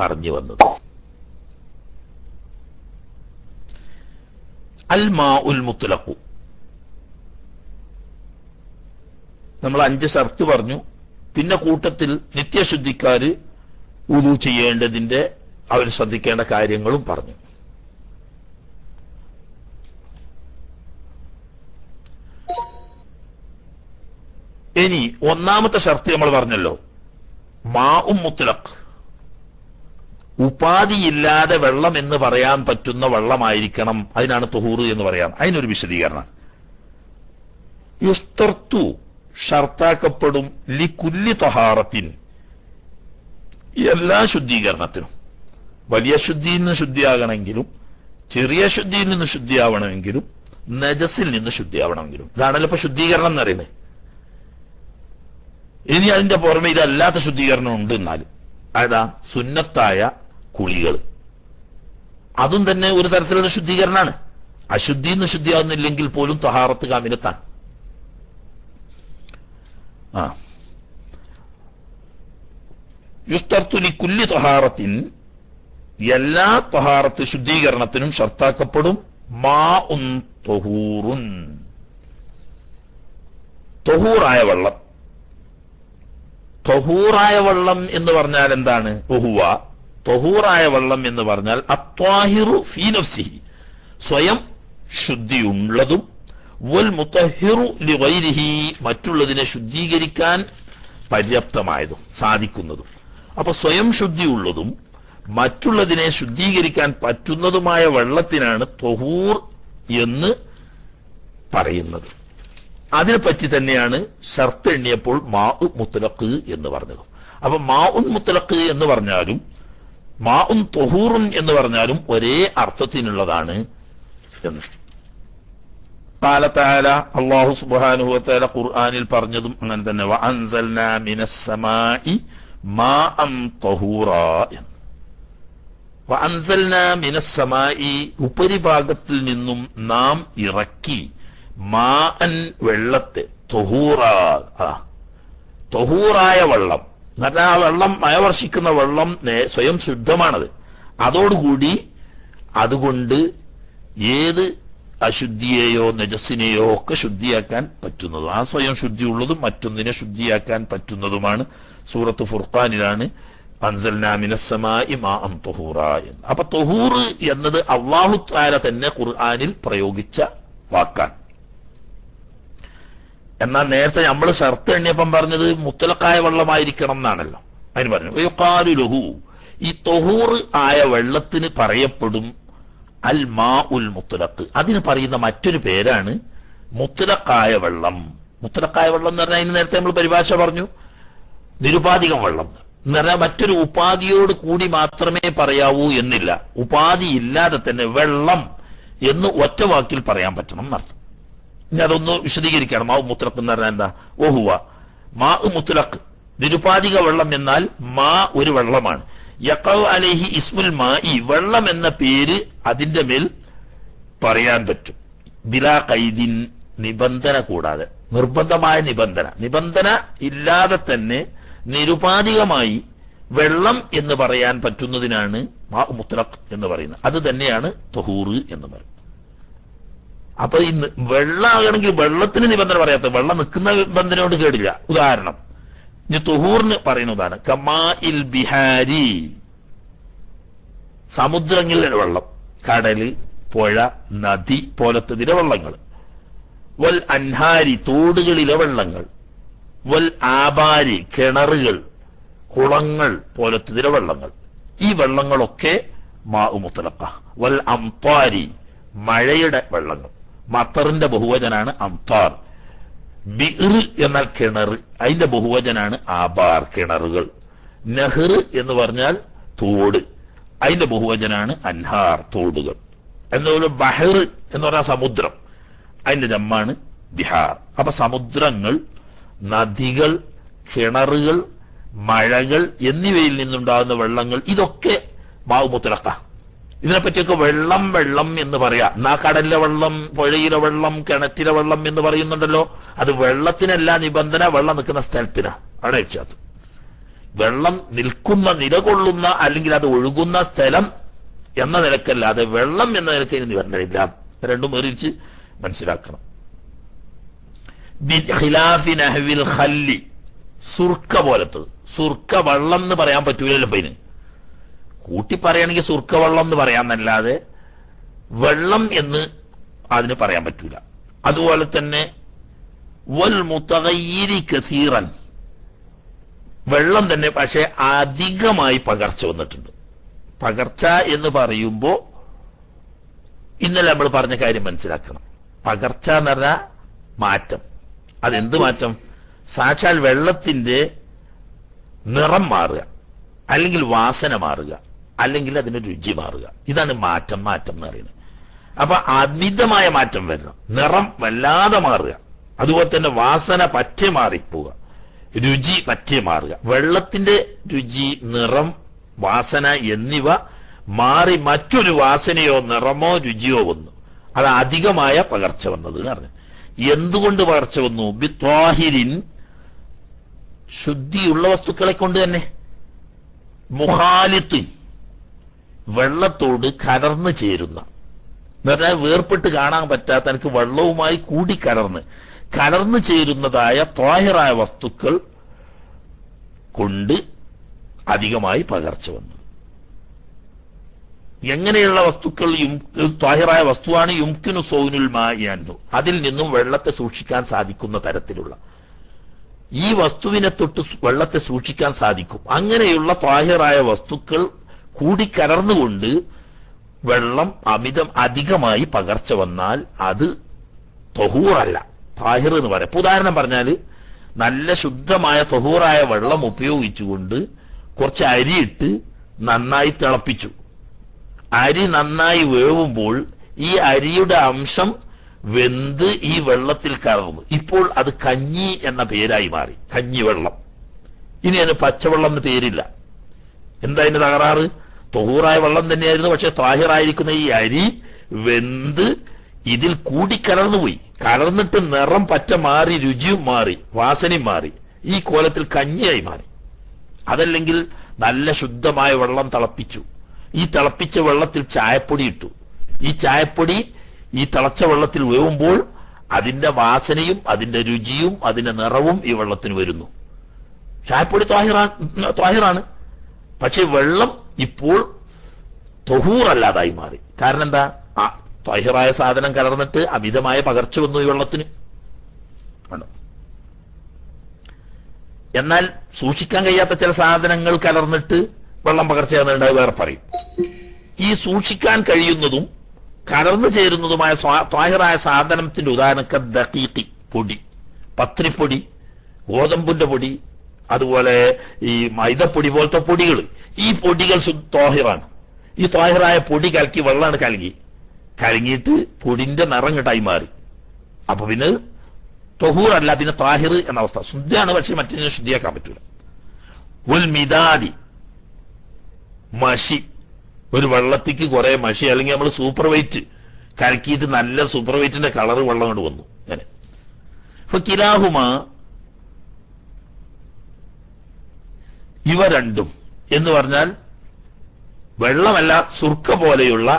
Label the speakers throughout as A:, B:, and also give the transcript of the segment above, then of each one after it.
A: പറഞ്ഞു വന്നത്. അൽമാ ഉൽ മുത്തുലക്കു നമ്മൾ അഞ്ച് ഷർത്ത് പറഞ്ഞു. പിന്നെ കൂട്ടത്തിൽ നിത്യശുദ്ധിക്കാര് ഉദു ചെയ്യേണ്ടതിന്റെ അവർ ശ്രദ്ധിക്കേണ്ട കാര്യങ്ങളും പറഞ്ഞു. ഇനി ഒന്നാമത്തെ ഷർത്ത് നമ്മൾ പറഞ്ഞല്ലോ. മാ ഉം മുത്തലഖ് ഉപാധിയില്ലാതെ വെള്ളം എന്ന് പറയാൻ പറ്റുന്ന വെള്ളമായിരിക്കണം. അതിനാണ് തുഹൂർ എന്ന് പറയാം അതിനൊരു വിശദീകരണം. യുസ്തർത്തു ഷർത്താക്കപ്പെടും ലി കുല്ലി തഹാറത്തിൻ. എല്ലാ ശുദ്ധീകരണത്തിനും. വലിയ ശുദ്ധിയിൽ നിന്ന് ശുദ്ധിയാകണമെങ്കിലും ചെറിയ ശുദ്ധിയിൽ നിന്ന് ശുദ്ധിയാവണമെങ്കിലും നജസിൽ നിന്ന് ശുദ്ധിയാവണമെങ്കിലും. ഇതാണല്ലോ ഇപ്പൊ ശുദ്ധീകരണം എന്ന് പറയുന്നത്. ഇനി അതിന്റെ പുറമെ ഇതല്ലാത്ത ശുദ്ധീകരണം ഉണ്ട് എന്നാൽ. അതാ സുന്നത്തായ കുളികൾ. അതും തന്നെ ഒരു തരത്തിലുള്ള ശുദ്ധീകരണമാണ്. അശുദ്ധി എന്ന് ശുദ്ധിയാവുന്നില്ലെങ്കിൽ പോലും തഹാറത്ത് കാമിനത്താണ്. ആ. യുസ്തർത്തുലി കുല്ലി തൊഹാറത്തിൻ എല്ലാ തൊഹാറത്ത് ശുദ്ധീകരണത്തിനും ഷർത്താക്കപ്പെടും. മാ ഉൻ തൊഹൂറുൻ. തൊഹൂറായ വെള്ളം. തൊഹൂറായ വെള്ളം എന്ന് പറഞ്ഞാൽ എന്താണ്? ഒഹുവ. തൊഹൂറായ വെള്ളം എന്ന് പറഞ്ഞാൽ അത്വാഹിറു ഫീ നഫ്സിഹി. സ്വയം ശുദ്ധിയുള്ളതും വൽ മുത്തഹിറു ലിഗൈരിഹി മറ്റുള്ളതിനെ ശുദ്ധീകരിക്കാൻ പര്യാപ്തമായതും സാധിക്കുന്നതും. അപ്പൊ സ്വയം ശുദ്ധിയുള്ളതും മറ്റുള്ളതിനെ ശുദ്ധീകരിക്കാൻ പറ്റുന്നതുമായ വെള്ളത്തിനാണ് തൊഹൂർ എന്ന് പറയുന്നത്. അതിനെപ്പറ്റി തന്നെയാണ് ഷർത്ത് എണ്ണിയപ്പോൾ മാ മുത്തലക്ക് എന്ന് പറഞ്ഞത്. അപ്പൊ മാ ഉൻ മുത്തലക്ക് എന്ന് പറഞ്ഞാലും മാ ഉൻ തൊഹൂറുൻ എന്ന് പറഞ്ഞാലും ഒരേ അർത്ഥത്തിനുള്ളതാണ് എന്ന്. കാലത്താല അള്ളാഹു സുബാനുഹത്താല ഖുർആാനിൽ പറഞ്ഞതും അങ്ങനെ തന്നെ. ഉപരിഭാഗത്തിൽ നിന്നും നാം ഇറക്കി മാ അൻ വെള്ളത്തെ തൊഹൂറായ വെള്ളം എന്നാൽ ആ വെള്ളം മഴ വർഷിക്കുന്ന വെള്ളം സ്വയം ശുദ്ധമാണത്. അതോടുകൂടി അതുകൊണ്ട് ഏത് അശുദ്ധിയെയോ നജസ്സിനെയോ ഒക്കെ ശുദ്ധിയാക്കാൻ പറ്റുന്നത്. ആ സ്വയം ശുദ്ധിയുള്ളതും മറ്റൊന്നിനെ ശുദ്ധിയാക്കാൻ പറ്റുന്നതുമാണ് സൂറത്ത് ഫുർഖാനിലാണ്. അപ്പൊ തൊഹൂർ എന്നത് അള്ളാഹു താര തന്നെ ഖുർആാനിൽ പ്രയോഗിച്ച വാക്കാണ്. എന്നാൽ നേരത്തെ നമ്മൾ ഷർത്ത് എണ്ണിയപ്പം പറഞ്ഞത് മുത്തലക്കായ വെള്ളമായിരിക്കണം എന്നാണല്ലോ. അതിന് പറഞ്ഞു യുഖാലു ലഹു ഈ തൊഹൂർ ആയ വെള്ളത്തിന് പറയപ്പെടും അൽ മാ ഉൽ മുത്തലക്ക്. അതിന് പറയുന്ന മറ്റൊരു പേരാണ് മുത്തലക്കായ വെള്ളം. മുത്തലക്കായ വെള്ളം എന്ന് പറഞ്ഞാൽ അതിന് നേരത്തെ നമ്മൾ പരിഭാഷ പറഞ്ഞു. നിരുപാധികം വെള്ളം. എന്ന് പറഞ്ഞാൽ മറ്റൊരു ഉപാധിയോട് കൂടി മാത്രമേ പറയാവൂ എന്നില്ല. ഉപാധി ഇല്ലാതെ തന്നെ വെള്ളം എന്ന് ഒറ്റ വാക്കിൽ പറയാൻ പറ്റണം എന്നർത്ഥം. ഇനി അതൊന്ന് വിശദീകരിക്കണം. മാവ് മുത്തലക് എന്ന് പറഞ്ഞാൽ എന്താ? ഓഹുവ മാ മുത്തലക് നിരുപാധിക വെള്ളം എന്നാൽ മാ ഒരു വെള്ളമാണ്. യക്കവ് അലേഹി ഇസ്മുൽ മാ ഈ വെള്ളം എന്ന പേര് അതിന്റെ മേൽ പറയാൻ പറ്റും. ബിലാ കൈദിൻ നിബന്ധന കൂടാതെ. നിർബന്ധമായ നിബന്ധന. നിബന്ധന ഇല്ലാതെ തന്നെ നിരുപാധികമായി വെള്ളം എന്ന് പറയാൻ പറ്റുന്നതിനാണ് മാ മുത്തലഖ് എന്ന് പറയുന്നത്. അത് തന്നെയാണ് തൊഹൂറ് എന്ന് പറയുന്നത്. അപ്പൊ ഈ വെള്ളമാകണമെങ്കിൽ വെള്ളത്തിന് നിബന്ധന പറയാത്ത വെള്ളം നിൽക്കുന്ന നിബന്ധനയോട് കേടില്ല. ഉദാഹരണം. ഇനി തുഹൂറിന് പറയുന്ന ഉദാഹരണം. കമാ ഇൽ ബിഹാരി. സമുദ്രങ്ങളിലെ വെള്ളം. കടൽ പുഴ നദി പോലത്തെ വെള്ളങ്ങൾ. വൽ അൻഹാരി തോടുകളിലെ വെള്ളങ്ങൾ. വൽ ആബാരി കിണറുകൾ കുളങ്ങൾ പോലത്തെ വെള്ളങ്ങൾ. ഈ വെള്ളങ്ങളൊക്കെ മാ മുത്തലക്ക. വൽ അംപാരി മഴയുടെ വെള്ളങ്ങൾ. മത്തറിന്റെ ബഹുവചനാണ് അംതാർ. ബിർ എന്നാൽ കിണർ അതിന്റെ ബഹുവചനാണ് ആബാർ കിണറുകൾ. നെഹ്ർ എന്ന് പറഞ്ഞാൽ തോട് അതിന്റെ ബഹുവചനാണ് അൻഹാർ തോടുകൾ. എന്നതുപോലെ ബഹർ എന്ന് പറഞ്ഞാൽ സമുദ്രം അതിന്റെ ജമ്മാണ് ബിഹാർ. അപ്പൊ സമുദ്രങ്ങൾ നദികൾ കിണറുകൾ മഴകൾ എന്നിവയിൽ നിന്നുണ്ടാകുന്ന വെള്ളങ്ങൾ ഇതൊക്കെ മാവ് ഇതിനെപ്പറ്റിയൊക്കെ വെള്ളം വെള്ളം എന്ന് പറയാ. എന്നാ കടലിലെ വെള്ളം പുഴയിലെ വെള്ളം കിണറ്റിലെ വെള്ളം എന്ന് പറയുന്നുണ്ടല്ലോ. അത് വെള്ളത്തിനല്ല നിബന്ധന വെള്ളം നിൽക്കുന്ന സ്ഥലത്തിനാ. അവിടെ വ്യത്യാസം. വെള്ളം നിൽക്കുന്ന നിലകൊള്ളുന്ന അല്ലെങ്കിൽ അത് ഒഴുകുന്ന സ്ഥലം എന്ന നിലക്കല്ലാതെ വെള്ളം എന്ന നിലയ്ക്ക് ഇനി വരണ്ടില്ല രണ്ടും വേറിച്ച് മനസ്സിലാക്കണം. സുർക്ക പോലത്തത്. സുർക്ക വെള്ളം എന്ന് പറയാൻ പറ്റൂലല്ലോ ഇതിന്. കൂട്ടി പറയുകയാണെങ്കിൽ സുർക്ക വെള്ളം എന്ന് പറയാമെന്നല്ലാതെ വെള്ളം എന്ന് അതിന് പറയാൻ പറ്റൂല. അതുപോലെ തന്നെ വൽ മുത്തകയിരി കസീറൻ. വെള്ളം തന്നെ പക്ഷെ അധികമായി പകർച്ച വന്നിട്ടുണ്ട്. പകർച്ച എന്ന് പറയുമ്പോൾ ഇന്നലെ നമ്മൾ പറഞ്ഞ കാര്യം മനസ്സിലാക്കണം. പകർച്ച എന്ന് പറഞ്ഞാൽ മാറ്റം. അതെന്ത് മാറ്റം? സാക്ഷാൽ വെള്ളത്തിന്റെ നിറം മാറുക. അല്ലെങ്കിൽ വാസന മാറുക. അല്ലെങ്കിൽ അതിന് രുചി മാറുക. ഇതാണ് മാറ്റം മാറ്റം എന്ന് പറയുന്നത്. അപ്പൊ അമിതമായ മാറ്റം വരണം. നിറം വല്ലാതെ മാറുക. അതുപോലെ തന്നെ വാസന പറ്റേ മാറിപ്പോവുക. രുചി പറ്റേ മാറുക. വെള്ളത്തിന്റെ രുചി നിറം വാസന എന്നിവ മാറി മറ്റൊരു വാസനയോ നിറമോ രുചിയോ വന്നു. അത് അധികമായ പകർച്ച വന്നത് എന്ന് പറഞ്ഞു. എന്തുകൊണ്ട് പകർച്ച വന്നു? ബിത്വാഹിരിൻ ശുദ്ധിയുള്ള വസ്തുക്കളെ കൊണ്ട് തന്നെ. മുഹാലിത്തിൻ വെള്ളത്തോട് കലർന്നു ചേരുന്ന. എന്ന് പറഞ്ഞാൽ വേർപെട്ട് കാണാൻ പറ്റാത്ത എനിക്ക് വെള്ളവുമായി കൂടി കലർന്ന്. കലർന്നു ചേരുന്നതായ ത്വാഹിറായ വസ്തുക്കൾ കൊണ്ട് അധികമായി പകർച്ച വന്നു. എങ്ങനെയുള്ള വസ്തുക്കൾ ത്വാഹിറായ വസ്തുവാണ് യുംകിനു സോനുൽ മായാന്നു അതിൽ നിന്നും വെള്ളത്തെ സൂക്ഷിക്കാൻ സാധിക്കുന്ന തരത്തിലുള്ള. ഈ വസ്തുവിനെ തൊട്ട് വെള്ളത്തെ സൂക്ഷിക്കാൻ സാധിക്കും. അങ്ങനെയുള്ള ത്വാഹിറായ വസ്തുക്കൾ കൂടിക്കലർന്നുകൊണ്ട് വെള്ളം അമിതം അധികമായി പകർച്ച വന്നാൽ അത് തൊഹൂറല്ല. താഹിർ എന്ന് പറയാം. ഉദാഹരണം പറഞ്ഞാൽ നല്ല ശുദ്ധമായ തൊഹൂറായ വെള്ളം ഉപയോഗിച്ചുകൊണ്ട് കുറച്ച് അരിയിട്ട് നന്നായി തിളപ്പിച്ചു. അരി നന്നായി വേവുമ്പോൾ ഈ അരിയുടെ അംശം വെന്ത് ഈ വെള്ളത്തിൽ കലർന്നു. ഇപ്പോൾ അത് കഞ്ഞി എന്ന പേരായി മാറി. കഞ്ഞിവെള്ളം. ഇനി അതിന് പച്ചവെള്ളം എന്ന് പേരില്ല. എന്താ അതിന്റെ തകരാറ്? തൊഹൂറായ വെള്ളം തന്നെയായിരുന്നു പക്ഷെ താഹിറായിരിക്കുന്ന ഈ അരി വെന്ത് ഇതിൽ കൂടി കലർന്നുപോയി കലർന്നിട്ട് നിറം പറ്റ മാറി രുചിയും മാറി വാസനയും മാറി. ഈ കോലത്തിൽ കഞ്ഞിയായി മാറി. അതല്ലെങ്കിൽ നല്ല ശുദ്ധമായ വെള്ളം തിളപ്പിച്ചു. ഈ തിളപ്പിച്ച വെള്ളത്തിൽ ചായപ്പൊടി ഇട്ടു. ഈ ചായപ്പൊടി ഈ തിളച്ച വെള്ളത്തിൽ വേവുമ്പോൾ അതിന്റെ വാസനയും അതിന്റെ രുചിയും അതിന്റെ നിറവും ഈ വെള്ളത്തിന് വരുന്നു. ചായപ്പൊടി ത്വാഹിറാണ് ത്വാഹിറാണ് പക്ഷെ വെള്ളം ഇപ്പോൾ തൊഹൂറല്ലാതായി മാറി. കാരണം എന്താ ആ ത്വഹിറായ സാധനം കലർന്നിട്ട് അമിതമായ പകർച്ച വന്നു ഈ വെള്ളത്തിന്. എന്നാൽ സൂക്ഷിക്കാൻ കഴിയാത്ത ചില സാധനങ്ങൾ കലർന്നിട്ട് വെള്ളം പകർച്ച ചെയ്യുന്നുണ്ടായി വേറെ പറയും. ഈ സൂക്ഷിക്കാൻ കഴിയുന്നതും കലർന്നു ചേരുന്നതുമായ ത്വാഹിറായ സാധനത്തിന്റെ ഉദാഹരണക്ക് ദഖീഖി പൊടി പത്രിപ്പൊടി ഗോതമ്പിന്റെ പൊടി അതുപോലെ ഈ മൈദപ്പൊടി പോലത്തെ പൊടികൾ. ഈ പൊടികൾ തോഹിറാണ്. ഈ തോഹിറായ പൊടി കലക്കി വെള്ളമാണ് കലങ്ങി. കലങ്ങിയിട്ട് പൊടിന്റെ നിറം കിട്ടായി മാറി. അപ്പൊ പിന്നെ തൊഹൂർ അല്ല പിന്നെ താഹിർ എന്ന അവസ്ഥ. ശുദ്ധിയാണ് പക്ഷെ മറ്റൊന്നിനെ ശുദ്ധിയാക്കാൻ പറ്റൂല. ഉൽ മിതാദി മഷി. ഒരു വെള്ളത്തിക്ക് കുറെ മഷി അല്ലെങ്കിൽ നമ്മൾ സൂപ്പർ വെയിറ്റ് കലക്കിയിട്ട് നല്ല സൂപ്പർ വെയിറ്റിന്റെ കളർ വെള്ളം കൊണ്ട് വന്നു. അങ്ങനെ അപ്പൊ കിലാഹുമ ഇവ രണ്ടും. എന്ന് പറഞ്ഞാൽ വെള്ളമല്ല സുർക്ക പോലെയുള്ള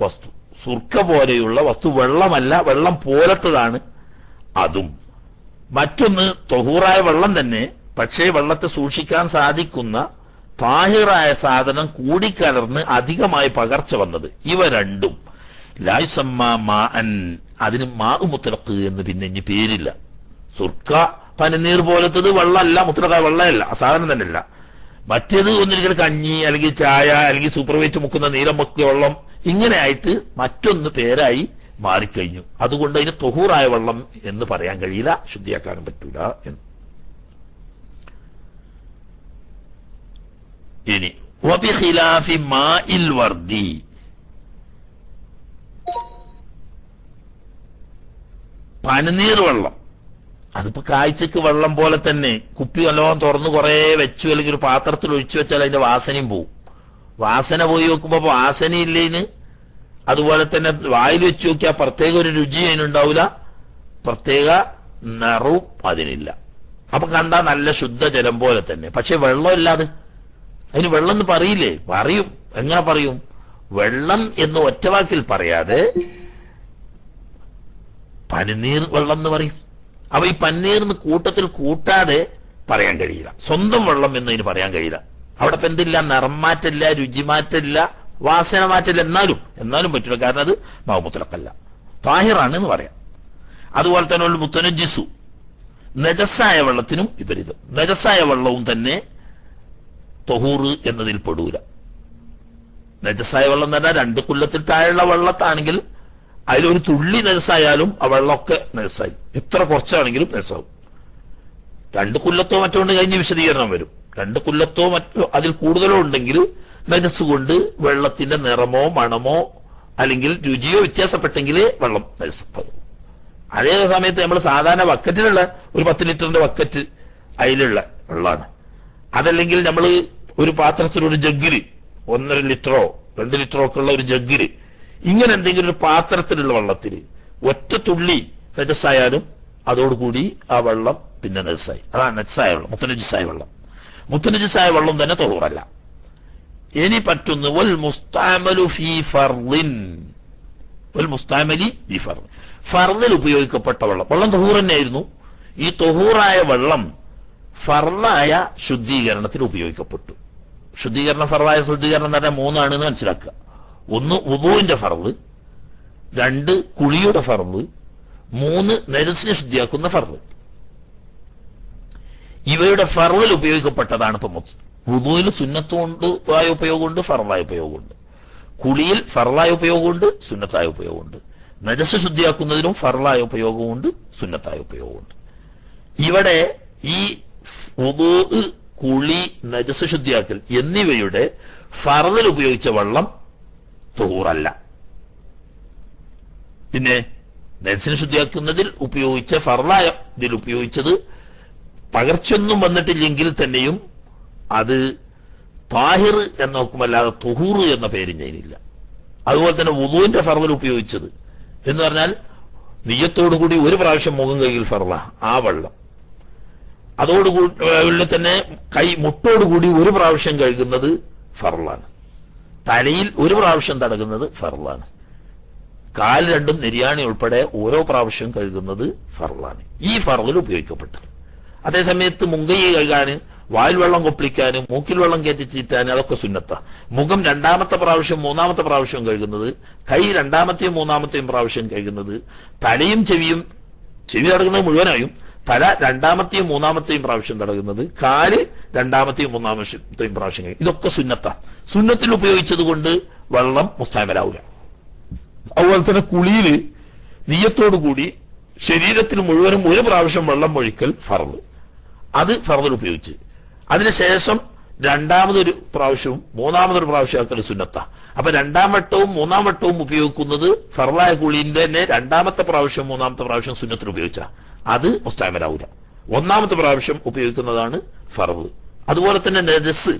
A: വസ്തു. സുർക്ക പോലെയുള്ള വസ്തു വെള്ളമല്ല വെള്ളം പോലത്തതാണ് അതും. മറ്റൊന്ന് തൊഹൂറായ വെള്ളം തന്നെ പക്ഷേ വെള്ളത്തെ സൂക്ഷിക്കാൻ സാധിക്കുന്ന താഹിറായ സാധനം കൂടിക്കലർന്ന് അധികമായി പകർച്ച വന്നത് ഇവ രണ്ടും. ലായ്സമ്മ മാ അൻ. അതിന് മാ മുത്തലക്ക് എന്ന് പിന്നെ ഇനി പേരില്ല. സുർക്ക പനിനീർ പോലത്തത് വെള്ളമല്ല മുത്തലക്ക വെള്ളമല്ല സാധനം തന്നെ അല്ല മറ്റേത് ഒന്നിരിക്കൽ കഞ്ഞി അല്ലെങ്കിൽ ചായ അല്ലെങ്കിൽ സൂപ്പർ വെയിറ്റ് മുക്കുന്ന നീലം മുക്കിയ വെള്ളം ഇങ്ങനെ ആയിട്ട് മറ്റൊന്ന് പേരായി മാറിക്കഴിഞ്ഞു. അതുകൊണ്ട് അതിന് തൊഹൂറായ വെള്ളം എന്ന് പറയാൻ കഴിയില്ല ശുദ്ധിയാക്കാനും പറ്റൂല എന്ന്. ഇനി മാഇൽ വർദി. പനിനീർ വെള്ളം. അതിപ്പോ കാഴ്ചക്ക് വെള്ളം പോലെ തന്നെ കുപ്പി വല്ലോം തുറന്നു കുറെ വെച്ചു അല്ലെങ്കിൽ ഒരു പാത്രത്തിൽ ഒഴിച്ചു വെച്ചാൽ അതിന്റെ വാസനയും പോവും. വാസന പോയി നോക്കുമ്പോ വാസനയില്ലേന് അതുപോലെ തന്നെ വായിൽ വെച്ച് നോക്കിയാൽ പ്രത്യേക ഒരു രുചി അതിനുണ്ടാവില്ല പ്രത്യേക നിറവും അതിനില്ല. അപ്പൊ കണ്ടാ നല്ല ശുദ്ധജലം പോലെ തന്നെ. പക്ഷെ വെള്ളമില്ലാതെ അതിന് വെള്ളം എന്ന് പറയില്ലേ? പറയും. എങ്ങനെ പറയും? വെള്ളം എന്ന് ഒറ്റവാക്കിൽ പറയാതെ പനിനീർ വെള്ളം എന്ന് പറയും. അപ്പൊ ഈ പന്നീർന്ന് കൂട്ടത്തിൽ കൂട്ടാതെ പറയാൻ കഴിയില്ല. സ്വന്തം വെള്ളം എന്ന് ഇതിന് പറയാൻ കഴിയില്ല. അവിടെ ഇപ്പൊ എന്തില്ല? നിറം മാറ്റില്ല രുചി മാറ്റില്ല വാസന മാറ്റില്ല എന്നാലും എന്നാലും പറ്റില്ല. കാരണം അത് മഹമുത്തലക്കല്ല. താഹിറാണ് എന്ന് പറയാം. അതുപോലെ തന്നെ ഒരു മുത്തനജിസു നജസ്സായ വെള്ളത്തിനും വിപരീതം. നജസ്സായ വെള്ളവും തന്നെ തൊഹൂർ എന്നതിൽ പെടൂല. നജസ്സായ വെള്ളം എന്ന് പറഞ്ഞാൽ രണ്ട് കുല്ലത്തിൽ താഴെയുള്ള വെള്ളത്താണെങ്കിൽ അതിലൊരു തുള്ളി നെൽസായാലും ആ വെള്ളമൊക്കെ നെൽസായി എത്ര കുറച്ചാണെങ്കിലും നെൽസാവും രണ്ട് കൊല്ലത്തോ മറ്റോ കൊണ്ട് കഴിഞ്ഞ് വിശദീകരണം വരും. രണ്ട് കൊല്ലത്തോ മറ്റോ അതിൽ കൂടുതലോ ഉണ്ടെങ്കിൽ നജസ് കൊണ്ട് വെള്ളത്തിന്റെ നിറമോ മണമോ അല്ലെങ്കിൽ രുചിയോ വ്യത്യാസപ്പെട്ടെങ്കിൽ വെള്ളം നജസ് അതേ സമയത്ത് നമ്മൾ സാധാരണ ബക്കറ്റിലുള്ള ഒരു പത്ത് ലിറ്ററിന്റെ ബക്കറ്റ് അതിലുള്ള വെള്ളമാണ്. അതല്ലെങ്കിൽ നമ്മൾ ഒരു പാത്രത്തിൽ ഒരു ജഗ്ഗിൽ ഒന്നര ലിറ്ററോ രണ്ട് ലിറ്ററോ ഒക്കെ ഉള്ള ഒരു ജഗ്ഗിൽ ഇങ്ങനെ എന്തെങ്കിലും ഒരു പാത്രത്തിലുള്ള വെള്ളത്തിൽ ഒറ്റ തുള്ളി നജസ്സായാലും അതോടുകൂടി ആ വെള്ളം പിന്നെ നജസ്സായി. അതാണ് നജസ്സായ വെള്ളം മുത്തനജിസായ വെള്ളം. മുത്തനജിസായ വെള്ളം തന്നെ തൊഹൂറല്ല ഇനി പറ്റുന്നു വൽ മുസ്താമലു ഫീ ഫർളിൻ വൽ മുസ്താമലി ഫീ ഫർളിൻ ഫർദിൽ ഉപയോഗിക്കപ്പെട്ട വെള്ളം. വെള്ളം തൊഹൂർ തന്നെയായിരുന്നു. ഈ തൊഹൂറായ വെള്ളം ഫർദായ ശുദ്ധീകരണത്തിൽ ഉപയോഗിക്കപ്പെട്ടു. ശുദ്ധീകരണം ഫർദായ ശുദ്ധീകരണം എന്ന് പറഞ്ഞാൽ മൂന്നാണെന്ന് മനസ്സിലാക്കുക. ഒന്ന് ഉദുവിന്റെ ഫർൾ രണ്ട് കുളിയുടെ ഫർൾ മൂന്ന് നരസിനെ ശുദ്ധിയാക്കുന്ന ഫർൾ ഇവയുടെ ഫർളിൽ ഉപയോഗിക്കപ്പെട്ടതാണ് ഇപ്പൊ വുദുവിൽ സുന്നത്തുകൊണ്ട് ആയ ഉപയോഗമുണ്ട് ഫറലായ ഉപയോഗമുണ്ട്. കുളിയിൽ ഫറലായ ഉപയോഗമുണ്ട് സുന്നത്തായ ഉപയോഗമുണ്ട്. നജസ് ശുദ്ധിയാക്കുന്നതിനും ഫറലായ ഉപയോഗമുണ്ട് സുന്നത്തായ ഉപയോഗമുണ്ട്. ഇവിടെ ഈ വുദു കുളി നജസ് ശുദ്ധിയാക്കൽ എന്നിവയുടെ ഫറലിൽ ഉപയോഗിച്ച വെള്ളം തൊഹൂറല്ല പിന്നെ നെസിനെ ശുദ്ധിയാക്കുന്നതിൽ ഉപയോഗിച്ച ഫർളായ ഇതിൽ ഉപയോഗിച്ചത് പകർച്ചൊന്നും വന്നിട്ടില്ലെങ്കിൽ തന്നെയും അത് താഹിർ എന്ന് നോക്കുമല്ലാതെ തുഹൂർ എന്ന പേരും ഞാനില്ല. അതുപോലെ തന്നെ വുദുവിന്റെ ഫർവൽ ഉപയോഗിച്ചത്. എന്ന് പറഞ്ഞാൽ നെയ്യത്തോടുകൂടി ഒരു പ്രാവശ്യം മുഖം കൈയിൽ ഫർള ആ വെള്ളം. അതോടുകൂടി തന്നെ കൈ മുട്ടോടുകൂടി ഒരു പ്രാവശ്യം കഴുകുന്നത് ഫർളാണ് തലയിൽ ഒരു പ്രാവശ്യം തടകുന്നത് ഫർളാണ്. കാൽ രണ്ടും നിര്യാണി ഉൾപ്പെടെ ഓരോ പ്രാവശ്യം കഴുകുന്നത് ഫർളാണ്. ഈ ഫർളിൽ ഉപയോഗിക്കപ്പെട്ടത്. അതേസമയത്ത് മുങ്കൈ കഴുകാന് വായിൽ വെള്ളം കൊപ്പിക്കാനും മൂക്കിൽ വെള്ളം കയറ്റി ചീറ്റാനും അതൊക്കെ സുന്നത്ത. മുഖം രണ്ടാമത്തെ പ്രാവശ്യം മൂന്നാമത്തെ പ്രാവശ്യം കഴുകുന്നത് കൈ രണ്ടാമത്തെയും മൂന്നാമത്തെയും പ്രാവശ്യം കഴുകുന്നത് തലയും ചെവിയും ചെവി തടകുന്നത് മുഴുവനായും തല രണ്ടാമത്തെയും മൂന്നാമത്തെയും പ്രാവശ്യം തടകുന്നത് കാൽ രണ്ടാമത്തെയും മൂന്നാമത്തെയും പ്രാവശ്യം കഴിയും ഇതൊക്കെ സുന്നത്ത. സുന്നത്തിൽ ഉപയോഗിച്ചത് കൊണ്ട് വെള്ളം മുസ്താമലാവില്ല അതുപോലെ തന്നെ കുളിയിൽ നീയത്തോടു കൂടി ശരീരത്തിൽ മുഴുവനും ഒരു പ്രാവശ്യം വെള്ളം ഒഴിക്കൽ ഫറവ് അത് ഫറവിൽ ഉപയോഗിച്ച്. അതിനുശേഷം രണ്ടാമതൊരു പ്രാവശ്യവും മൂന്നാമതൊരു പ്രാവശ്യം ആക്കൽ സുന്നത്ത. അപ്പൊ രണ്ടാം വട്ടവും മൂന്നാം വട്ടവും ഉപയോഗിക്കുന്നത് ഫറവായ കുളിന്റെ തന്നെ രണ്ടാമത്തെ പ്രാവശ്യം മൂന്നാമത്തെ പ്രാവശ്യം സുന്നത്തിൽ ഉപയോഗിച്ച. അത് മുസ്താമലാവൂല ഒന്നാമത്തെ പ്രാവശ്യം ഉപയോഗിക്കുന്നതാണ് ഫറവ് അതുപോലെ തന്നെ നജസ്.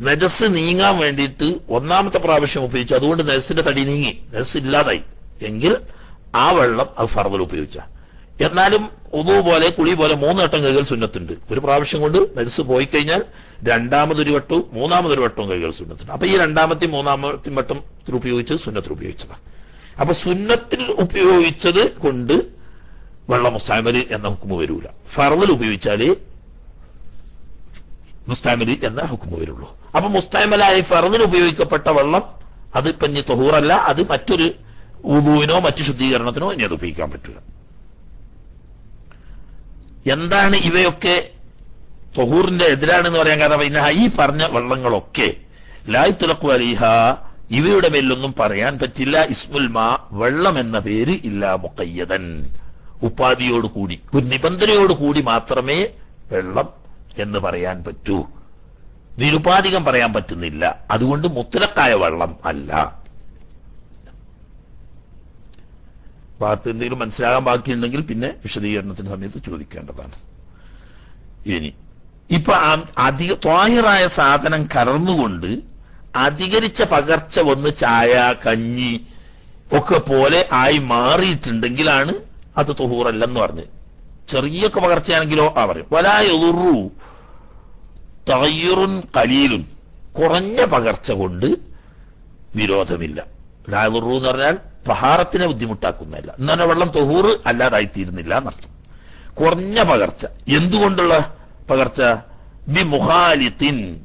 A: നജസ് നീങ്ങാൻ വേണ്ടിയിട്ട് ഒന്നാമത്തെ പ്രാവശ്യം ഉപയോഗിച്ചു അതുകൊണ്ട് നജസിന്റെ തടി നീങ്ങി. നജസ് ഇല്ലാതായി. എങ്കിൽ ആ വെള്ളം അത് ഫർവൽ ഉപയോഗിച്ച. എന്നാലും ഒന്നു പോലെ കുളി പോലെ മൂന്ന് വട്ടം കൈകൾ സുന്നത്തുണ്ട്. ഒരു പ്രാവശ്യം കൊണ്ട് നജസ് പോയി കഴിഞ്ഞാൽ രണ്ടാമതൊരു വട്ടവും മൂന്നാമതൊരു വട്ടവും കൈകൾ സുന്നത്തുണ്ട്. അപ്പൊ ഈ രണ്ടാമത്തെയും മൂന്നാമത്തെയും വട്ടം ഉപയോഗിച്ചത് സുന്നത്തിൽ ഉപയോഗിച്ചതാണ് അപ്പൊ സുന്നത്തിൽ ഉപയോഗിച്ചത് കൊണ്ട് വെള്ളം മുസ്താമൽ എന്ന ഹുക്കുമ വരൂല. ഫറവൽ ഉപയോഗിച്ചാലേ മുസ്താമലി എന്ന ഹുക്കുമ വരുള്ളൂ. അപ്പൊ മുസ്താമലായി ഫർദിന് ഉപയോഗിക്കപ്പെട്ട വെള്ളം അത് പഞ്ഞി തൊഹൂറല്ല അത് മറ്റൊരു ഉദുവിനോ മറ്റു ശുദ്ധീകരണത്തിനോ ഇനി അത് ഉപയോഗിക്കാൻ പറ്റില്ല. എന്താണ് ഇവയൊക്കെ തൊഹൂറിന്റെ എതിരാണെന്ന് പറയാൻ കാരണം? ഇന്ന ഈ പറഞ്ഞ വെള്ളങ്ങളൊക്കെ ലായ് തുലക്കു അലിഹ ഇവയുടെ മേലൊന്നും പറയാൻ പറ്റില്ല. ഇസ്മുൽ മാ വെള്ളം എന്ന പേര് ഇല്ല മുക്കയ്യതൻ ഉപാധിയോട് കൂടി ഒരു നിബന്ധനയോട് കൂടി മാത്രമേ വെള്ളം എന്ന് പറയാൻ പറ്റൂ. നിരുപാധികം പറയാൻ പറ്റുന്നില്ല. അതുകൊണ്ട് മുത്തലക്കായ വെള്ളം അല്ല. ഭാഗത്ത് എന്തെങ്കിലും മനസ്സിലാകാൻ ബാക്കിയുണ്ടെങ്കിൽ പിന്നെ വിശദീകരണത്തിന്റെ സമയത്ത് ചോദിക്കേണ്ടതാണ്. ഇനി ഇപ്പൊ അധിക ത്വാഹിറായ സാധനം കലർന്നുകൊണ്ട് അധികരിച്ച പകർച്ച വന്ന് ചായ കഞ്ഞി ഒക്കെ പോലെ ആയി മാറിയിട്ടുണ്ടെങ്കിലാണ് അത് തുഹൂറല്ലെന്ന് പറഞ്ഞ്. ചെറിയൊക്കെ പകർച്ചയാണെങ്കിലോ ആ പറയും. വലായുറു തയ്യുറുൻ കലീലും കുറഞ്ഞ പകർച്ച കൊണ്ട് വിരോധമില്ല. ലായുറു എന്ന് പറഞ്ഞാൽ പ്രഹാരത്തിനെ ബുദ്ധിമുട്ടാക്കുന്നില്ല എന്നാൽ വെള്ളം തൊഹൂറ് അല്ലാതായിത്തീരുന്നില്ല എന്നർത്ഥം. കുറഞ്ഞ പകർച്ച. എന്തുകൊണ്ടുള്ള പകർച്ച? ബി മുഹാലിത്തിൻ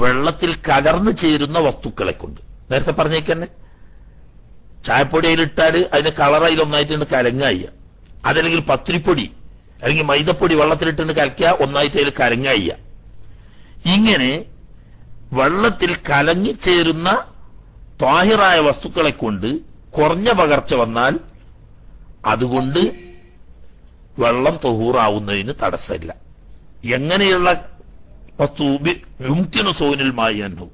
A: വെള്ളത്തിൽ കലർന്നു ചേരുന്ന വസ്തുക്കളെ കൊണ്ട്. നേരത്തെ പറഞ്ഞേക്കന്നെ ചായപ്പൊടി അതിലിട്ടാൽ അതിന്റെ കളർ അതിലൊന്നായിട്ടുണ്ട് കലങ്ങായ. അതല്ലെങ്കിൽ പത്തിരിപ്പൊടി അല്ലെങ്കിൽ മൈദപ്പൊടി വെള്ളത്തിലിട്ടുണ്ട് കലക്കുക ഒന്നായിട്ട് അതിൽ കലങ്ങായ. ഇങ്ങനെ വെള്ളത്തിൽ കലങ്ങിച്ചേരുന്ന ത്വാഹിറായ വസ്തുക്കളെ കൊണ്ട് കുറഞ്ഞ പകർച്ച വന്നാൽ അതുകൊണ്ട് വെള്ളം തൊഹൂറാവുന്നതിന് തടസ്സമില്ല. എങ്ങനെയുള്ള വസ്തു യുംകിനു സോനിൽ മായന്നു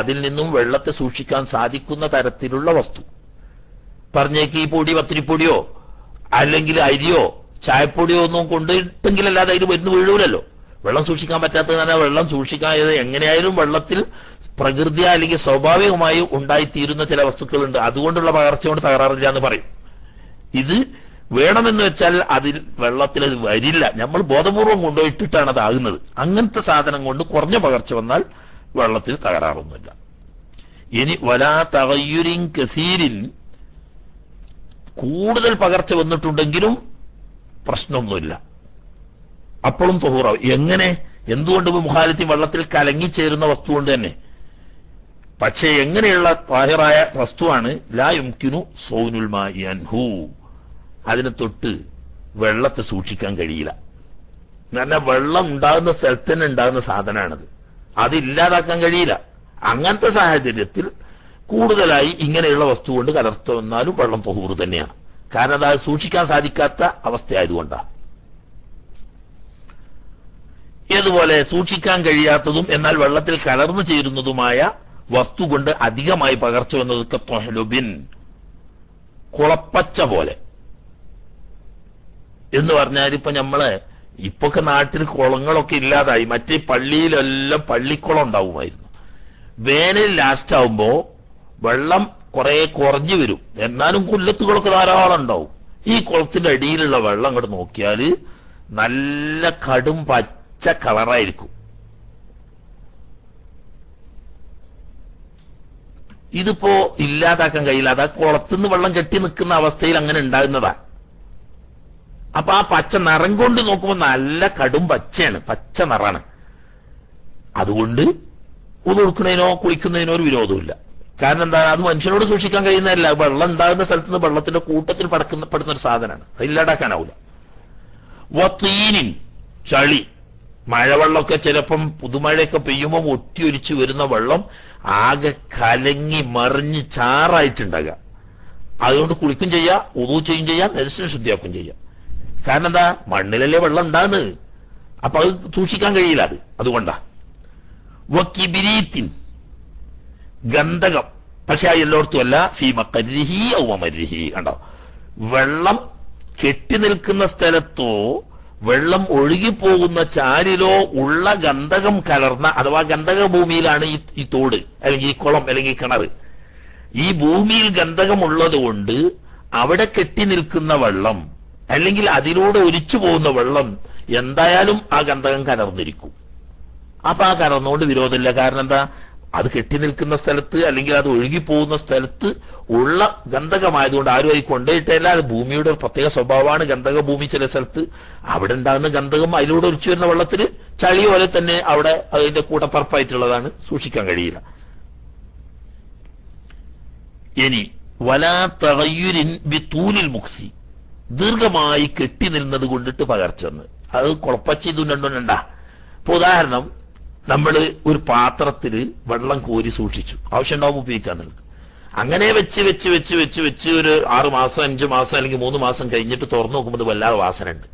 A: അതിൽ നിന്നും വെള്ളത്തെ സൂക്ഷിക്കാൻ സാധിക്കുന്ന തരത്തിലുള്ള വസ്തു. പറഞ്ഞേക്ക് ഈ പൊടി പത്തിരിപ്പൊടിയോ? അല്ലെങ്കിൽ അരിയോ ചായപ്പൊടിയോ ഒന്നും കൊണ്ടിട്ടെങ്കിലല്ലാതെ അതിൽ വരുന്ന വീഴൂലല്ലോ. വെള്ളം സൂക്ഷിക്കാൻ പറ്റാത്തത് തന്നെ വെള്ളം സൂക്ഷിക്കാൻ എങ്ങനെയായാലും വെള്ളത്തിൽ പ്രകൃതി അല്ലെങ്കിൽ സ്വാഭാവികമായി ഉണ്ടായിത്തീരുന്ന ചില വസ്തുക്കളുണ്ട്. അതുകൊണ്ടുള്ള പകർച്ച കൊണ്ട് തകരാറില്ല എന്ന് പറയും. ഇത് വേണമെന്ന് വെച്ചാൽ അതിൽ വെള്ളത്തിൽ അത് വരില്ല. നമ്മൾ ബോധപൂർവം കൊണ്ടുപോയിട്ടിട്ടാണ് അതാകുന്നത്. അങ്ങനത്തെ സാധനം കൊണ്ട് കുറഞ്ഞ പകർച്ച വന്നാൽ വെള്ളത്തിൽ തകരാറൊന്നുമില്ല. ഇനി വലാ തകയുരിൻ കസീരിൻ കൂടുതൽ പകർച്ച വന്നിട്ടുണ്ടെങ്കിലും പ്രശ്നമൊന്നുമില്ല. അപ്പോഴും തൊഹൂറാവും. എങ്ങനെ? എന്തുകൊണ്ട് മുഹാലിത്തി വെള്ളത്തിൽ കലങ്ങിച്ചേരുന്ന വസ്തു കൊണ്ട് തന്നെ? പക്ഷേ എങ്ങനെയുള്ള താഹിറായ വസ്തുവാണ് ലാ യുംകിനു സൗനുൽ മാഹു അതിനെ തൊട്ട് വെള്ളത്തെ സൂക്ഷിക്കാൻ കഴിയില്ല. എന്ന് വെള്ളം ഉണ്ടാകുന്ന സ്ഥലത്ത് തന്നെ ഉണ്ടാകുന്ന സാധനമാണത്. അത് ഇല്ലാതാക്കാൻ കഴിയില്ല. അങ്ങനത്തെ സാഹചര്യത്തിൽ കൂടുതലായി ഇങ്ങനെയുള്ള വസ്തു കൊണ്ട് കലർത്ത വന്നാലും വെള്ളം തൊഹൂർ തന്നെയാണ്. കാരണം അത് സൂക്ഷിക്കാൻ സാധിക്കാത്ത അവസ്ഥയായതുകൊണ്ടാണ് ഇതുപോലെ സൂക്ഷിക്കാൻ കഴിയാത്തതും എന്നാൽ വെള്ളത്തിൽ കലർന്നു ചേരുന്നതുമായ വസ്തു കൊണ്ട് അധികമായി പകർച്ച വന്നതൊക്കെ തൊഹലുബിൻ കുളപ്പച്ച പോലെ. എന്ന് പറഞ്ഞാൽ ഇപ്പൊ നമ്മൾ ഇപ്പൊക്കെ നാട്ടിൽ കുളങ്ങളൊക്കെ ഇല്ലാതായി. മറ്റേ പള്ളിയിലെല്ലാം പള്ളിക്കുളം ഉണ്ടാവുമായിരുന്നു. വേനൽ ലാസ്റ്റ് ആവുമ്പോ വെള്ളം കുറെ കുറഞ്ഞു വരും. എന്നാലും കൊല്ലത്തുകളൊക്കെ ധാരാളം ഉണ്ടാവും ഈ കുളത്തിന്റെ അടിയിലുള്ള വെള്ളം അങ്ങോട്ട് നോക്കിയാൽ നല്ല കടും പച്ച കളറായിരിക്കും. ഇതിപ്പോ ഇല്ലാതാക്കാൻ കഴിയില്ല. അതാ കുളത്തുനിന്ന് വെള്ളം കെട്ടി നിൽക്കുന്ന അവസ്ഥയിൽ അങ്ങനെ ഉണ്ടാകുന്നതാ. അപ്പൊ ആ പച്ച നിറം കൊണ്ട് നോക്കുമ്പോൾ നല്ല കടും പച്ചയാണ്. പച്ച നിറാണ്. അതുകൊണ്ട് ഉതൊടുക്കുന്നതിനോ കുളിക്കുന്നതിനോ ഒരു വിരോധമില്ല കാരണം എന്താണ്? അത് മനുഷ്യനോട് സൂക്ഷിക്കാൻ കഴിയുന്നതല്ല. വെള്ളം ഉണ്ടാകുന്ന സ്ഥലത്ത് നിന്ന് വെള്ളത്തിന്റെ കൂട്ടത്തിൽ പടക്കുന്ന പെടുന്ന ഒരു സാധനമാണ്. അത് ഇല്ലാതാക്കാനാവില്ല വത്തീനിൻ ചളി. മഴവെള്ളമൊക്കെ ചിലപ്പം പുതുമഴയൊക്കെ പെയ്യുമ്പോൾ ഒറ്റിയൊലിച്ചു വരുന്ന വെള്ളം ആകെ കലങ്ങി മറിഞ്ഞ് ചാറായിട്ടുണ്ടാകുക. അതുകൊണ്ട് കുളിക്കും ചെയ്യാം ഉതു ചെയ്യും ചെയ്യാം നെൽസിനെ ശുദ്ധിയാക്കും ചെയ്യാം. കാരണം എന്താ? മണ്ണിലല്ലേ വെള്ളം ഉണ്ടാകുന്നത്. അപ്പൊ അത് സൂക്ഷിക്കാൻ കഴിയില്ല അത്. അതുകൊണ്ടാ. വക്കിബിരീത്തിൻ ഗന്ധകം. പക്ഷെ ആ എല്ലായിടത്തും അല്ല ഫീമക്കരിഹി ഔമരിഹി കണ്ടോ? വെള്ളം കെട്ടി നിൽക്കുന്ന സ്ഥലത്തോ വെള്ളം ഒഴുകിപ്പോകുന്ന ചാലിലോ ഉള്ള ഗന്ധകം കലർന്ന അഥവാ ഗന്ധക ഭൂമിയിലാണ് ഈ തോട് അല്ലെങ്കിൽ ഈ കുളം അല്ലെങ്കിൽ കിണർ. ഈ ഭൂമിയിൽ ഗന്ധകമുള്ളത് കൊണ്ട് അവിടെ കെട്ടി നിൽക്കുന്ന വെള്ളം അല്ലെങ്കിൽ അതിലൂടെ ഒലിച്ചു പോകുന്ന വെള്ളം എന്തായാലും ആ ഗന്ധകം കലർന്നിരിക്കും. അപ്പൊ ആ കലർന്നുകൊണ്ട് വിരോധമില്ല. കാരണം എന്താ? അത് കെട്ടി നിൽക്കുന്ന സ്ഥലത്ത് അല്ലെങ്കിൽ അത് ഒഴുകി പോകുന്ന സ്ഥലത്ത് ഉള്ള ഗന്ധകമായതുകൊണ്ട് ആരും അത് കൊണ്ടുപോയിട്ടല്ല അത് ഭൂമിയുടെ പ്രത്യേക സ്വഭാവമാണ്. ഗന്ധക ഭൂമി ചില സ്ഥലത്ത് അവിടെ ഉണ്ടാകുന്ന ഗന്ധകം അതിലൂടെ ഒഴിച്ചു വരുന്ന വെള്ളത്തിൽ ചളി പോലെ തന്നെ അവിടെ അതിന്റെ കൂട്ടപ്പറപ്പായിട്ടുള്ളതാണ് സൂക്ഷിക്കാൻ കഴിയില്ല. ഇനി വലാ തകയ്യുരിൻ ബി തൂലിൽ മുക്തി ദീർഘമായി കെട്ടി നിന്നത് കൊണ്ടിട്ട് പകർച്ചെന്ന്. അത് കുഴപ്പച്ച ഇതുണ്ടാ ഇപ്പൊ ഉദാഹരണം നമ്മൾ ഒരു പാത്രത്തിൽ വെള്ളം കോരി സൂക്ഷിച്ചു. ആവശ്യമുണ്ടാവും ഉപയോഗിക്കാൻ നിങ്ങൾക്ക് അങ്ങനെ വെച്ച് വെച്ച് വെച്ച് വെച്ച് വെച്ച് ഒരു ആറ് മാസം അഞ്ച് മാസം അല്ലെങ്കിൽ മൂന്ന് മാസം കഴിഞ്ഞിട്ട് തുറന്നു നോക്കുമ്പോൾ വല്ലാതെ വാസന ഉണ്ട്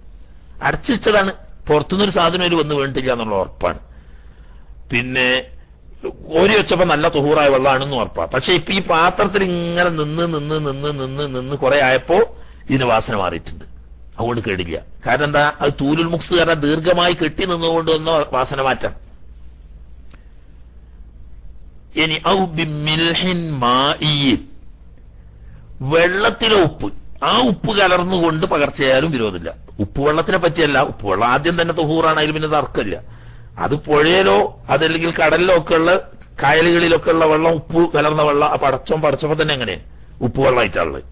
A: അടച്ചു വെച്ചതാണ്. പുറത്തുനിന്നൊരു സാധനം അതിൽ വന്ന് വീണിട്ടില്ല എന്നുള്ള ഉറപ്പാണ്. പിന്നെ കോരി വെച്ചപ്പോ നല്ല തുഹൂറായ വെള്ളമാണെന്ന് ഉറപ്പാണ്. പക്ഷെ ഇപ്പൊ ഈ പാത്രത്തിൽ ഇങ്ങനെ നിന്ന് നിന്ന് നിന്ന് നിന്ന് നിന്ന് കുറെ ആയപ്പോ ഇതിന് വാസന മാറിയിട്ടുണ്ട്. അതുകൊണ്ട് കേടില്ല. കാരണം എന്താ? അത് തൂലുൽ മുക്ത് കാരണം ദീർഘമായി കെട്ടി നിന്നുകൊണ്ട് വന്ന വാസന മാറ്റാം. ഇനി ഔ ബിമിൽഹിൻ മാഇയ്യിൻ. വെള്ളത്തിലെ ഉപ്പ്. ആ ഉപ്പ് കലർന്നുകൊണ്ട് പകർച്ചയായാലും വിരോധമില്ല. ഉപ്പുവെള്ളത്തിനെ പറ്റിയല്ല. ഉപ്പുവെള്ളം ആദ്യം തന്നെ തുഹൂറാണെങ്കിലും അതിൽ പിന്നെ തർക്കമില്ല അത് പുഴയിലോ അതല്ലെങ്കിൽ കടലിലോ ഒക്കെ ഉള്ള കായലുകളിലൊക്കെ ഉള്ള വെള്ളം ഉപ്പ് കലർന്ന വെള്ളം പടച്ചോ പടച്ചപ്പോ തന്നെ എങ്ങനെ? ഉപ്പുവെള്ളമായിട്ടുള്ളത്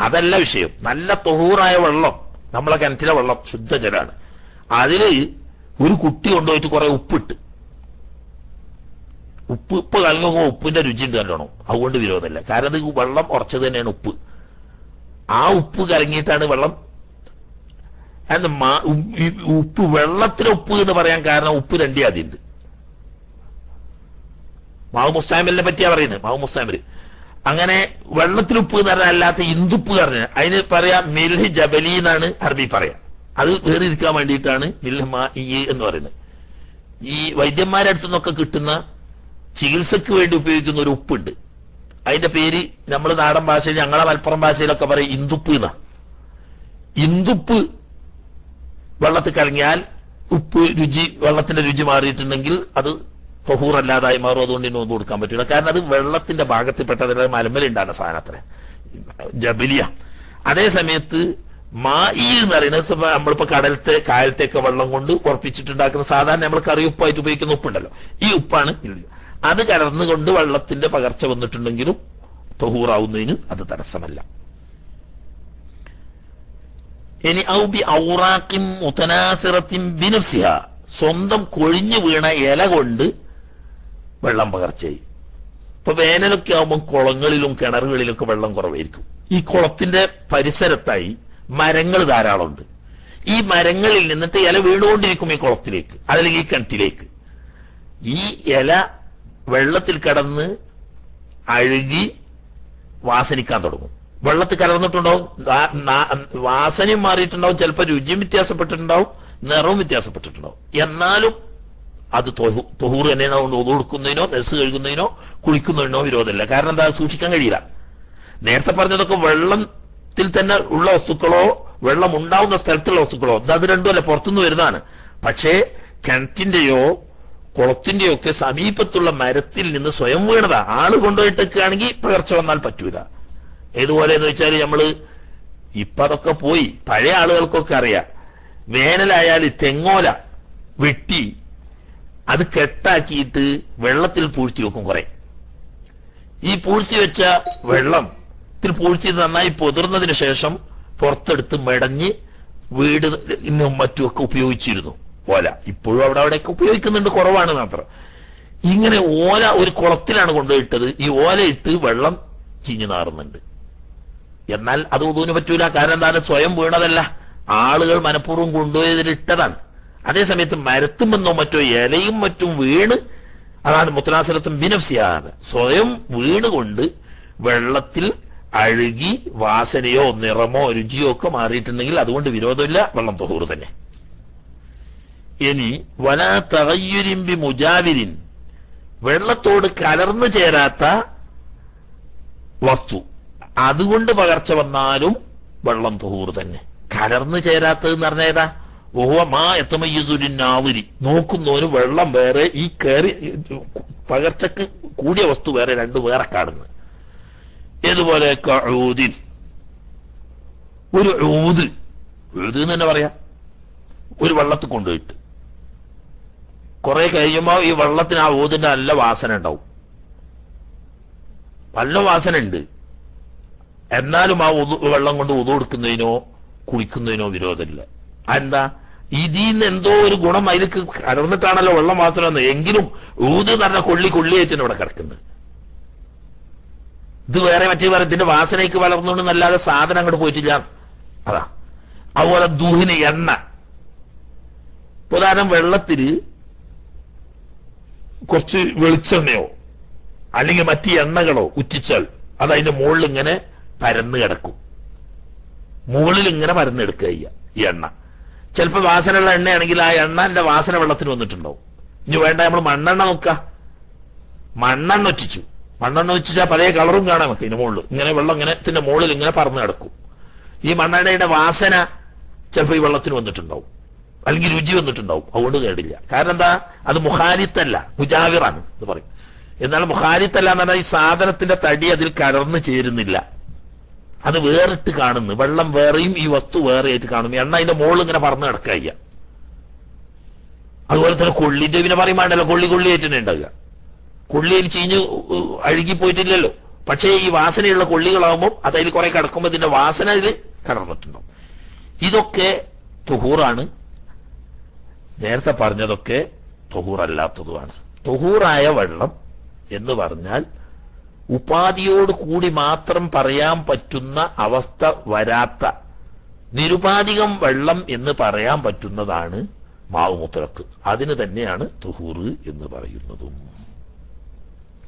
A: അതല്ല വിഷയം. നല്ല തൊഹൂറായ വെള്ളം നമ്മളെ കിണറ്റിലെ വെള്ളം ശുദ്ധജലാണ് അതിൽ ഒരു കുട്ടി കൊണ്ടുപോയിട്ട് കുറെ ഉപ്പിട്ട് ഉപ്പ് ഉപ്പ് കലങ്ങുമ്പോൾ ഉപ്പിന്റെ രുചി ഉണ്ട് അതുകൊണ്ട് വിരോധമില്ല. കാരണം അത് വെള്ളം ഉറച്ചത് തന്നെയാണ് ഉപ്പ്. ആ ഉപ്പ് കലങ്ങിയിട്ടാണ് വെള്ളം. ഉപ്പ് വെള്ളത്തിന് ഉപ്പ് എന്ന് പറയാൻ കാരണം ഉപ്പ് രണ്ടി ആദ്യമുണ്ട് മാവ് മുസ്താമിലിനെ പറ്റിയാ പറയുന്നത്. മാവ് മുസ്താമിൽ. അങ്ങനെ വെള്ളത്തിൽ ഉപ്പ് എന്ന് പറഞ്ഞാൽ അല്ലാത്ത ഇന്ദുപ്പ് പറഞ്ഞ അതിന് പറയാ മിൽഹ് ജബലി എന്നാണ് അറബി പറയാ. അത് വേറെ ഇരിക്കാൻ വേണ്ടിയിട്ടാണ് മിൽഹ് മാ എന്ന് പറയുന്നത്. ഈ വൈദ്യന്മാരെ അടുത്തുനിന്നൊക്കെ കിട്ടുന്ന ചികിത്സക്ക് വേണ്ടി ഉപയോഗിക്കുന്ന ഒരു ഉപ്പുണ്ട്. അതിന്റെ പേര് നമ്മൾ നാടൻ ഭാഷയിൽ ഞങ്ങളെ മലപ്പുറം ഭാഷയിലൊക്കെ പറയും ഇന്ദുപ്പ് എന്നാ. ഇന്ദുപ്പ് വെള്ളത്തിൽ കലങ്ങിയാൽ ഉപ്പ് രുചി വെള്ളത്തിന്റെ രുചി മാറിയിട്ടുണ്ടെങ്കിൽ അത് തൊഹൂർ അല്ലാതായി മാറും. അതുകൊണ്ട് ഇനി ഒന്നും കൊടുക്കാൻ പറ്റില്ല. കാരണം അത് വെള്ളത്തിന്റെ ഭാഗത്തിൽപ്പെട്ട മലമലുണ്ടാണ് സാധനത്തിന്. ജബലിയ. അതേ സമയത്ത് മായി എന്ന് പറയുന്നത് നമ്മളിപ്പോ കടലത്തെ കായലത്തെയൊക്കെ വെള്ളം കൊണ്ട് ഉറപ്പിച്ചിട്ടുണ്ടാക്കുന്ന സാധാരണ നമ്മൾ കറി ഉപ്പായിട്ട് ഉപയോഗിക്കുന്ന ഉപ്പുണ്ടല്ലോ. ഈ ഉപ്പാണ് ഇതിൽ. അത് കലർന്നുകൊണ്ട് വെള്ളത്തിന്റെ പകർച്ച വന്നിട്ടുണ്ടെങ്കിലും തൊഹൂറാവുന്നതിന് അത് തടസ്സമല്ല. ഇനി ഔബി ഔറാക്കിം മുതനാസിറത്തിൻ ബിനഫ്സിഹ. സ്വന്തം കൊഴിഞ്ഞു വീണ ഇല കൊണ്ട് വെള്ളം പകർച്ചയായി. ഇപ്പൊ വേനലൊക്കെ ആവുമ്പോൾ കുളങ്ങളിലും കിണറുകളിലൊക്കെ വെള്ളം കുറവായിരിക്കും. ഈ കുളത്തിന്റെ പരിസരത്തായി മരങ്ങൾ ധാരാളമുണ്ട്. ഈ മരങ്ങളിൽ നിന്നിട്ട് ഇല വീണുകൊണ്ടിരിക്കും ഈ കുളത്തിലേക്ക് അതല്ലെങ്കിൽ ഈ കിണറ്റിലേക്ക്. ഈ ഇല വെള്ളത്തിൽ കിടന്ന് അഴുകി വാസനിക്കാൻ തുടങ്ങും. വെള്ളത്തിൽ കലർന്നിട്ടുണ്ടാവും വാസനയും മാറിയിട്ടുണ്ടാവും ചിലപ്പോൾ രുചിയും വ്യത്യാസപ്പെട്ടിട്ടുണ്ടാവും നിറവും വ്യത്യാസപ്പെട്ടിട്ടുണ്ടാവും. എന്നാലും അത് തൊഹു- തൊഹൂർ അതുകൊണ്ട് ഒതുകൊടുക്കുന്നതിനോ നെസ് കഴുകുന്നതിനോ കുളിക്കുന്നതിനോ വിരോധമില്ല. കാരണം എന്താ? സൂക്ഷിക്കാൻ കഴിയില്ല. നേരത്തെ പറഞ്ഞതൊക്കെ വെള്ളത്തിൽ തന്നെ ഉള്ള വസ്തുക്കളോ വെള്ളം ഉണ്ടാവുന്ന സ്ഥലത്തുള്ള വസ്തുക്കളോ അത് രണ്ടുമല്ല പുറത്തുനിന്ന് വരുന്നതാണ്. പക്ഷേ കിണറ്റിന്റെയോ കുളത്തിന്റെയോ ഒക്കെ സമീപത്തുള്ള മരത്തിൽ നിന്ന് സ്വയം വീണതാ. ആൾ കൊണ്ടുപോയിട്ടൊക്കെയാണെങ്കിൽ പകർച്ച വന്നാൽ പറ്റൂല. ഏതുപോലെ എന്ന് വെച്ചാൽ നമ്മൾ ഇപ്പൊ അതൊക്കെ പോയി. പഴയ ആളുകൾക്കൊക്കെ അറിയാം. വേനലായാൽ തെങ്ങോല വെട്ടി അത് കെട്ടാക്കിയിട്ട് വെള്ളത്തിൽ പൂഴ്ത്തി വെക്കും കുറെ. ഈ പൂഴ്ത്തി വെച്ച വെള്ളം ത്തിൽ പൂഴ്ത്തി നന്നായി പൊതിർന്നതിന് ശേഷം പുറത്തെടുത്ത് മെടഞ്ഞ് വീട് മറ്റുമൊക്കെ ഉപയോഗിച്ചിരുന്നു. ഓല ഇപ്പോഴും അവിടെ അവിടെയൊക്കെ ഉപയോഗിക്കുന്നുണ്ട് കുറവാണ് മാത്രം. ഇങ്ങനെ ഓല ഒരു കുളത്തിലാണ് കൊണ്ടുപോയിട്ടത്. ഈ ഓല ഇട്ട് വെള്ളം ചീഞ്ഞു നാറുന്നുണ്ട്. എന്നാൽ അത് ഒതുവിന് പറ്റൂല. കാരണം എന്താണ്? സ്വയം വീണതല്ല. ആളുകൾ മനഃപൂർവം കൊണ്ടുപോയതിലിട്ടതാണ് അതേസമയത്ത് മരത്തും എന്നോ മറ്റോ ഇലയും മറ്റും വീണ് അതാണ് മുത്തലാസലത്തും ബിനഫ്സിയാണ് സ്വയം വീണുകൊണ്ട് വെള്ളത്തിൽ അഴുകി വാസനയോ നിറമോ രുചിയോ ഒക്കെ മാറിയിട്ടുണ്ടെങ്കിൽ അതുകൊണ്ട് വിരോധമില്ല. വെള്ളം തൊഹൂർ തന്നെ. ഇനി വലാ തകയ്യുരിമ്പി മുജാവിരിൻ വെള്ളത്തോട് കലർന്നു ചേരാത്ത വസ്തു. അതുകൊണ്ട് പകർച്ച വന്നാലും വെള്ളം തുഹൂർ തന്നെ. കലർന്നു ചേരാത്തത് എന്ന് പറഞ്ഞ ഏതാ? ഓഹോ മാ എത്തമയ്യുസുരിനാവുരി നോക്കുന്നവന് വെള്ളം വേറെ ഈ കയറി പകർച്ചക്ക് കൂടിയ വസ്തു വേറെ രണ്ടു വേറെ കാണുന്നു. ഇതുപോലെ കഊദിൻ. ഒരു ഊത് ഊത് എന്ന് തന്നെ പറയാ. ഒരു വെള്ളത്തിൽ കൊണ്ടുപോയിട്ട്. കുറെ കഴിയുമ്പോൾ ഈ വെള്ളത്തിന് ആ ഊതിന്റെ നല്ല വാസന ഉണ്ടാവും. നല്ല വാസന ഉണ്ട് എന്നാലും ആ വെള്ളം കൊണ്ട് ഉതു കൊടുക്കുന്നതിനോ കുളിക്കുന്നതിനോ വിരോധമില്ല. എന്താ നിന്ന് എന്തോ ഒരു ഗുണം അതിലേക്ക് കലർന്നിട്ടാണല്ലോ വെള്ളം വാസന വന്നത്. എങ്കിലും ഊത് പറഞ്ഞ കൊള്ളി കൊള്ളിയായിട്ട് ഇവിടെ കിടക്കുന്നത്. ഇത് വേറെ മറ്റേ വേറെ ഇതിന്റെ വാസനയ്ക്ക് വളർന്നുകൊണ്ട് നല്ലാതെ സാധനം അങ്ങോട്ട് പോയിട്ടില്ല. അതാ. അതുപോലെ ദുഹിന് എണ്ണ. പ്രധാനം വെള്ളത്തിൽ കുറച്ച് വെളിച്ചെണ്ണയോ അല്ലെങ്കിൽ മറ്റ് എണ്ണകളോ ഉച്ചിച്ചാൽ അത് അതിന്റെ മുകളിൽ ഇങ്ങനെ പരന്ന് കിടക്കും. മുകളിൽ ഇങ്ങനെ പരന്നെടുക്കുക ഈ എണ്ണ. ചിലപ്പോൾ വാസനയുള്ള എണ്ണയാണെങ്കിൽ ആ എണ്ണന്റെ വാസന വെള്ളത്തിന് വന്നിട്ടുണ്ടാവും. ഇനി വേണ്ട നമ്മൾ മണ്ണെണ്ണ നോക്ക മണ്ണെണ്ണ ഒറ്റിച്ചു മണ്ണെണ്ണ ഒറ്റിച്ചാൽ പഴയ കളറും കാണാൻ പറ്റും ഇതിന് മുകളിൽ ഇങ്ങനെ വെള്ളം ഇങ്ങനെ ഇതിന്റെ മുകളിൽ ഇങ്ങനെ പറന്ന് കിടക്കും. ഈ മണ്ണെണ്ണയുടെ വാസന ചിലപ്പോൾ ഈ വെള്ളത്തിന് വന്നിട്ടുണ്ടാവും. അല്ലെങ്കിൽ രുചി വന്നിട്ടുണ്ടാവും. അതുകൊണ്ട് കേടില്ല. കാരണം എന്താ? അത് മുഖാരിത്തല്ല. മുജാവിറാണ് എന്ന് പറയും. എന്നാൽ മുഖാരിത്തല്ല എന്ന് പറഞ്ഞാൽ ഈ സാധനത്തിന്റെ തടി അതിൽ കലർന്നു ചേരുന്നില്ല. അത് വേറിട്ട് കാണുന്നു. വെള്ളം വേറെയും ഈ വസ്തു വേറെയായിട്ട് കാണുന്നു. എണ്ണ അതിന്റെ മുകളിൽ ഇങ്ങനെ പറന്ന് കിടക്കുക അതുപോലെ തന്നെ കൊള്ളിന്റെ പിന്നെ പറയും വേണ്ടല്ലോ കൊള്ളി ആയിട്ട് തന്നെ ഉണ്ടാവുക. കൊള്ളി കൊള്ളിയിൽ ചീഞ്ഞ് അഴുകിപ്പോയിട്ടില്ലല്ലോ അഴുകി പോയിട്ടില്ലല്ലോ. പക്ഷേ ഈ വാസനയുള്ള കൊള്ളികളാകുമ്പോൾ അതായത് അതിൽ കുറെ കിടക്കുമ്പോൾ ഇതിന്റെ വാസന അതിൽ കടർന്നിട്ടുണ്ടാവും ഇതൊക്കെ തുഹൂറാണ്. നേരത്തെ പറഞ്ഞതൊക്കെ തൊഹൂറല്ലാത്തതുമാണ്. തൊഹൂറായ വെള്ളം എന്ന് പറഞ്ഞാൽ ഉപാധിയോട് കൂടി മാത്രം പറയാൻ പറ്റുന്ന അവസ്ഥ വരാത്ത നിരുപാധികം വെള്ളം എന്ന് പറയാൻ പറ്റുന്നതാണ് മാവുമുത്തലക്ക്. അതിന് തന്നെയാണ് തുഹൂറ് എന്ന് പറയുന്നതും.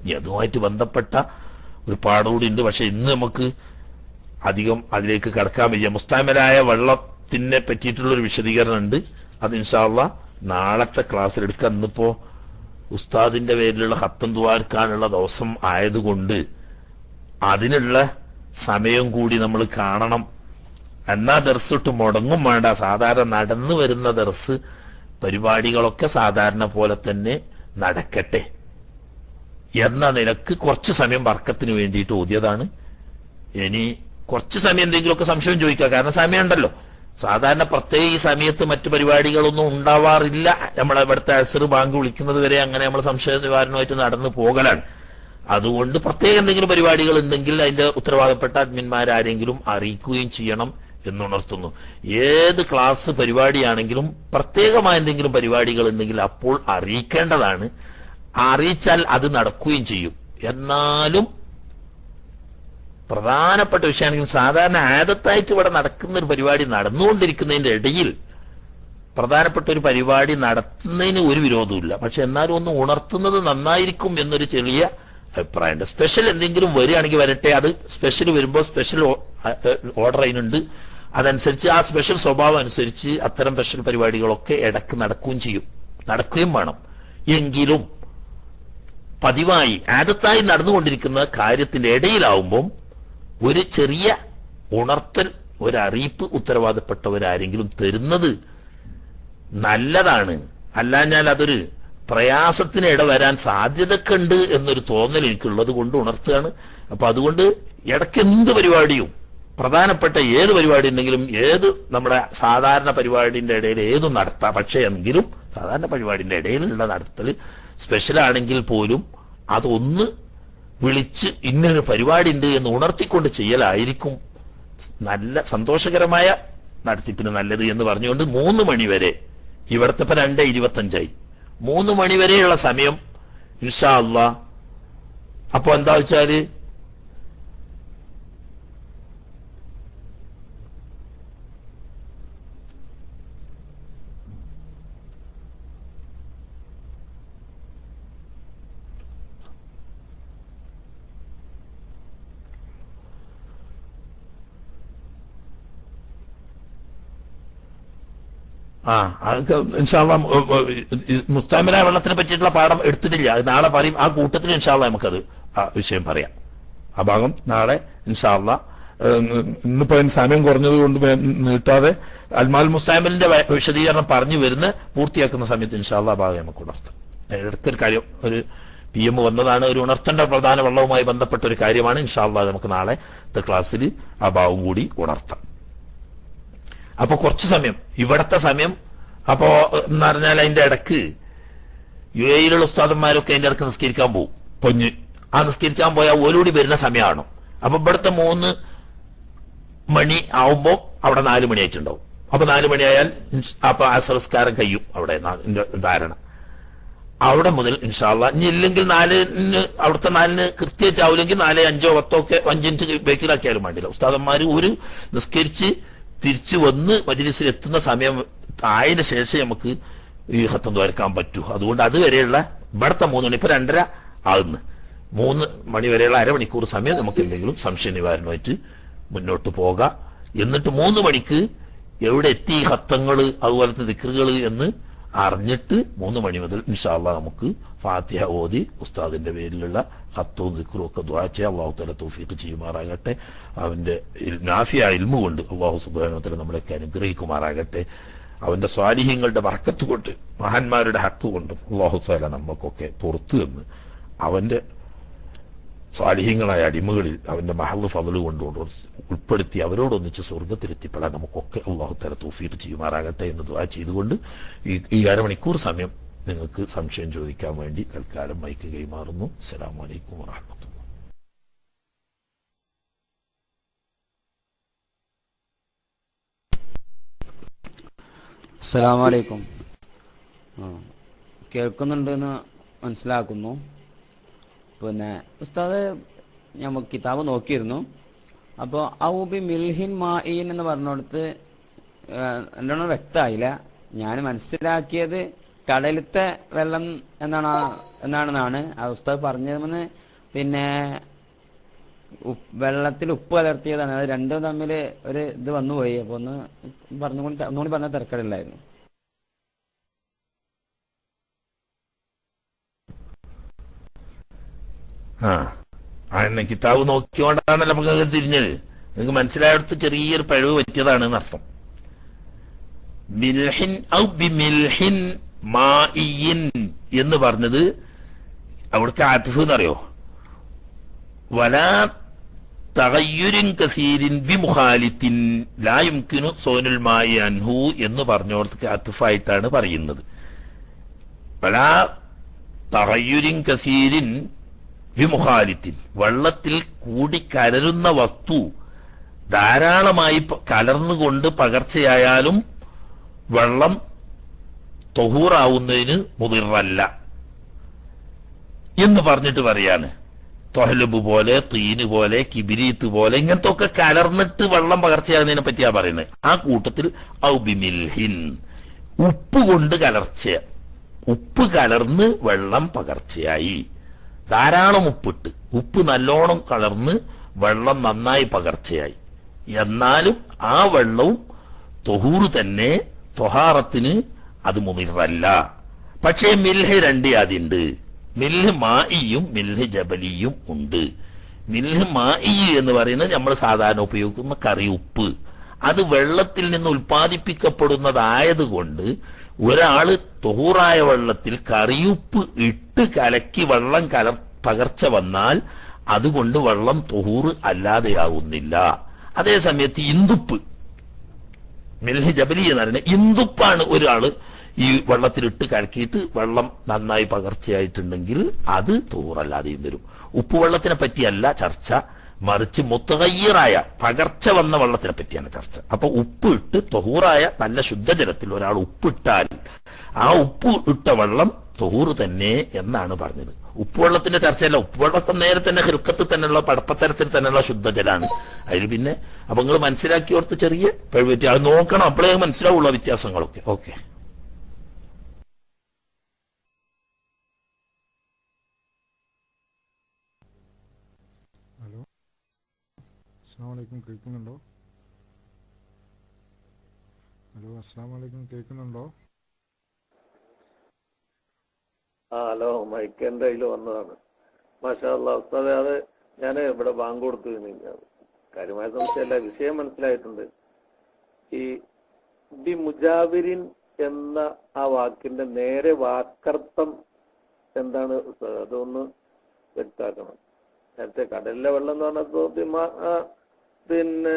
A: ഇനി അതുമായിട്ട് ബന്ധപ്പെട്ട ഒരു പാടുകൂടി ഉണ്ട്. പക്ഷെ ഇന്ന് നമുക്ക് അധികം അതിലേക്ക് കടക്കാൻ വയ്യ. മുസ്താമലായ വെള്ളത്തിനെ പറ്റിയിട്ടുള്ള ഒരു വിശദീകരണം ഉണ്ട് അത് ഇൻഷാല്ല നാളത്തെ ക്ലാസ്സിൽ എടുക്കാം. ഇന്നിപ്പോ ഉസ്താദിന്റെ പേരിലുള്ള ഹത്തം തുവാർക്കാനുള്ള ദിവസം ആയതുകൊണ്ട് അതിനുള്ള സമയം കൂടി നമ്മൾ കാണണം. എന്നാ ദർസ് ഇട്ട് മുടങ്ങും വേണ്ട. സാധാരണ നടന്നു വരുന്ന ദർസ് പരിപാടികളൊക്കെ സാധാരണ പോലെ തന്നെ നടക്കട്ടെ. എന്ന നിലയ്ക്ക് കുറച്ച് സമയം വർക്കത്തിന് വേണ്ടിയിട്ട് ഓതിയതാണ് ഇനി കുറച്ച് സമയം എന്തെങ്കിലുമൊക്കെ സംശയം ചോദിക്കുക. കാരണം സമയമുണ്ടല്ലോ. സാധാരണ പ്രത്യേക ഈ സമയത്ത് മറ്റു പരിപാടികളൊന്നും ഉണ്ടാവാറില്ല. നമ്മളെ ഇവിടുത്തെ അസർ ബാങ്ക് വിളിക്കുന്നത് വരെ അങ്ങനെ നമ്മൾ സംശയ നിവാരണമായിട്ട് നടന്നു പോകലാണ്. അതുകൊണ്ട് പ്രത്യേക എന്തെങ്കിലും പരിപാടികൾ ഉണ്ടെങ്കിൽ അതിന്റെ ഉത്തരവാദപ്പെട്ട അഡ്മിന്മാരാരെങ്കിലും അറിയിക്കുകയും ചെയ്യണം എന്നുണർത്തുന്നു. ഏത് ക്ലാസ് പരിപാടിയാണെങ്കിലും പ്രത്യേകമായ എന്തെങ്കിലും പരിപാടികൾ ഉണ്ടെങ്കിൽ അപ്പോൾ അറിയിക്കേണ്ടതാണ്. അറിയിച്ചാൽ അത് നടക്കുകയും ചെയ്യും. എന്നാലും പ്രധാനപ്പെട്ട വിഷയമാണെങ്കിൽ സാധാരണ ആദത്തായിട്ട് ഇവിടെ നടക്കുന്ന ഒരു പരിപാടി നടന്നുകൊണ്ടിരിക്കുന്നതിന്റെ ഇടയിൽ പ്രധാനപ്പെട്ട ഒരു പരിപാടി നടത്തുന്നതിന് ഒരു വിരോധമില്ല പക്ഷെ എന്നാലും ഒന്ന് ഉണർത്തുന്നത് നന്നായിരിക്കും എന്നൊരു ചെറിയ അഭിപ്രായമുണ്ട്. സ്പെഷ്യൽ എന്തെങ്കിലും വരികയാണെങ്കിൽ വരട്ടെ. അത് സ്പെഷ്യൽ വരുമ്പോൾ സ്പെഷ്യൽ ഓർഡർ അതിനുണ്ട്. അതനുസരിച്ച് ആ സ്പെഷ്യൽ സ്വഭാവം അനുസരിച്ച് അത്തരം സ്പെഷ്യൽ പരിപാടികളൊക്കെ ഇടയ്ക്ക് നടക്കുകയും ചെയ്യും. നടക്കുകയും വേണം. എങ്കിലും പതിവായി ആദത്തായി നടന്നുകൊണ്ടിരിക്കുന്ന കാര്യത്തിന്റെ ഇടയിലാവുമ്പം ഒരു ചെറിയ ഉണർത്തൽ ഒരറിയിപ്പ് ഉത്തരവാദപ്പെട്ടവരാരെങ്കിലും തരുന്നത് നല്ലതാണ്. അല്ലാഞ്ഞാൽ അതൊരു പ്രയാസത്തിന് ഇട വരാൻ സാധ്യതയൊക്കെ ഉണ്ട് എന്നൊരു തോന്നൽ എനിക്കുള്ളത് കൊണ്ട് ഉണർത്തുകയാണ്. അപ്പൊ അതുകൊണ്ട് ഇടയ്ക്ക് എന്ത് പരിപാടിയും പ്രധാനപ്പെട്ട ഏത് പരിപാടി ഉണ്ടെങ്കിലും ഏത് നമ്മുടെ സാധാരണ പരിപാടിന്റെ ഇടയിൽ ഏതും നടത്താം പക്ഷേ എങ്കിലും സാധാരണ പരിപാടിന്റെ ഇടയിലുള്ള നടത്തൽ സ്പെഷ്യൽ ആണെങ്കിൽ പോലും അതൊന്ന് വിളിച്ച് ഇന്നൊരു പരിപാടി ഉണ്ട് എന്ന് ഉണർത്തിക്കൊണ്ട് ചെയ്യലായിരിക്കും നല്ല സന്തോഷകരമായ നടത്തിപ്പിന് നല്ലത് എന്ന് പറഞ്ഞുകൊണ്ട് മൂന്ന് മണിവരെ ഇവിടുത്തെ ഇപ്പൊ രണ്ട് ഇരുപത്തഞ്ചായി. മൂന്ന് മണിവരെയുള്ള സമയം ഇൻഷാ അള്ളാ. അപ്പൊ എന്താ വെച്ചാൽ ആ അതൊക്കെ ഇൻഷാള്ള മുസ്താമിനായ വെള്ളത്തിനെ പറ്റിയിട്ടുള്ള പാഠം എടുത്തിട്ടില്ല. അത് നാളെ പറയും. ആ കൂട്ടത്തിൽ ഇൻഷാള്ള നമുക്കത് ആ വിഷയം പറയാം. ആ ഭാഗം നാളെ ഇൻഷാള്ള ഇന്നിപ്പോ അതിന് സമയം കുറഞ്ഞത് കൊണ്ട് നീട്ടാതെ അൽമാൽ മുസ്താമിലിന്റെ വിശദീകരണം പറഞ്ഞു വരുന്ന പൂർത്തിയാക്കുന്ന സമയത്ത് ഇൻഷാള്ള ഭാഗം നമുക്ക് ഉണർത്താം. ഇടയ്ക്കൊരു കാര്യം ഒരു പി എം വന്നതാണ് ഒരു ഉണർത്തേണ്ട പ്രധാന വെള്ളവുമായി ബന്ധപ്പെട്ട ഒരു കാര്യമാണ് ഇൻഷാള്ള നമുക്ക് നാളെ ക്ലാസ്സിൽ ആ ഭാഗം കൂടി ഉണർത്താം. അപ്പൊ കുറച്ച് സമയം. ഇവിടത്തെ സമയം അപ്പോ എന്ന് പറഞ്ഞാൽ അതിന്റെ ഇടയ്ക്ക് യു എയിലുള്ള ഉസ്താദന്മാരൊക്കെ അതിന്റെ ഇടയ്ക്ക് നിസ്കരിക്കാൻ പോകും പൊഞ്ഞ് ആ നിസ്കരിക്കാൻ പോയാൽ ഓരോടി വരുന്ന സമയമാണ്. അപ്പൊ ഇവിടുത്തെ മൂന്ന് മണി ആവുമ്പോ അവിടെ നാല് മണി ആയിട്ടുണ്ടാവും അപ്പൊ നാല് മണിയായാൽ അപ്പൊ ആ സംസ്കാരം കഴിയും അവിടെ ധാരണ. അവിടെ മുതൽ ഇൻഷാല്ല ഇനി ഇല്ലെങ്കിൽ നാലിന് അവിടുത്തെ നാലിന് കൃത്യമായിട്ടാവില്ലെങ്കിൽ നാല് അഞ്ചോ പത്തോ ഒക്കെ അഞ്ചിഞ്ച് ബേക്കിലാക്കിയാലും വേണ്ടില്ല. ഉസ്താദന്മാർ ഒരു നിസ്കരിച്ച് തിരിച്ചു വന്ന് മജ്ലിസിൽ എത്തുന്ന സമയം ആയതിനു ശേഷം നമുക്ക് ഈ ഹത്തം തുറക്കാൻ പറ്റൂ. അതുകൊണ്ട് അതുവരെയുള്ള ഇവിടുത്തെ മൂന്ന് മണി ഇപ്പൊ രണ്ടര ആകുന്നു. മൂന്ന് മണി വരെയുള്ള അരമണിക്കൂർ സമയം നമുക്ക് എന്തെങ്കിലും സംശയ നിവാരണമായിട്ട് മുന്നോട്ട് പോകാം. എന്നിട്ട് മൂന്ന് മണിക്ക് എവിടെ എത്തി ഹത്തങ്ങൾ അതുപോലത്തെ ദിക്കറുകൾ എന്ന് അറിഞ്ഞിട്ട് മൂന്ന് മണി മുതൽ ഇൻഷാല്ല നമുക്ക് ഫാത്തിഹ ഓതി ഉസ്താദിന്റെ പേരിലുള്ള ഹത്തും ദിക്കറും ഒക്കെ ദ്വാച്ച അള്ളാഹു തല തൗഫീഖ് ചെയ്യുമാറാകട്ടെ. അവന്റെ നാഫിയ ഇൽമു കൊണ്ട് അള്ളാഹു സുബാനത്തല നമ്മളെയൊക്കെ അനുഗ്രഹിക്കുമാറാകട്ടെ. അവന്റെ സ്വാലിഹ്യങ്ങളുടെ വറക്കത്ത് കൊണ്ട് മഹാന്മാരുടെ ഹക്ക് കൊണ്ടും അള്ളാഹു സാല നമുക്കൊക്കെ പുറത്തു എന്ന് അവന്റെ സ്വാലിഹ്യങ്ങളായ അടിമകളിൽ അവന്റെ മഹൽ ഫതൽ കൊണ്ടുകൊണ്ട് ഉൾപ്പെടുത്തി അവരോടൊന്നിച്ച് സ്വർഗത്തിലെത്തിപ്പെടാൻ നമുക്കൊക്കെ അള്ളാഹു തല തൗഫീഖ് ചെയ്യുമാറാകട്ടെ എന്ന് ദുആ ചെയ്തുകൊണ്ട് ഈ ഈ അരമണിക്കൂർ സമയം നിങ്ങൾക്ക് സംശയം ചോദിക്കാൻ വേണ്ടി തൽക്കാലം മൈക്ക് കൈമാറുന്നു. വറഹ്മത്തുള്ളാഹി
B: അസ്സലാമലൈക്കും. ആ കേൾക്കുന്നുണ്ടെന്ന് മനസ്സിലാക്കുന്നു. പിന്നെ ഉസ്താദ് ഞാൻ കിതാബ് നോക്കിയിരുന്നു. അപ്പോൾ ഔബി മിൽഹിൻ മായിൻ എന്ന് പറഞ്ഞിടത്ത് എന്താണ് വ്യക്തമായില്ല. ഞാൻ മനസ്സിലാക്കിയത് കടലത്തെ വെള്ളം എന്നാണ് എന്നാണെന്നാണ്. ആ ഉസ്താദ് പറഞ്ഞതെന്ന് പിന്നെ വെള്ളത്തിൽ ഉപ്പ് കലർത്തിയതാണ്. അത് രണ്ടും തമ്മിൽ ഒരു ഇത് വന്നുപോയി. അപ്പോൾ ഒന്ന് പറഞ്ഞുകൊണ്ട് ഒന്നുകൂടി പറഞ്ഞ തിരക്കടില്ലായിരുന്നു.
A: ആ. എന്നെ കിതാബ് നോക്കിക്കൊണ്ടാണല്ലോ നമുക്ക് അങ്ങനെ തിരിഞ്ഞത്. നിങ്ങൾക്ക് മനസ്സിലായടത്ത് ചെറിയൊരു പഴവ് പറ്റിയതാണ് എന്നർത്ഥം. മിൽഹിൻ ഔ ബിമിൽഹിൻ മായിൻ എന്ന് പറഞ്ഞത് അവിടുത്തെ ആത്തിഫ് എന്നറിയോ? വലാ തകയ്യുരിൻ കസീരിൻ ബിമുഖാലിത്തിൻ ലാ യുംകിനു സോനുൽ മായി അൻഹു എന്ന് പറഞ്ഞോടത്ത് അത്തുഫായിട്ടാണ് പറയുന്നത്. വലാ തകയ്യുരിൻ കസീരിൻ വിമുഖാലിത്തിൻ വെള്ളത്തിൽ കൂടി കലരുന്ന വസ്തു ധാരാളമായി കലർന്നുകൊണ്ട് പകർച്ചയായാലും വെള്ളം തൊഹൂറാവുന്നതിന് മുതിർവല്ല. എന്ന് പറഞ്ഞിട്ട് പറയാണ്. തൊഹലബ് പോലെ തീന് പോലെ കിബിരീത്ത് പോലെ ഇങ്ങനത്തെ ഒക്കെ കലർന്നിട്ട് വെള്ളം പകർച്ചയാകുന്നതിനെ പറ്റിയാ പറയുന്നത് ആ കൂട്ടത്തിൽ ഔബിമിൽഹിൻ ഉപ്പ് കൊണ്ട് കലർച്ച ഉപ്പ് കലർന്ന് വെള്ളം പകർച്ചയായി. ധാരാളം ഉപ്പിട്ട്. ഉപ്പ് നല്ലോണം കളർന്ന് വെള്ളം നന്നായി പകർച്ചയായി. എന്നാലും ആ വെള്ളവും തൊഹൂറ് തന്നെ തൊഹാറത്തിന് അത് മുമിറല്ല പക്ഷേ മിൽഹ് രണ്ട് അതിണ്ട്. മിൽഹ് മായിയും മിൽഹ് ജബലിയും ഉണ്ട്. മിൽഹ് മായി എന്ന് പറയുന്നത് നമ്മൾ സാധാരണ ഉപയോഗിക്കുന്ന കറി ഉപ്പ്. അത് വെള്ളത്തിൽ നിന്ന് ഉൽപ്പാദിപ്പിക്കപ്പെടുന്നതായതുകൊണ്ട് ഒരാൾ തൊഹൂറായ വെള്ളത്തിൽ കറിയുപ്പ് ഇട്ട് കലക്കി വെള്ളം കലർ പകർച്ച വന്നാൽ അതുകൊണ്ട് വെള്ളം തൊഹൂറ് അല്ലാതെയാവുന്നില്ല. അതേസമയത്ത് ഇന്ദുപ്പ് മെൽഹി ജബലി എന്ന് പറയുന്നത് ഇന്ദുപ്പാണ് ഒരാൾ ഈ വെള്ളത്തിലിട്ട് കലക്കിയിട്ട് വെള്ളം നന്നായി പകർച്ചയായിട്ടുണ്ടെങ്കിൽ അത് തൂറല്ലാതെയും വരും. ഉപ്പുവെള്ളത്തിനെ പറ്റിയല്ല ചർച്ച. മറിച്ച് മുത്തകയ്യറായ പകർച്ച വന്ന വെള്ളത്തിനെ പറ്റിയാണ് ചർച്ച. അപ്പൊ ഉപ്പ് ഇട്ട് തൊഹൂറായ നല്ല ശുദ്ധജലത്തിൽ ഒരാൾ ഉപ്പിട്ടാൽ ആ ഉപ്പ് ഇട്ട വെള്ളം തൊഹൂറ് തന്നെ എന്നാണ് പറഞ്ഞത്. ഉപ്പുവെള്ളത്തിന്റെ ചർച്ചയല്ല ഉപ്പുവെള്ളത്തെ നേരെ തന്നെ ഹൃക്കത്തിൽ തന്നെയുള്ള പടപ്പത്തരത്തിൽ തന്നെയുള്ള ശുദ്ധജലാണ്. അതിൽ പിന്നെ അപ്പൊ നിങ്ങൾ മനസ്സിലാക്കി ഓർത്ത് ചെറിയ പഴുപറ്റി അത് നോക്കണം അപ്പോഴേ മനസ്സിലാവുള്ള വ്യത്യാസങ്ങളൊക്കെ. ഓക്കെ.
C: ഹലോ. അസ്സാം കേൾക്കുന്നുണ്ടോ? ഹലോ അസ്സാം കേൾക്കുന്നുണ്ടോ?
D: ആ ഹലോ മൈക്ക് എന്റെ കയ്യിൽ വന്നതാണ്. മാഷാ അല്ലാ ഉസ്താദെ അത് ഞാൻ ഇവിടെ ബാങ്ക് കൊടുത്തു കാര്യമായ സംശയമല്ല. വിഷയം മനസ്സിലായിട്ടുണ്ട്. ഈ ബി മുജാബിരിൻ എന്ന ആ വാക്കിന്റെ നേരെ വാക്കർത്ഥം എന്താണ്? അതൊന്ന് വ്യക്താക്കണം നേരത്തെ കടലിലെ വെള്ളം എന്ന് പറഞ്ഞപ്പോ പിന്നെ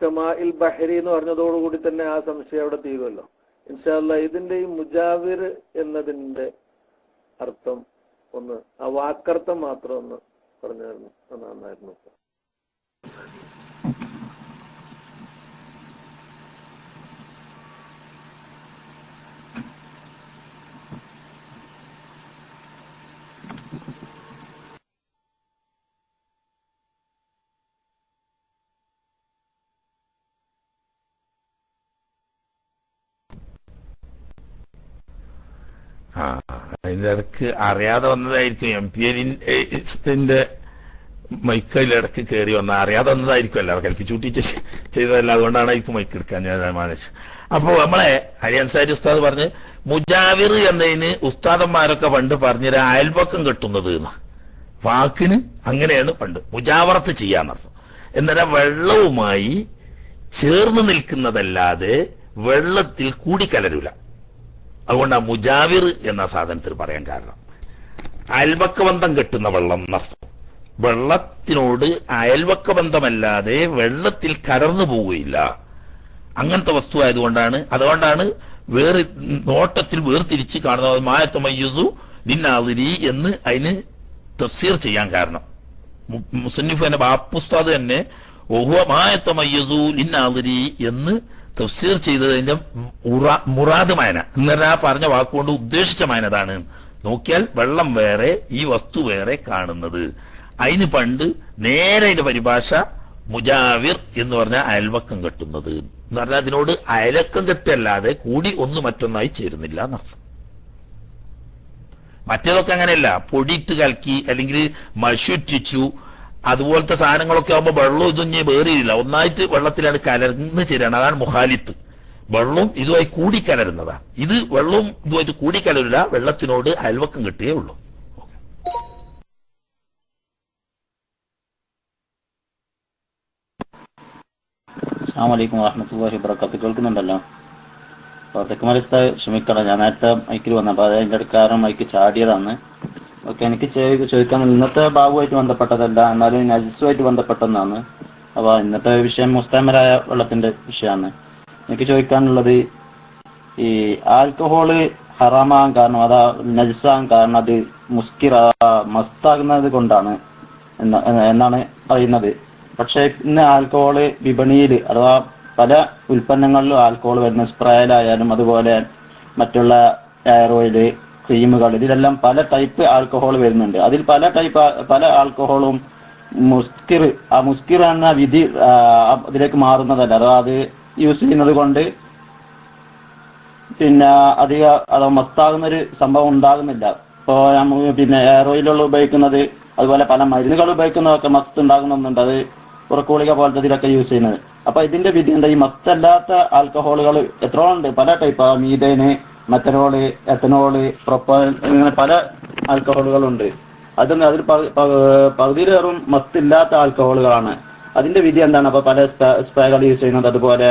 D: കമാഇൽ ബഹരി എന്ന് പറഞ്ഞതോടുകൂടി തന്നെ ആ സംശയം അവിടെ തീരുമല്ലോ ഇൻഷാല്ല ഇതിന്റെ ഈ മുജാവിർ എന്നതിന്റെ അർത്ഥം ഒന്ന് ആ വാക്കർത്ഥം മാത്രം ഒന്ന് പറഞ്ഞു തരുന്നു നന്നായിരുന്നു.
A: ഇടയ്ക്ക് അറിയാതെ വന്നതായിരിക്കും. എം പി എല്ലിന്റെ മൈക്കയിൽ ഇടയ്ക്ക് കയറി വന്ന അറിയാതെ വന്നതായിരിക്കും അല്ല കൽപ്പിച്ചൂട്ടി കൂട്ടിച്ച് ചെയ്തതല്ല അതുകൊണ്ടാണ് ഇപ്പൊ മൈക്ക് എടുക്കാൻ ഞാൻ മാനസ് അപ്പോ നമ്മളെ ഹരിയൻസാരി ഉസ്താദ് പറഞ്ഞ് മുജാവിർ എന്നതിന് ഉസ്താദന്മാരൊക്കെ പണ്ട് പറഞ്ഞൊരു അയൽപക്കം കെട്ടുന്നത് എന്ന്. വാക്കിന് അങ്ങനെയാണ് പണ്ട്. മുജാവർത്ത് ചെയ്യാന്നർത്ഥം. എന്നാൽ വെള്ളവുമായി ചേർന്ന് നിൽക്കുന്നതല്ലാതെ വെള്ളത്തിൽ കൂടിക്കലരൂല. അതുകൊണ്ട് ആ മുജാവിർ എന്ന സാധനത്തിൽ പറയാൻ കാരണം. അയൽവക്കബന്ധം കെട്ടുന്ന വെള്ളം എന്നർത്ഥം വെള്ളത്തിനോട് അയൽവക്കബന്ധമല്ലാതെ വെള്ളത്തിൽ കലർന്നു പോവുകയില്ല. അങ്ങനത്തെ വസ്തു ആയതുകൊണ്ടാണ് അതുകൊണ്ടാണ് വേറെ നോട്ടത്തിൽ വേർതിരിച്ച് കാണുന്നത് മായത്തമയ്യസു നിന്നാതിരി എന്ന് അതിന് തഫ്സീർ ചെയ്യാൻ കാരണം. മുസന്നിഫ് എന്നെ ബാപ്പുസ്താദ് തന്നെ ഓഹോ മായത്തമയ്യസു നിന്നാതിരി എന്ന് തഫ്സീർ ചെയ്തതിന്റെ ഉറ- മുറാദ് മായന. എന്നല്ല ആ പറഞ്ഞ വാക്കുകൊണ്ട് ഉദ്ദേശിച്ച മായനതാണ്. നോക്കിയാൽ വെള്ളം വേറെ ഈ വസ്തു വേറെ കാണുന്നത്. അതിന് പണ്ട് നേരെ അതിന്റെ പരിഭാഷ മുജാവിർ എന്ന് പറഞ്ഞ അയൽവക്കം കെട്ടുന്നത്. എന്ന് പറഞ്ഞാൽ അതിനോട് അയലക്കം കെട്ടല്ലാതെ കൂടി ഒന്ന് മറ്റൊന്നായി ചേരുന്നില്ല എന്നർത്ഥം. മറ്റേതൊക്കെ അങ്ങനെയല്ല. പൊടിയിട്ട് കലക്കി അല്ലെങ്കിൽ മഷുറ്റിച്ചു അതുപോലത്തെ സാധനങ്ങളൊക്കെ ആകുമ്പോൾ വെള്ളവും ഇതും ഞാൻ വേറിയില്ല. ഒന്നായിട്ട് വെള്ളത്തിലാണ് കലർന്ന് ചേരുകയാണ്. അതാണ് മുഹാലിത്ത് വെള്ളവും ഇതുമായി കൂടിക്കലരുന്നതാണ്. ഇത് വെള്ളവും ഇതുമായിട്ട് കൂടിക്കലരില്ല. വെള്ളത്തിനോട് അയൽവക്കം കിട്ടിയേ ഉള്ളൂ.
E: അസ്സാം വലൈക്കും വാഹമത്തല്ലാഹി വബർക്കാത്ത് കേൾക്കുന്നുണ്ടല്ലോ? അപ്പോൾ തെക്കുമലിസ്ത ക്ഷമിക്കണം ഞാൻ നേരത്തെ മൈക്കിൽ വന്നു അപ്പോൾ അതിന്റെ അടുക്കാരം മൈക്ക് ചാടിയതാണ്. ഓക്കെ എനിക്ക് ചോദിക്കാൻ ഇന്നത്തെ ബാബുമായിട്ട് ബന്ധപ്പെട്ടതല്ല എന്നാലും നജിസുമായിട്ട് ബന്ധപ്പെട്ടതാണ് അപ്പോൾ ഇന്നത്തെ വിഷയം മുസ്താമരായ വെള്ളത്തിന്റെ വിഷയമാണ്. എനിക്ക് ചോദിക്കാനുള്ളത് ഈ ആൽക്കഹോൾ ഹറാമാകാൻ കാരണം അതാ നജിസാകാൻ കാരണം അത് മുസ്കിർ മസ്താകുന്നത് കൊണ്ടാണ് എന്നാണ് പറയുന്നത്. പക്ഷേ ഇന്ന് ആൽക്കഹോൾ വിപണിയിൽ അഥവാ പല ഉൽപ്പന്നങ്ങളിലും ആൽക്കഹോൾ വരുന്ന സ്പ്രേയിലായാലും അതുപോലെ മറ്റുള്ള എയർ ഓയിൽ ക്രീമുകൾ. ഇതിലെല്ലാം പല ടൈപ്പ് ആൽക്കഹോൾ വരുന്നുണ്ട്. അതിൽ പല ടൈപ്പ് പല ആൽക്കഹോളും മുസ്കിർ ആ മുസ്കിർ എന്ന വിധി അതിലേക്ക് മാറുന്നതല്ല. അഥവാ അത് യൂസ് ചെയ്യുന്നത് കൊണ്ട് പിന്നെ അധിക അഥവാ മസ്താകുന്ന ഒരു സംഭവം ഉണ്ടാകുന്നില്ല. ഇപ്പോ പിന്നെ എയർ ഓയിലുള്ള ഉപയോഗിക്കുന്നത് അതുപോലെ പല മരുന്നുകൾ ഉപയോഗിക്കുന്നതൊക്കെ മസ്ത് ഉണ്ടാകുന്നുണ്ട് അത് ഉറക്കുളിക പോലത്തെ ഇതിലൊക്കെ യൂസ് ചെയ്യുന്നത്. അപ്പൊ ഇതിന്റെ വിധി എന്താ? ഈ മസ്തല്ലാത്ത ആൽക്കഹോളുകൾ എത്രയോ ഉണ്ട്. പല type. Methane methanol ethanol propyl ഇങ്ങനെ പല ആൽക്കഹോളുകളുണ്ട് അതൊന്നും അതിൽ പകുതിയിലേറും മസ്ത് ഇല്ലാത്ത ആൽക്കഹോളുകളാണ് അതിന്റെ വിധി എന്താണ്? അപ്പൊ പല സ്പ്രേകൾ യൂസ് ചെയ്യുന്നത് അതുപോലെ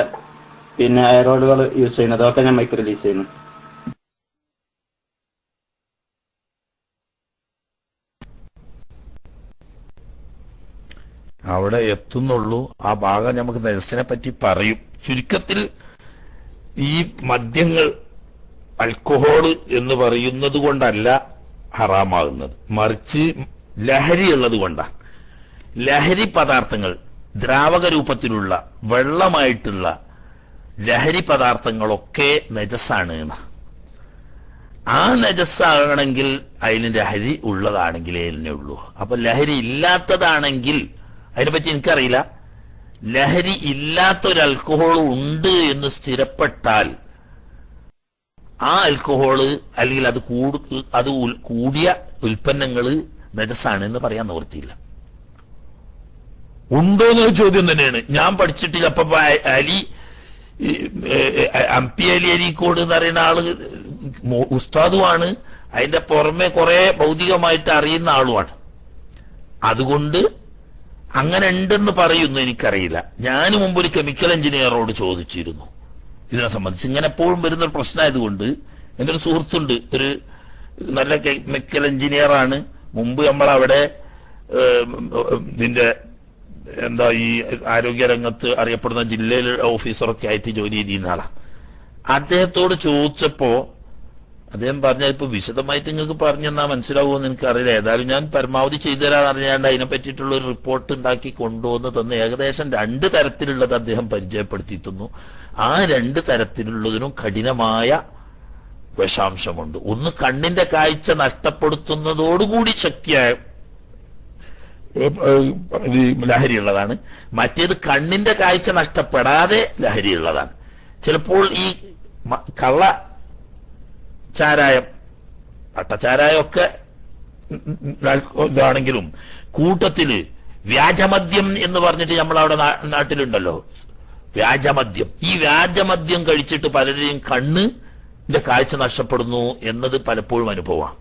E: പിന്നെ എയറോളുകൾ യൂസ് ചെയ്യുന്നത് അതൊക്കെ ഞാൻ മൈക്ക് റിലീസ് ചെയ്യുന്നു.
A: അവിടെ എത്തുന്നുള്ളൂ. ആ ഭാഗം നമുക്ക് നെൽസിനെ പറ്റി പറയും. ചുരുക്കത്തിൽ ഈ മദ്യങ്ങൾ അൽക്കഹോൾ എന്ന് പറയുന്നത് കൊണ്ടല്ല ഹറാമാകുന്നത്. മറിച്ച് ലഹരി ഉള്ളത് കൊണ്ടാണ് ലഹരി പദാർത്ഥങ്ങൾ ദ്രാവക രൂപത്തിലുള്ള വെള്ളമായിട്ടുള്ള ലഹരി പദാർത്ഥങ്ങളൊക്കെ നജസ്സാണ് ആ നജസ്സാകണമെങ്കിൽ അതിന് ലഹരി ഉള്ളതാണെങ്കിലേ തന്നെ ഉള്ളൂ. അപ്പൊ ലഹരി ഇല്ലാത്തതാണെങ്കിൽ അതിനെപ്പറ്റി എനിക്കറിയില്ല. ലഹരി ഇല്ലാത്ത ഒരു അൽക്കഹോൾ ഉണ്ട് എന്ന് സ്ഥിരപ്പെട്ടാൽ ആ അൽക്കഹോൾ അല്ലെങ്കിൽ അത് കൂടു അത് കൂടിയ ഉൽപ്പന്നങ്ങൾ നജസാണ് എന്ന് പറയാൻ നിവൃത്തിയില്ല. ഉണ്ടോ എന്നൊരു ചോദ്യം തന്നെയാണ്. ഞാൻ പഠിച്ചിട്ടില്ല. അപ്പൊ അലി എം പി അലി അരീക്കോട് എന്ന് പറയുന്ന ആൾ ഉസ്താദുമാണ് അതിന്റെ പുറമെ കുറെ ഭൗതികമായിട്ട് അറിയുന്ന ആളുമാണ്. അതുകൊണ്ട് അങ്ങനെ ഉണ്ടെന്ന് പറയുന്നു എനിക്കറിയില്ല. ഞാൻ മുമ്പ് ഒരു കെമിക്കൽ എഞ്ചിനീയറോട് ചോദിച്ചിരുന്നു. ഇതിനെ സംബന്ധിച്ച്. ഇങ്ങനെ എപ്പോഴും വരുന്ന ഒരു പ്രശ്നമായതുകൊണ്ട് എന്റെ ഒരു സുഹൃത്തുണ്ട്. ഒരു നല്ല കെമിക്കൽ എഞ്ചിനീയറാണ്. മുമ്പ് നമ്മൾ അവിടെ ഇതിന്റെ എന്താ ഈ ആരോഗ്യ രംഗത്ത് അറിയപ്പെടുന്ന ജില്ലയിലെ ഓഫീസറൊക്കെ ആയിട്ട് ജോലി ചെയ്തിരുന്ന ആളാണ് അദ്ദേഹത്തോട് ചോദിച്ചപ്പോ അദ്ദേഹം പറഞ്ഞ ഇപ്പൊ വിശദമായിട്ട് നിങ്ങൾക്ക് പറഞ്ഞു തന്നാൽ മനസ്സിലാവുമെന്ന് എനിക്കറിയില്ല. ഏതായാലും ഞാൻ പരമാവധി ചെയ്തു തരാൻ അറിയാണ്ട് അതിനെ പറ്റിയിട്ടുള്ള ഒരു റിപ്പോർട്ട് ഉണ്ടാക്കി കൊണ്ടുവന്ന് തന്ന് ഏകദേശം രണ്ട് തരത്തിലുള്ളത് അദ്ദേഹം പരിചയപ്പെടുത്തി തന്നു ആ രണ്ട് തരത്തിലുള്ളതിനും കഠിനമായ വിഷാംശമുണ്ട്. ഒന്ന് കണ്ണിന്റെ കാഴ്ച നഷ്ടപ്പെടുത്തുന്നതോടുകൂടി ശക്തിയായ ലഹരിയുള്ളതാണ്. മറ്റേത് കണ്ണിന്റെ കാഴ്ച നഷ്ടപ്പെടാതെ ലഹരിയുള്ളതാണ്. ചിലപ്പോൾ ഈ കള്ള ചാരായം പട്ടച്ചാരായമൊക്കെ ഇതാണെങ്കിലും കൂട്ടത്തിൽ വ്യാജമദ്യം എന്ന് പറഞ്ഞിട്ട് നമ്മൾ അവിടെ നാട്ടിലുണ്ടല്ലോ. വ്യാജമദ്യം. ഈ വ്യാജമദ്യം കഴിച്ചിട്ട് പലരുടെയും കണ്ണിന്റെ കാഴ്ച നഷ്ടപ്പെടുന്നു എന്നത് പലപ്പോഴും അനുഭവമാണ്.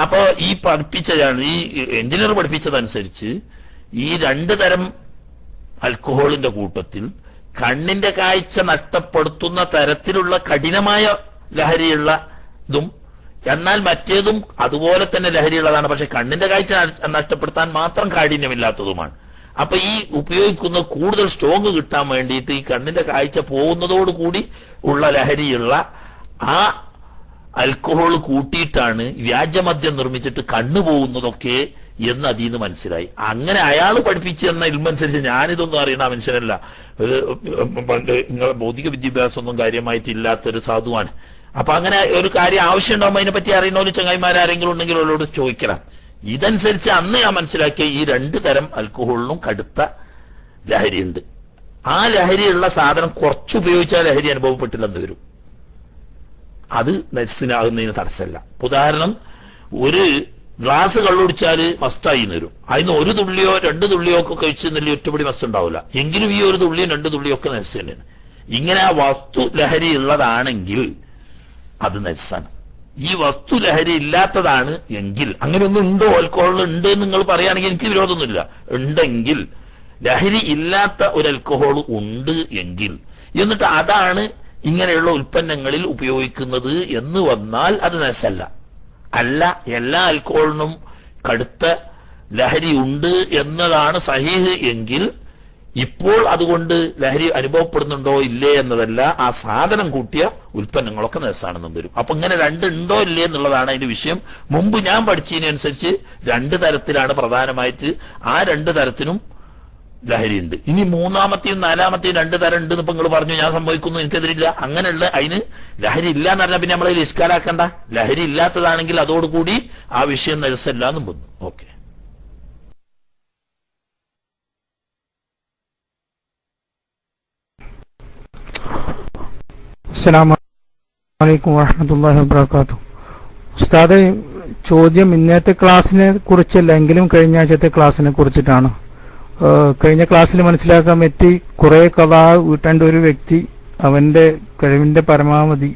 A: അപ്പോ ഈ പഠിപ്പിച്ചതാണ് ഈ എഞ്ചിനീയർ പഠിപ്പിച്ചതനുസരിച്ച് ഈ രണ്ട് തരം അൽക്കഹോളിന്റെ കൂട്ടത്തിൽ കണ്ണിന്റെ കാഴ്ച നഷ്ടപ്പെടുത്തുന്ന തരത്തിലുള്ള കഠിനമായ ലഹരിയുള്ള ഇതും എന്നാൽ മറ്റേതും അതുപോലെ തന്നെ ലഹരിയുള്ളതാണ്. പക്ഷെ കണ്ണിന്റെ കാഴ്ച നഷ്ടപ്പെടുത്താൻ മാത്രം കാഠിന്യമില്ലാത്തതുമാണ്. അപ്പൊ ഈ ഉപയോഗിക്കുന്ന കൂടുതൽ സ്ട്രോങ് കിട്ടാൻ വേണ്ടിയിട്ട് ഈ കണ്ണിന്റെ കാഴ്ച പോകുന്നതോടുകൂടി ഉള്ള ലഹരിയുള്ള ആ അൽക്കഹോൾ കൂട്ടിയിട്ടാണ് വ്യാജമദ്യം നിർമ്മിച്ചിട്ട് കണ്ണു പോകുന്നതൊക്കെ എന്ന് അതിൽ നിന്ന് മനസ്സിലായി. അങ്ങനെ അയാൾ പഠിപ്പിച്ചു തന്ന ഇൽമനുസരിച്ച് ഞാനിതൊന്നും അറിയുന്ന മനുഷ്യനല്ല. ഒരു പണ്ട് നിങ്ങളെ ഭൗതിക വിദ്യാഭ്യാസം ഒന്നും കാര്യമായിട്ടില്ലാത്തൊരു സാധുവാണ്. അപ്പൊ അങ്ങനെ ഒരു കാര്യം ആവശ്യമുണ്ടാകുമ്പോൾ അതിനെപ്പറ്റി അറിയുന്ന ഒരു ചങ്ങായിമാരെങ്കിലും ഉണ്ടെങ്കിൽ അവരോട് ചോദിക്കണം. ഇതനുസരിച്ച് അന്ന് ഞാൻ മനസ്സിലാക്കിയ ഈ രണ്ട് തരം ആൽക്കഹോളിനും കടുത്ത ലഹരിയുണ്ട്. ആ ലഹരിയുള്ള സാധനം കുറച്ച് ഉപയോഗിച്ചാൽ ലഹരി അനുഭവപ്പെട്ടില്ലെന്ന് വരും. അത് നെസ്സിനാകുന്നതിന് തടസ്സമല്ല. ഉദാഹരണം ഒരു ഗ്ലാസ് കള്ളുടിച്ചാൽ മസ്തായി വരും. അതിന് ഒരു തുള്ളിയോ രണ്ട് തുള്ളിയോ ഒക്കെ കഴിച്ച് നല്ല ഒറ്റപ്പടി മസ്ത് ഉണ്ടാവില്ല. എങ്കിലും ഈ ഒരു തുള്ളിയും രണ്ട് തുള്ളിയോ ഒക്കെ തന്നെയാണ്. ഇങ്ങനെ ആ വസ്തു ലഹരി ഉള്ളതാണെങ്കിൽ അത് നെസ്സാണ് ഈ വസ്തു ലഹരി ഇല്ലാത്തതാണ് എങ്കിൽ അങ്ങനെ ഒന്നും ഉണ്ടോ? ആൽക്കഹോൾ ഉണ്ട് എന്ന് നിങ്ങൾ പറയുകയാണെങ്കിൽ എനിക്ക് വിരോധമൊന്നുമില്ല. ഉണ്ടെങ്കിൽ ലഹരി ഇല്ലാത്ത ഒരു ആൽക്കഹോൾ ഉണ്ട് എങ്കിൽ എന്നിട്ട് അതാണ് ഇങ്ങനെയുള്ള ഉൽപ്പന്നങ്ങളിൽ ഉപയോഗിക്കുന്നത് എന്ന് വന്നാൽ അത് നെസ്സല്ല അല്ല എല്ലാ ആൽക്കഹോളിനും കടുത്ത ലഹരി ഉണ്ട് എന്നതാണ് സഹീഹ് എങ്കിൽ ഇപ്പോൾ അതുകൊണ്ട് ലഹരി അനുഭവപ്പെടുന്നുണ്ടോ ഇല്ലേ എന്നതല്ല ആ സാധനം കൂട്ടിയ ഉൽപ്പന്നങ്ങളൊക്കെ നെസ്സാണെന്നും വരും. അപ്പൊ ഇങ്ങനെ രണ്ട് ഉണ്ടോ ഇല്ലേ എന്നുള്ളതാണ് അതിന്റെ വിഷയം. മുമ്പ് ഞാൻ പഠിച്ചതിനനുസരിച്ച് രണ്ട് തരത്തിലാണ് പ്രധാനമായിട്ട് ആ രണ്ട് തരത്തിനും ലഹരി ഉണ്ട്. ഇനി മൂന്നാമത്തെയും നാലാമത്തെയും രണ്ട് തരം ഉണ്ട് ഇപ്പൊ നിങ്ങൾ പറഞ്ഞു ഞാൻ സംഭവിക്കുന്നു എനിക്കെതിരില്ല. അങ്ങനെയുള്ള അതിന് ലഹരി ഇല്ല എന്ന് പറഞ്ഞാൽ പിന്നെ നമ്മളതിൽ ഇസ്കാരാക്കണ്ട ലഹരി ഇല്ലാത്തതാണെങ്കിൽ അതോടുകൂടി ആ വിഷയം നിരസല്ല എന്നും വന്നു. ഓക്കെ.
F: അസ്സലാമു അലൈക്കും വറഹ്മത്തുള്ളാഹി വബറകാതുഹു. ഉസ്താദ് ചോദ്യം ഇന്നത്തെ ക്ലാസ്സിനെ കുറിച്ചല്ല എങ്കിലും കഴിഞ്ഞ ആഴ്ചത്തെ ക്ലാസ്സിനെ കുറിച്ചിട്ടാണ്. കഴിഞ്ഞ ക്ലാസ്സിൽ മനസ്സിലാക്കാൻ പറ്റി കുറെ കഥ വീട്ടേണ്ട ഒരു വ്യക്തി അവന്റെ കഴിവിന്റെ പരമാവധി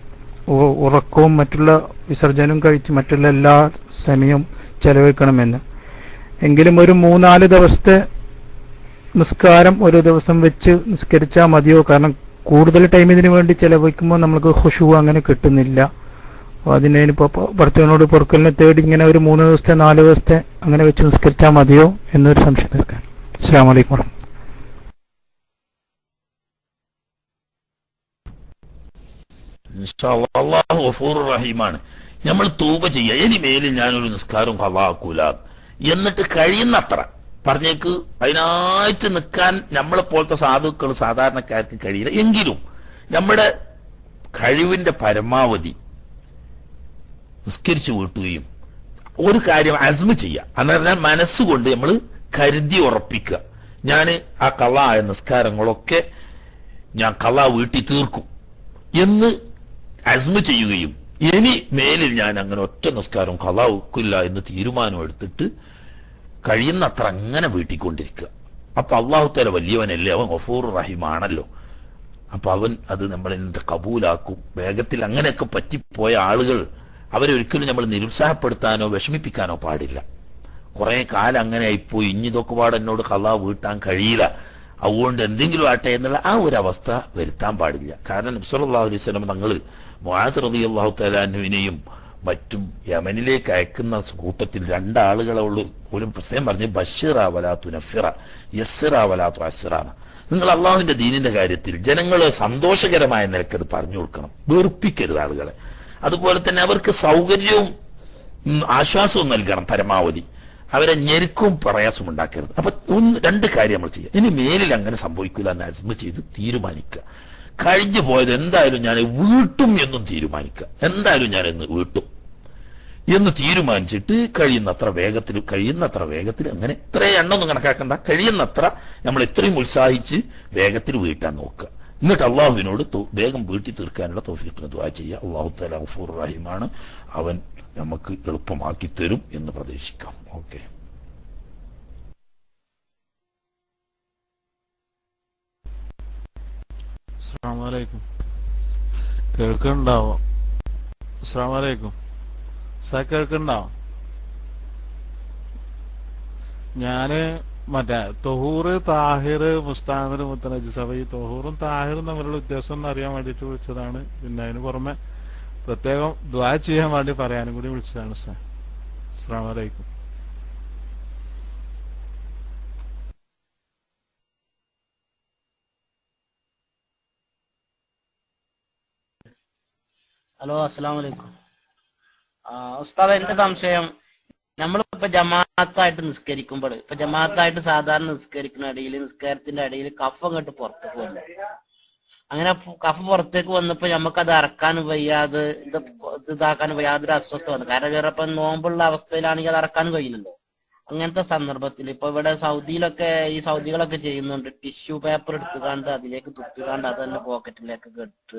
F: ഉറക്കവും മറ്റുള്ള വിസർജനവും കഴിച്ച് മറ്റുള്ള എല്ലാ സമയവും ചെലവഴിക്കണമെന്ന്. എങ്കിലും ഒരു മൂന്നാൽ ദിവസത്തെ നിസ്കാരം ഒരു ദിവസം വെച്ച് നിസ്കരിച്ചാൽ മതിയോ? കാരണം കൂടുതൽ ടൈം ഇതിനു വേണ്ടി ചെലവഴിക്കുമ്പോൾ നമുക്ക് ഹുഷു അങ്ങനെ കിട്ടുന്നില്ല. അതിന് ഇപ്പോൾ ഭർത്താവിനോട് പൊറുക്കലിനെ തേടി ഇങ്ങനെ ഒരു മൂന്ന് ദിവസത്തെ നാല് ദിവസത്തെ അങ്ങനെ വെച്ച് നിസ്കരിച്ചാൽ മതിയോ എന്നൊരു സംശയം തീർക്കാൻ. അസ്സാം വലൈക്കും
A: റഹീമാണ്. നമ്മൾ തൂപ ചെയ്യുക ഇനി മേലിൽ ഞാനൊരു നിസ്കാരം ഹവാക്കൂല എന്നിട്ട് കഴിയുന്നത്ര. പറഞ്ഞേക്ക്. അതിനായിട്ട് നിൽക്കാൻ നമ്മളെ പോലത്തെ സാധുക്കൾ സാധാരണക്കാർക്ക് കഴിയില്ല. എങ്കിലും നമ്മുടെ കഴിവിന്റെ പരമാവധി നിസ്കരിച്ചു വീട്ടുകയും ഒരു കാര്യം അസ്മ ചെയ്യുക. എന്ന് പറഞ്ഞാൽ മനസ്സുകൊണ്ട് നമ്മൾ കരുതി ഉറപ്പിക്കുക. ഞാൻ ആ കള്ളായ നിസ്കാരങ്ങളൊക്കെ ഞാൻ കള്ള വീട്ടി തീർക്കും എന്ന് അസ്മ ചെയ്യുകയും ഇനി മേലിൽ ഞാൻ അങ്ങനെ ഒറ്റ നിസ്കാരം കള്ളാ വെക്കില്ല എന്ന് തീരുമാനം എടുത്തിട്ട് കഴിയുന്നത്ര അങ്ങനെ വീട്ടിക്കൊണ്ടിരിക്കുക. അപ്പൊ അള്ളാഹു തല വലിയവനല്ലേ? അവൻ ഗഫൂർ റഹിമാണല്ലോ. അപ്പൊ അവൻ അത് നമ്മളെ കബൂലാക്കും. വേഗത്തിൽ അങ്ങനെയൊക്കെ പറ്റിപ്പോയ ആളുകൾ അവരെ ഒരിക്കലും നമ്മൾ നിരുത്സാഹപ്പെടുത്താനോ വിഷമിപ്പിക്കാനോ പാടില്ല. കുറെ കാലം അങ്ങനെ ആയിപ്പോയി. ഇനി ഇതൊക്കെ എന്നോട് കലാ വീട്ടാൻ കഴിയില്ല. അതുകൊണ്ട് എന്തെങ്കിലും ആട്ടെ എന്നുള്ള ആ ഒരു അവസ്ഥ വരുത്താൻ പാടില്ല. കാരണം നബ്സല്ലാഹു അലൈഹി സ്വലം തങ്ങൾ മുഹാസ് റബി അള്ളാഹു തലാനുവിനെയും മറ്റും യമനിലേക്ക് അയക്കുന്ന കൂട്ടത്തിൽ രണ്ടാളുകളെ ഉള്ളു. ഒരു പ്രത്യേകം പറഞ്ഞ് ബഷീറാവലാത്തു നഫിറ യസ്സിറാവലാത്തു അസിറാണ് നിങ്ങൾ അള്ളാഹുവിന്റെ ദീനിന്റെ കാര്യത്തിൽ ജനങ്ങളെ സന്തോഷകരമായ നിലയ്ക്ക് അത് പറഞ്ഞു കൊടുക്കണം. വെറുപ്പിക്കരുത് ആളുകളെ. അതുപോലെ തന്നെ അവർക്ക് സൗകര്യവും ആശ്വാസവും നൽകണം പരമാവധി. അവരെ ഞെരുക്കവും പ്രയാസവും ഉണ്ടാക്കരുത്. അപ്പൊ ഒന്ന് രണ്ട് കാര്യം നമ്മൾ ചെയ്യുക. ഇനി മേലിൽ അങ്ങനെ സംഭവിക്കില്ല എന്ന് അസ്മ ചെയ്ത് തീരുമാനിക്കുക. കഴിഞ്ഞു പോയത് എന്തായാലും ഞാൻ വീട്ടും എന്നും തീരുമാനിക്കുക. എന്തായാലും ഞാൻ ഇന്ന് വീട്ടും. എന്ന് തീരുമാനിച്ചിട്ട് കഴിയുന്നത്ര വേഗത്തിൽ കഴിയുന്നത്ര വേഗത്തിൽ അങ്ങനെ ഇത്രയും എണ്ണൊന്നും കണക്കാക്കണ്ട. കഴിയുന്നത്ര നമ്മൾ ഇത്രയും ഉത്സാഹിച്ച് വേഗത്തിൽ വീട്ടാൻ നോക്കുക. എന്നിട്ട് അള്ളാഹുവിനോട് വേഗം വീട്ടി തീർക്കാനുള്ള തോഫീഖിന് ദുആ ചെയ്യുക. അള്ളാഹു തല ഗഫൂർ റഹീമാണ്. അവൻ നമുക്ക് എളുപ്പമാക്കി തരും എന്ന് പ്രതീക്ഷിക്കാം. ഓക്കെ.
G: കേൾക്കുന്നുണ്ടാവാം അസ്സാം അസ്സാമലൈക്കും സാ കേൾക്കണ്ടോ ഞാൻ മറ്റേ തൊഹൂറ് താഹിറ് മുസ്താമിർ മുത്തനജ് സഭ ഈ തൊഹൂറും താഹിറും തമ്മിലുള്ള വ്യത്യാസം അറിയാൻ വേണ്ടിയിട്ട് വിളിച്ചതാണ്. പിന്നെ അതിന് പുറമെ
H: പ്രത്യേകം ദ്വാ ചെയ്യാൻ വേണ്ടി പറയാനും കൂടി വിളിച്ചതാണ് സാർ. അസ്സാം
I: ഹലോ അസ്സാം വലൈക്കും ഉസ്താദ് എന്റെ സംശയം. നമ്മളിപ്പോ ജമാഅത്തായിട്ട് നിസ്കരിക്കുമ്പോൾ ഇപ്പൊ ജമാഅത്തായിട്ട് സാധാരണ നിസ്കരിക്കുന്ന ഇടയിൽ നിസ്കാരത്തിന്റെ ഇടയിൽ കഫ് അങ്ങോട്ട് പുറത്തേക്ക് വന്നു അങ്ങനെ കഫ പുറത്തേക്ക് വന്നപ്പോ നമുക്കത് അറക്കാൻ വയ്യാതെ ഇത് ഇതാക്കാൻ വയ്യാതൊരു അസ്വസ്ഥ വന്നു. കാരണം വേറെ നോമ്പുള്ള അവസ്ഥയിലാണെങ്കിൽ അത് അറക്കാൻ കഴിയില്ലല്ലോ. അങ്ങനത്തെ സന്ദർഭത്തിൽ ഇപ്പൊ ഇവിടെ സൗദിയിലൊക്കെ ഈ സൗദികളൊക്കെ ചെയ്യുന്നുണ്ട്. ടിഷ്യൂ പേപ്പർ എടുത്തുകാണ്ട് അതിലേക്ക് തുപ്പിക്കാണ്ട് അത് തന്നെ പോക്കറ്റിലേക്ക് കെട്ട്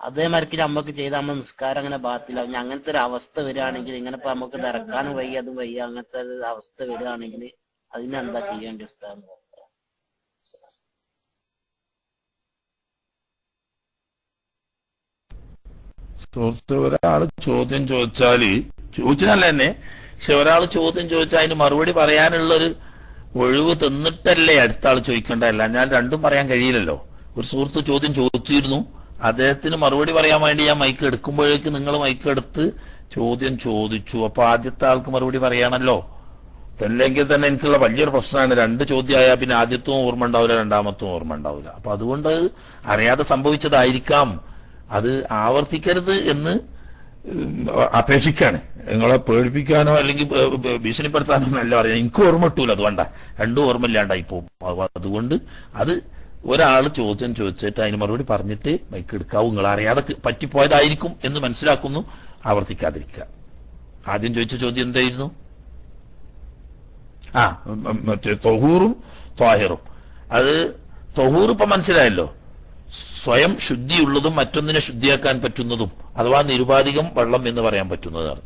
I: അതേമാതിരിക്ക് നമുക്ക് ചെയ്ത നമ്മൾ നിസ്കാരം അങ്ങനെ ബാത്തിലാവും. അങ്ങനത്തെ ഒരു അവസ്ഥ വരികയാണെങ്കിൽ ഇങ്ങനെ ഇപ്പൊ നമുക്ക് ഇറക്കാനും വയ്യ അതും വയ്യ അങ്ങനത്തെ ഒരു അവസ്ഥ വരികയാണെങ്കിൽ അതിനെന്താ ചെയ്യേണ്ടി ഇഷ്ടം
A: സുഹൃത്ത് ഒരാൾ ചോദ്യം ചോദിച്ചാൽ ചോദിച്ചതല്ല തന്നെ പക്ഷെ ഒരാൾ ചോദ്യം ചോദിച്ചാൽ അതിന് മറുപടി പറയാനുള്ള ഒരു ഒഴിവ് തന്നിട്ടല്ലേ അടുത്ത ആൾ ചോദിക്കേണ്ടതല്ല. ഞാൻ രണ്ടും പറയാൻ കഴിയില്ലല്ലോ. ഒരു സുഹൃത്ത് ചോദ്യം ചോദിച്ചിരുന്നു. അദ്ദേഹത്തിന് മറുപടി പറയാൻ വേണ്ടി ഞാൻ മൈക്ക് എടുക്കുമ്പോഴേക്ക് നിങ്ങൾ മൈക്ക് എടുത്ത് ചോദ്യം ചോദിച്ചു. അപ്പൊ ആദ്യത്തെ ആൾക്ക് മറുപടി പറയണല്ലോ. അല്ലെങ്കിൽ തന്നെ എനിക്കുള്ള വലിയൊരു പ്രശ്നമാണ്. രണ്ട് ചോദ്യമായാൽ പിന്നെ ആദ്യത്തും ഓർമ്മ ഉണ്ടാവില്ല രണ്ടാമത്തും ഓർമ്മ ഉണ്ടാവില്ല. അപ്പൊ അതുകൊണ്ട് അറിയാതെ സംഭവിച്ചതായിരിക്കാം. അത് ആവർത്തിക്കരുത് എന്ന് അപേക്ഷിക്കാണ്. നിങ്ങളെ പേടിപ്പിക്കാനോ അല്ലെങ്കിൽ ഭീഷണിപ്പെടുത്താനോ എന്നല്ല പറയാം എനിക്ക് ഓർമ്മ കിട്ടൂല. അതുകൊണ്ട രണ്ടും ഓർമ്മ ഇല്ലാണ്ടായി പോകും അതുകൊണ്ട് അത് ഒരാൾ ചോദ്യം ചോദിച്ചിട്ട് അതിന് മറുപടി പറഞ്ഞിട്ട് മൈക്ക് എടുക്കാവും. നിങ്ങൾ അറിയാതെ പറ്റിപ്പോയതായിരിക്കും എന്ന് മനസ്സിലാക്കുന്നു. ആവർത്തിക്കാതിരിക്കുക. ആദ്യം ചോദിച്ച ചോദ്യം എന്തായിരുന്നു? ആ മറ്റേ തൊഹൂറും ത്വാഹിറും. അത് തൊഹൂർ ഇപ്പൊ മനസ്സിലായല്ലോ. സ്വയം ശുദ്ധിയുള്ളതും മറ്റൊന്നിനെ ശുദ്ധിയാക്കാൻ പറ്റുന്നതും. അഥവാ നിരുപാധികം വെള്ളം എന്ന് പറയാൻ പറ്റുന്നതാണ്.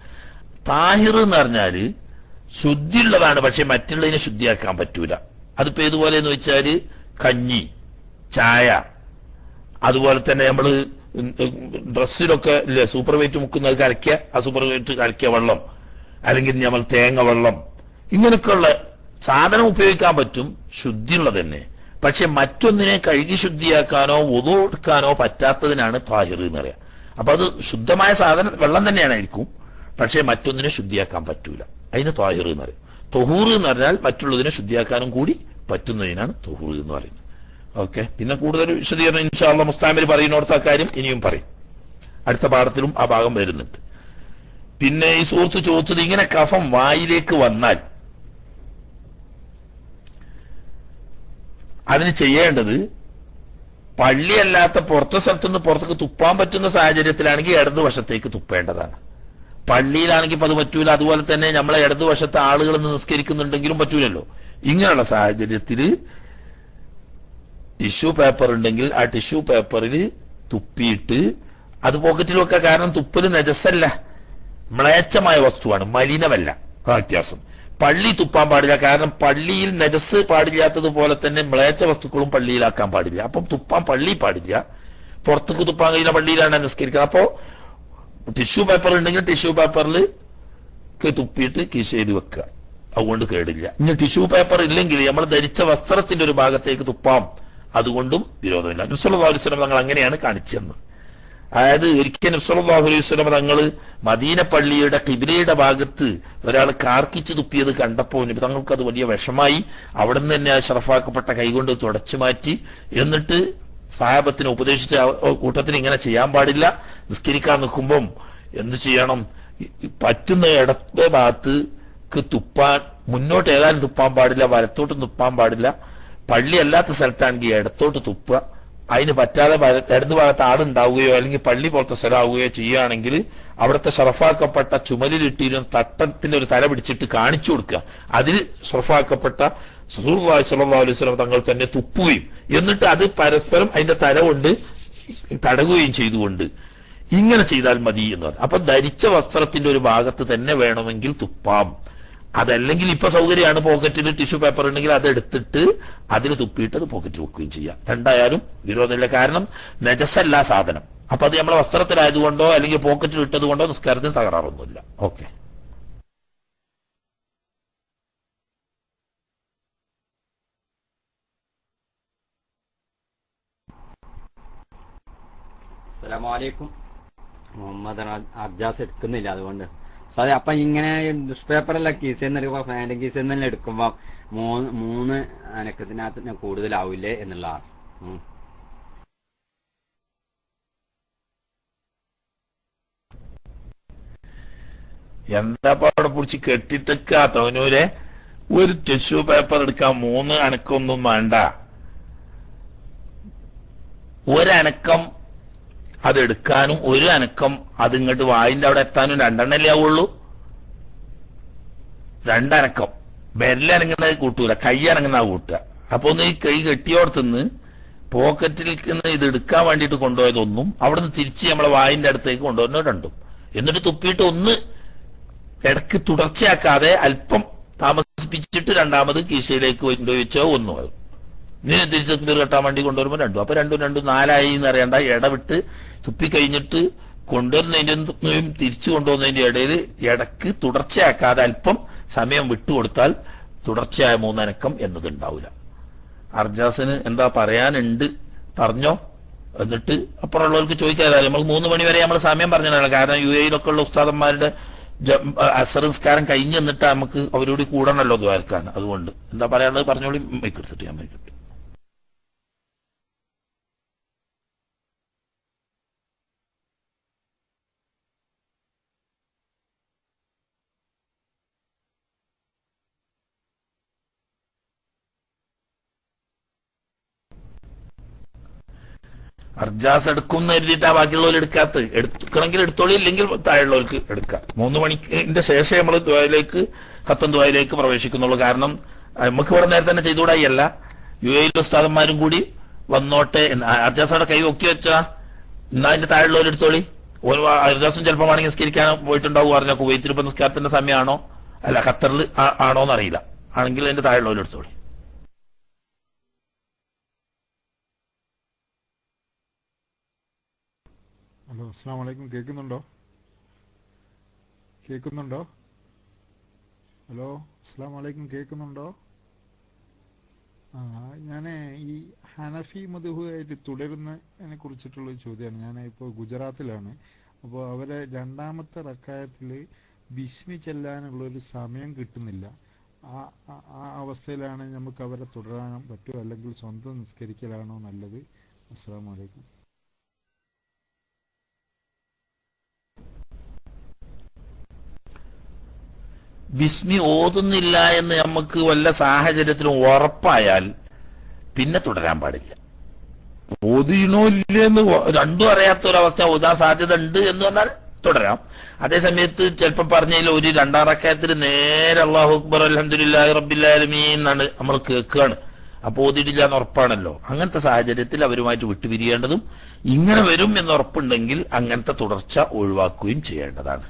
A: താഹിർ എന്ന് പറഞ്ഞാൽ ശുദ്ധിയുള്ളതാണ് പക്ഷെ മറ്റുള്ളതിനെ ശുദ്ധിയാക്കാൻ പറ്റൂല. അതിപ്പോ ഏതുപോലെ എന്ന് വെച്ചാൽ കഞ്ഞി. ചായ. അതുപോലെ തന്നെ നമ്മൾ ഡ്രസ്സിലൊക്കെ ഇല്ലേ സൂപ്പർ വെയിറ്റ് മുക്കുന്നത് കലക്കിയ ആ സൂപ്പർ വെയിറ്റ് കലക്കിയ വെള്ളം. അല്ലെങ്കിൽ നമ്മൾ തേങ്ങ വെള്ളം. ഇങ്ങനെയൊക്കെയുള്ള സാധനം ഉപയോഗിക്കാൻ പറ്റും ശുദ്ധിയുള്ളത് തന്നെ. പക്ഷെ മറ്റൊന്നിനെ കഴുകി ശുദ്ധിയാക്കാനോ ഒതുക്കാനോ പറ്റാത്തതിനാണ് താഹിർ എന്ന് പറയാം. അപ്പൊ അത് ശുദ്ധമായ സാധനം വെള്ളം തന്നെയാണായിരിക്കും. പക്ഷെ മറ്റൊന്നിനെ ശുദ്ധിയാക്കാൻ പറ്റൂല. അതിന് താഹിർ എന്ന് പറയും. തൊഹൂർ എന്ന് പറഞ്ഞാൽ മറ്റുള്ളതിനെ ശുദ്ധിയാക്കാനും കൂടി പറ്റുന്നതിനാണ് തൊഹൂർ എന്ന് പറയുന്നത്. ഓക്കെ. പിന്നെ കൂടുതൽ വിശദീകരണം ഇൻഷാള്ള മുസ്താമിൽ പറയുന്നിടത്ത് ആ കാര്യം ഇനിയും പറയും. അടുത്ത പാഠത്തിലും ആ ഭാഗം വരുന്നുണ്ട്. പിന്നെ ഈ സുഹൃത്ത് ചോദിച്ചത് ഇങ്ങനെ കഫം വായിലേക്ക് വന്നാൽ അതിന് ചെയ്യേണ്ടത് പള്ളിയല്ലാത്ത പുറത്തെ സ്ഥലത്തുനിന്ന് പുറത്തേക്ക് തുപ്പാൻ പറ്റുന്ന സാഹചര്യത്തിലാണെങ്കിൽ ഇടതുവശത്തേക്ക് തുപ്പേണ്ടതാണ്. പള്ളിയിലാണെങ്കിൽ അത് പറ്റൂല. അതുപോലെ തന്നെ നമ്മളെ ഇടതുവശത്തെ ആളുകൾ നിസ്കരിക്കുന്നുണ്ടെങ്കിലും പറ്റൂലല്ലോ. ഇങ്ങനെയുള്ള സാഹചര്യത്തിൽ ടിഷ്യൂ പേപ്പർ ഉണ്ടെങ്കിൽ ആ ടിഷ്യൂ പേപ്പറിൽ തുപ്പിയിട്ട് അത് പോക്കറ്റിൽ വെക്കുക കാരണം തുപ്പൽ നജസ്സല്ല. മ്ലേച്ഛമായ വസ്തുവാണ്. മലിനമല്ല. ആ വ്യത്യാസം. പള്ളി തുപ്പാൻ പാടില്ല. കാരണം പള്ളിയിൽ നജസ് പാടില്ലാത്തതുപോലെ തന്നെ മ്ലേച്ഛ വസ്തുക്കളും പള്ളിയിലാക്കാൻ പാടില്ല. അപ്പം തുപ്പാൻ പള്ളി പാടില്ല. പുറത്തേക്ക് തുപ്പാൻ കഴിയുന്ന പള്ളിയിലാണ് നിസ്കരിക്കുന്നത്. അപ്പോ ടിഷ്യൂ പേപ്പർ ഉണ്ടെങ്കിൽ ടിഷ്യൂ പേപ്പറിൽ തുപ്പിയിട്ട് കീശയിൽ വെക്കുക. അതുകൊണ്ട് കേടില്ല. ഇനി ടിഷ്യൂ പേപ്പർ ഇല്ലെങ്കിൽ നമ്മൾ ധരിച്ച വസ്ത്രത്തിന്റെ ഒരു ഭാഗത്തേക്ക് തുപ്പാം. അതുകൊണ്ടും വിരോധമില്ല. നുസലാഹു അലൈഹി സ്വലം തങ്ങൾ അങ്ങനെയാണ് കാണിച്ചെന്ന് അതായത് ഒരിക്കൽ നബ്സലാഹു അലൈഹി സ്വലം തങ്ങൾ മദീന പള്ളിയുടെ കിബിലയുടെ ഭാഗത്ത് ഒരാൾ കാർക്കിച്ച് തുപ്പിയത് കണ്ടപ്പോൾ തങ്ങൾക്ക് അത് വലിയ വിഷമായി. അവിടെ നിന്ന് തന്നെ ആ ഷറഫാക്കപ്പെട്ട കൈകൊണ്ട് തുടച്ചു മാറ്റി. എന്നിട്ട് സാഹബത്തിന് ഉപദേശിച്ച കൂട്ടത്തിന് ഇങ്ങനെ ചെയ്യാൻ പാടില്ല. നിസ്കരിക്കാൻ നിൽക്കുമ്പം എന്ത് ചെയ്യണം? പറ്റുന്ന ഇടത്തെ ഭാഗത്ത് തുപ്പാൻ മുന്നോട്ട് ഏതാനും തുപ്പാൻ പാടില്ല വലത്തോട്ട് തുപ്പാൻ പാടില്ല. പള്ളി അല്ലാത്ത സ്ഥലത്താണെങ്കിൽ ഇടത്തോട്ട് തുപ്പുക. അതിന് പറ്റാതെ ഇടതു ഭാഗത്ത് ആളുണ്ടാവുകയോ അല്ലെങ്കിൽ പള്ളി പോലത്തെ സ്ഥലമാവുകയോ ചെയ്യുകയാണെങ്കിൽ അവിടുത്തെ ഷറഫാക്കപ്പെട്ട ചുമലിലിട്ടിരുന്ന തട്ടത്തിന്റെ ഒരു തല പിടിച്ചിട്ട് കാണിച്ചു കൊടുക്കുക. അതിൽ ഷറഫാക്കപ്പെട്ട സുഹൃത്ത് സല്ലല്ലാഹു അലൈഹി വസല്ലം തങ്ങൾ തന്നെ തുപ്പുകയും. എന്നിട്ട് അത് പരസ്പരം അതിന്റെ തല കൊണ്ട് തടകുകയും ചെയ്തുകൊണ്ട് ഇങ്ങനെ ചെയ്താൽ മതി എന്ന് പറഞ്ഞു. അപ്പൊ ധരിച്ച വസ്ത്രത്തിന്റെ ഒരു ഭാഗത്ത് തന്നെ വേണമെങ്കിൽ തുപ്പാം. അതല്ലെങ്കിൽ ഇപ്പൊ സൗകര്യമാണ് പോക്കറ്റിൽ ടിഷ്യൂ പേപ്പർ ഉണ്ടെങ്കിൽ അത് എടുത്തിട്ട് അതിൽ തുപ്പിയിട്ട് അത് പോക്കറ്റിൽ വെക്കുകയും ചെയ്യാം. രണ്ടായാലും വിരോധമില്ല. കാരണം നജസല്ല സാധനം. അപ്പൊ അത് നമ്മളെ വസ്ത്രത്തിലായതുകൊണ്ടോ അല്ലെങ്കിൽ പോക്കറ്റിൽ ഇട്ടത് കൊണ്ടോ നിസ്കാരത്തിന് തകരാറൊന്നുമില്ല. ഓക്കെ.
J: അസ്സലാമു അലൈക്കും.
B: മുഹമ്മദ് അർ- അർജാസ് എടുക്കുന്നില്ല അതുകൊണ്ട്. സോ അത് അപ്പൊ ഇങ്ങനെ ന്യൂസ് പേപ്പറല്ല കീസ് എടുക്കുമ്പോ ഫാന്റെ കീസ് തന്നെ എടുക്കുമ്പോ മൂന്ന് മൂന്ന് അനക്കത്തിനകത്ത് കൂടുതലാവില്ലേ എന്നുള്ളതാണ്. ഉം.
A: എന്താ അവിടെ പിടിച്ച് കെട്ടിത്തക്ക ഒരു ടിഷ്യൂ പേപ്പർ എടുക്കാൻ മൂന്ന് അനക്കൊന്നും വേണ്ട. ഒരനക്കം അതെടുക്കാനും ഒരു അനക്കം അത് ഇങ്ങോട്ട് വായിന്റെ അവിടെ എത്താനും രണ്ടെണ്ണല്ലേ ആവുള്ളൂ? രണ്ടനക്കം. വിരലനങ്ങുന്നത് കൂട്ടൂല കൈ അനങ്ങുന്ന കൂട്ടുക. അപ്പൊ ഒന്ന് ഈ കൈ കെട്ടിയോടത്തുനിന്ന് പോക്കറ്റിൽ നിന്ന് ഇത് എടുക്കാൻ വേണ്ടിയിട്ട് കൊണ്ടുപോയതൊന്നും അവിടുന്ന് തിരിച്ച് നമ്മളെ വായിന്റെ അടുത്തേക്ക് കൊണ്ടുവരുന്ന രണ്ടും. എന്നിട്ട് തുപ്പിയിട്ട് ഒന്ന് ഇടയ്ക്ക് തുടർച്ചയാക്കാതെ അല്പം താമസിപ്പിച്ചിട്ട് രണ്ടാമത് കീശയിലേക്ക് കൊണ്ടുപോയി വെച്ചോ ഒന്നും അത്. ഇതിനെ തിരിച്ച് കെട്ടാൻ വേണ്ടി കൊണ്ടുവരുമ്പോൾ രണ്ടും. അപ്പൊ രണ്ടും രണ്ടും നാലായി എന്ന് അറിയണ്ട ഇടവിട്ട് തുപ്പി കഴിഞ്ഞിട്ട് കൊണ്ടുവരുന്നതിന്റെയും തിരിച്ചു കൊണ്ടുവന്നതിന്റെ ഇടയിൽ ഇടയ്ക്ക് തുടർച്ചയാക്കാതെ അല്പം സമയം വിട്ടുകൊടുത്താൽ തുടർച്ചയായ മൂന്നനക്കം എന്നതുണ്ടാവില്ല. അർജാസിന് എന്താ പറയാനുണ്ട്? പറഞ്ഞോ. എന്നിട്ട് അപ്പുറമുള്ളവർക്ക് ചോദിക്കാതെ നമ്മൾ മൂന്ന് മണി വരെ നമ്മൾ സമയം പറഞ്ഞല്ലോ കാരണം യു എയിലൊക്കെ ഉള്ള ഉസ്താദന്മാരുടെ അസറിസ്കാരം കഴിഞ്ഞ് നിന്നിട്ട് നമുക്ക് അവരോട് കൂടണല്ലോ ദ്വാരക്കാൻ അതുകൊണ്ട് എന്താ പറയാനുള്ളത്? പറഞ്ഞോളി. മൈക്കെടുത്തിട്ട് ഞാൻ മൈക്കെടുത്തു അർജാസ് എടുക്കും എഴുതിയിട്ടാ ബാക്കിയുള്ളവർ എടുക്കാത്ത എടുക്കണമെങ്കിൽ എടുത്തോളി ഇല്ലെങ്കിൽ താഴെയുള്ളവർക്ക് എടുക്കാം. മൂന്ന് മണിക്കിന്റെ ശേഷം നമ്മൾ ദ്വായിലേക്ക് ഹത്തം ദ്വായിലേക്ക് പ്രവേശിക്കുന്നുള്ളൂ. കാരണം നമുക്ക് ഇവിടെ നേരത്തെ തന്നെ ചെയ്തുകൂടായില്ല യു എയിലെ ഉസ്താദന്മാരും കൂടി വന്നോട്ടെ അർജാസ് അവിടെ കൈ ഒക്കി വെച്ചാ എന്നാ അതിന്റെ താഴെയുള്ളവർ എടുത്തോളി. ഒരു അർജാസും ചിലപ്പോൾ വേണമെങ്കിൽ നിസ്കരിക്കാൻ പോയിട്ടുണ്ടാവും പറഞ്ഞ കുവൈത്തിൽ ഇപ്പൊ നിസ്കാരത്തിന്റെ സമയമാണോ? അല്ല ഖത്തറിൽ ആണോ എന്നറിയില്ല. ആണെങ്കിൽ അതിന്റെ താഴെയുള്ളവർ എടുത്തോളി.
H: ഹലോ അസ്സാം വലൈക്കും കേൾക്കുന്നുണ്ടോ? കേൾക്കുന്നുണ്ടോ? ഹലോ അസ്സാം വലൈക്കും കേൾക്കുന്നുണ്ടോ? ആ ഞാൻ ഈ ഹനഫി മധുഹുമായിട്ട് തുടരുന്നതിനെ കുറിച്ചിട്ടുള്ള ചോദ്യമാണ്. ഞാൻ ഇപ്പോൾ ഗുജറാത്തിലാണ്. അപ്പോൾ അവരെ രണ്ടാമത്തെ റക്കായത്തിൽ ബിസ്മി ചെല്ലാനുള്ള ഒരു സമയം കിട്ടുന്നില്ല. ആ- ആ അവസ്ഥയിലാണ് നമുക്ക് അവരെ തുടരാനും പറ്റുമോ അല്ലെങ്കിൽ സ്വന്തം നിസ്കരിക്കലാണോ നല്ലത്? അസ്സാം വലൈക്കും
A: ബിസ്മി ഓതുന്നില്ല എന്ന് നമുക്ക് വല്ല സാഹചര്യത്തിലും ഉറപ്പായാൽ പിന്നെ തുടരാൻ പാടില്ല. ഓതിയണോ ഇല്ല എന്ന് രണ്ടും അറിയാത്ത ഒരവസ്ഥ ഓതാൻ സാധ്യത ഉണ്ട് എന്ന് പറഞ്ഞാൽ തുടരാം. അതേ സമയത്ത് ചിലപ്പോൾ പറഞ്ഞതിൽ ഒരു രണ്ടാം റക്കായത്തിൽ നേരെ അള്ളാഹു അക്ബർ അലഹദില്ലാഹി റബ്ബില്ലാലമീൻ എന്നാണ് നമ്മൾ കേൾക്കുകയാണ്. അപ്പൊ ഓതിയിട്ടില്ല എന്ന് ഉറപ്പാണല്ലോ. അങ്ങനത്തെ സാഹചര്യത്തിൽ അവരുമായിട്ട് വിട്ടുപിരിയേണ്ടതും ഇങ്ങനെ വരും എന്ന് ഉറപ്പുണ്ടെങ്കിൽ അങ്ങനത്തെ തുടർച്ച ഒഴിവാക്കുകയും ചെയ്യേണ്ടതാണ്.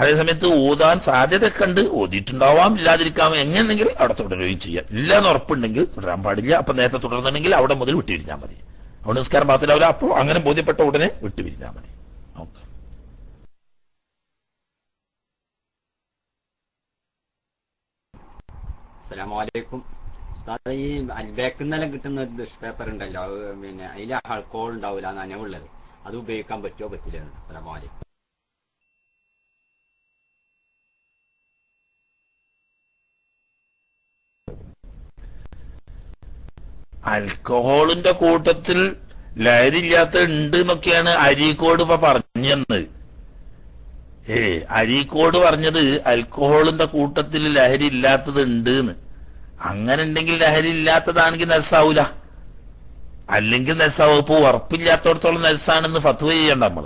A: അതേസമയത്ത് ഓതാൻ സാധ്യത കണ്ട് ഓതിയിട്ടുണ്ടാവാം. ഇല്ലാതിരിക്കാം എങ്ങനെയെങ്കിൽ അവിടെ തുടരുകയും ചെയ്യാം. ഇല്ല എന്ന് ഉറപ്പുണ്ടെങ്കിൽ തുടരാൻ പാടില്ല. അപ്പൊ നേരത്തെ തുടർന്നുണ്ടെങ്കിൽ അവിടെ മുതൽ വിട്ടുപിരിഞ്ഞാൽ മതി. അവിടെ നിസ്കാരം പാത്തിലാവില്ല അപ്പോൾ അങ്ങനെ ബോധ്യപ്പെട്ട ഉടനെ വിട്ടുപിരിഞ്ഞാൽ മതി.
B: ഉസ്താദ് ഈ കിട്ടുന്ന ഒരു ദുഷ്പേപ്പർ ഉണ്ടല്ലോ. പിന്നെ അതിൽ ആൾക്കോൾ ഉണ്ടാവില്ല നനവുള്ളത് അത് ഉപയോഗിക്കാൻ പറ്റുമോ പറ്റില്ല.
A: ആൽക്കഹോളിന്റെ കൂട്ടത്തിൽ ലഹരി ഇല്ലാത്ത ഉണ്ട് എന്നൊക്കെയാണ് അരീക്കോട് ഇപ്പൊ പറഞ്ഞത് ഏ അരീക്കോട് പറഞ്ഞത് ആൽക്കഹോളിന്റെ കൂട്ടത്തിൽ ലഹരി ഇല്ലാത്തത് ഉണ്ട് എന്ന് അങ്ങനെ ഉണ്ടെങ്കിൽ ലഹരി ഇല്ലാത്തതാണെങ്കിൽ നെസ്സാവൂല അല്ലെങ്കിൽ നെസ്സാവും ഇപ്പൊ ഉറപ്പില്ലാത്തടത്തോളം നെസ്സാണെന്ന് ഫത്വ ചെയ്യണ്ട നമ്മൾ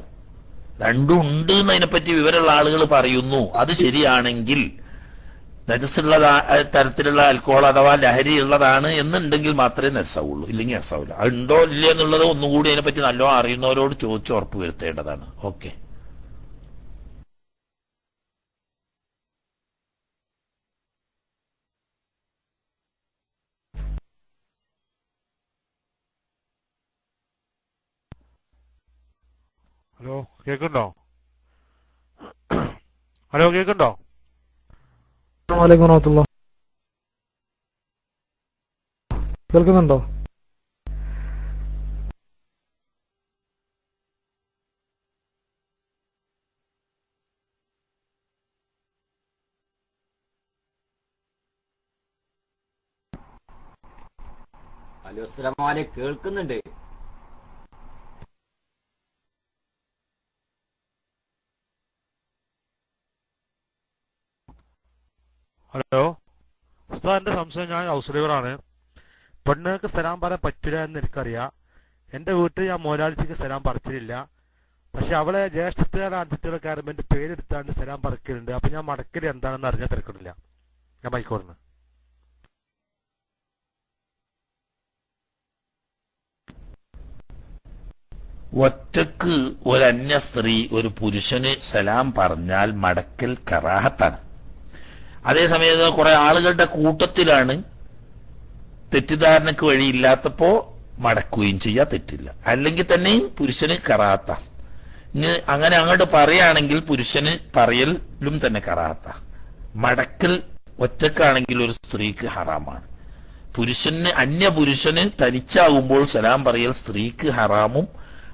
A: രണ്ടും ഉണ്ട് എന്നതിനെപ്പറ്റി വിവരമുള്ള ആളുകൾ പറയുന്നു. അത് ശരിയാണെങ്കിൽ നജസ്സുള്ള തരത്തിലുള്ള ആൽക്കഹോൾ അഥവാ ലഹരി ഉള്ളതാണ് എന്നുണ്ടെങ്കിൽ മാത്രമേ നെസ്സാവുള്ളൂ ഇല്ലെങ്കിൽ നെസ്സാവില്ല ഉണ്ടോ ഇല്ല എന്നുള്ളത് ഒന്നുകൂടി അതിനെപ്പറ്റി നല്ലോ അറിയുന്നവരോട് ചോദിച്ച് ഉറപ്പ് വരുത്തേണ്ടതാണ്. ഓക്കെ.
J: ഹലോ കേക്കുണ്ടോ ഹലോ
C: കേൾക്കുന്നുണ്ടോ?
B: ഹലോ അസ്സലാമു കേൾക്കുന്നുണ്ട്.
J: ഹലോ. എന്റെ സംശയം ഞാൻ ഹൗസ് ഡ്രൈവറാണ് പെണ്ണുങ്ങൾക്ക് സ്ഥലം പറയാൻ പറ്റില്ല എന്ന് എനിക്കറിയാം. എന്റെ വീട്ടിൽ ഞാൻ മോലാളിച്ചിക്ക് സ്ഥലം പറിച്ചിട്ടില്ല. പക്ഷെ അവളെ ജ്യേഷ്ഠത്തുകാരും അഞ്ചത്തുകാരും എന്റെ പേരെടുത്താണ്ട് സ്ഥലം പറിക്കലുണ്ട്. അപ്പൊ ഞാൻ മടക്കൽ എന്താണെന്ന് അറിഞ്ഞാൽ തിരക്കണില്ല ഞാൻ മൈക്കോടുന്ന്
A: ഒറ്റയ്ക്ക് ഒരു അന്യ സ്ത്രീ ഒരു പുരുഷന് സലാം പറഞ്ഞാൽ മടക്കൽ കറാഹത്താണ്. അതേസമയത്ത് കുറെ ആളുകളുടെ കൂട്ടത്തിലാണ് തെറ്റിദ്ധാരണക്ക് വഴിയില്ലാത്തപ്പോ മടക്കുകയും ചെയ്യാ തെറ്റില്ല. അല്ലെങ്കിൽ തന്നെയും പുരുഷന് കറാത്ത. അങ്ങനെ അങ്ങോട്ട് പറയുകയാണെങ്കിൽ പുരുഷന് പറയലും തന്നെ കറാത്ത. മടക്കൽ ഒറ്റക്കാണെങ്കിൽ ഒരു സ്ത്രീക്ക് ഹറാമാണ്. പുരുഷന് അന്യ പുരുഷന് തനിച്ചാകുമ്പോൾ സലാം പറയൽ സ്ത്രീക്ക് ഹറാമും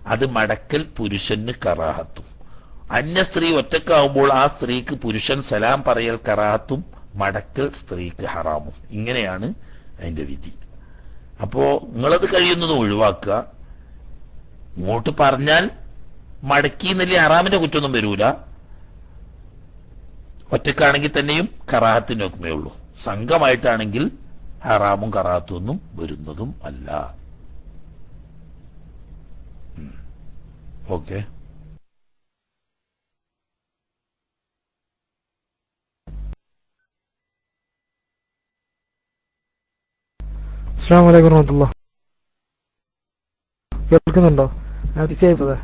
A: അത് മടക്കൽ പുരുഷന് കറാഹത്തും. അന്യ സ്ത്രീ ഒറ്റക്കാവുമ്പോൾ ആ സ്ത്രീക്ക് പുരുഷൻ സലാം പറയൽ കറാത്തും മടക്കൽ സ്ത്രീക്ക് ഹറാമും. ഇങ്ങനെയാണ് അതിന്റെ വിധി. അപ്പോ നിങ്ങളത് കഴിയുന്നത് ഒഴിവാക്കുക. ഇങ്ങോട്ട് പറഞ്ഞാൽ മടക്കി എന്നല്ലേ ഹറാമിന്റെ കുറ്റമൊന്നും വരൂല. ഒറ്റക്കാണെങ്കിൽ തന്നെയും കറാഹത്തിന്റെ ഒക്കമേ ഉള്ളൂ. സംഘമായിട്ടാണെങ്കിൽ ഹറാമും കറാഹത്തും ഒന്നും വരുന്നതും അല്ല. ഓക്കെ.
C: അസ്സാം വലൈക്കും വറഹമത്തുള്ള. കേൾക്കുന്നുണ്ടോ? ഞാൻ തിരിച്ചായിപ്പോതെ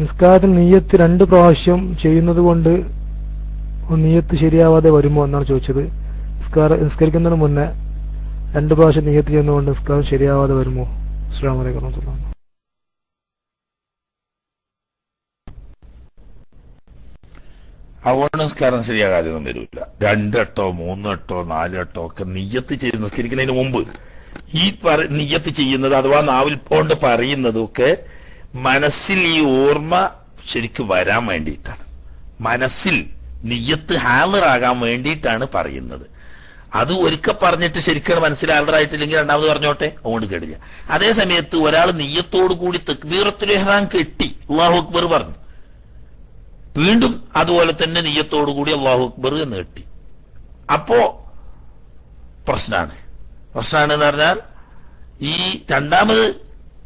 C: നിസ്കാരത്തിൽ നീയത്ത് രണ്ട് പ്രാവശ്യം ചെയ്യുന്നത് കൊണ്ട് നീയത്ത് ശരിയാവാതെ വരുമോ എന്നാണ് ചോദിച്ചത്. നിസ്കാര നിസ്കരിക്കുന്നതിന് മുന്നേ രണ്ട് പ്രാവശ്യം നീയത്ത് ചെയ്യുന്നതുകൊണ്ട് നിസ്കാരം ശരിയാവാതെ വരുമോ? അസ്സാം വലൈക്കും വറഹമത്തുള്ള.
A: അതുകൊണ്ട് നിസ്കാരം കാര്യമൊന്നും വരില്ല രണ്ടെട്ടോ മൂന്നെട്ടോ നാലെട്ടോ ഒക്കെ നിയ്യത്ത് ചെയ്ത് നിസ്കരിക്കുന്നതിന് മുമ്പ് ഈ പറ നിയ്യത്ത് ചെയ്യുന്നത് അഥവാ നാവിൽ പോണ്ട് പറയുന്നതും ഒക്കെ മനസ്സിൽ ഈ ഓർമ്മ ശരിക്ക് വരാൻ വേണ്ടിയിട്ടാണ്. മനസ്സിൽ നിയ്യത്ത് ഹാളറാകാൻ വേണ്ടിയിട്ടാണ് പറയുന്നത്. അത് ഒരിക്കൽ പറഞ്ഞിട്ട് ശരിക്കും മനസ്സിൽ ഹാളറായിട്ടില്ലെങ്കിൽ രണ്ടാമത് പറഞ്ഞോട്ടെ? അതുകൊണ്ട് കേടില്ല അതേ സമയത്ത് ഒരാൾ നെയ്യത്തോടു കൂടി തക്ബീറത്തുൽ ഇഹ്റാം കെട്ടി. അള്ളാഹു അക്ബർ പറഞ്ഞു. വീണ്ടും അതുപോലെ തന്നെ നെയ്യത്തോടു കൂടി അള്ളാഹു അക്ബർ എന്ന് കെട്ടി. അപ്പോ പ്രശ്നമാണ് പ്രശ്നമാണ് എന്ന് പറഞ്ഞാൽ ഈ രണ്ടാമത്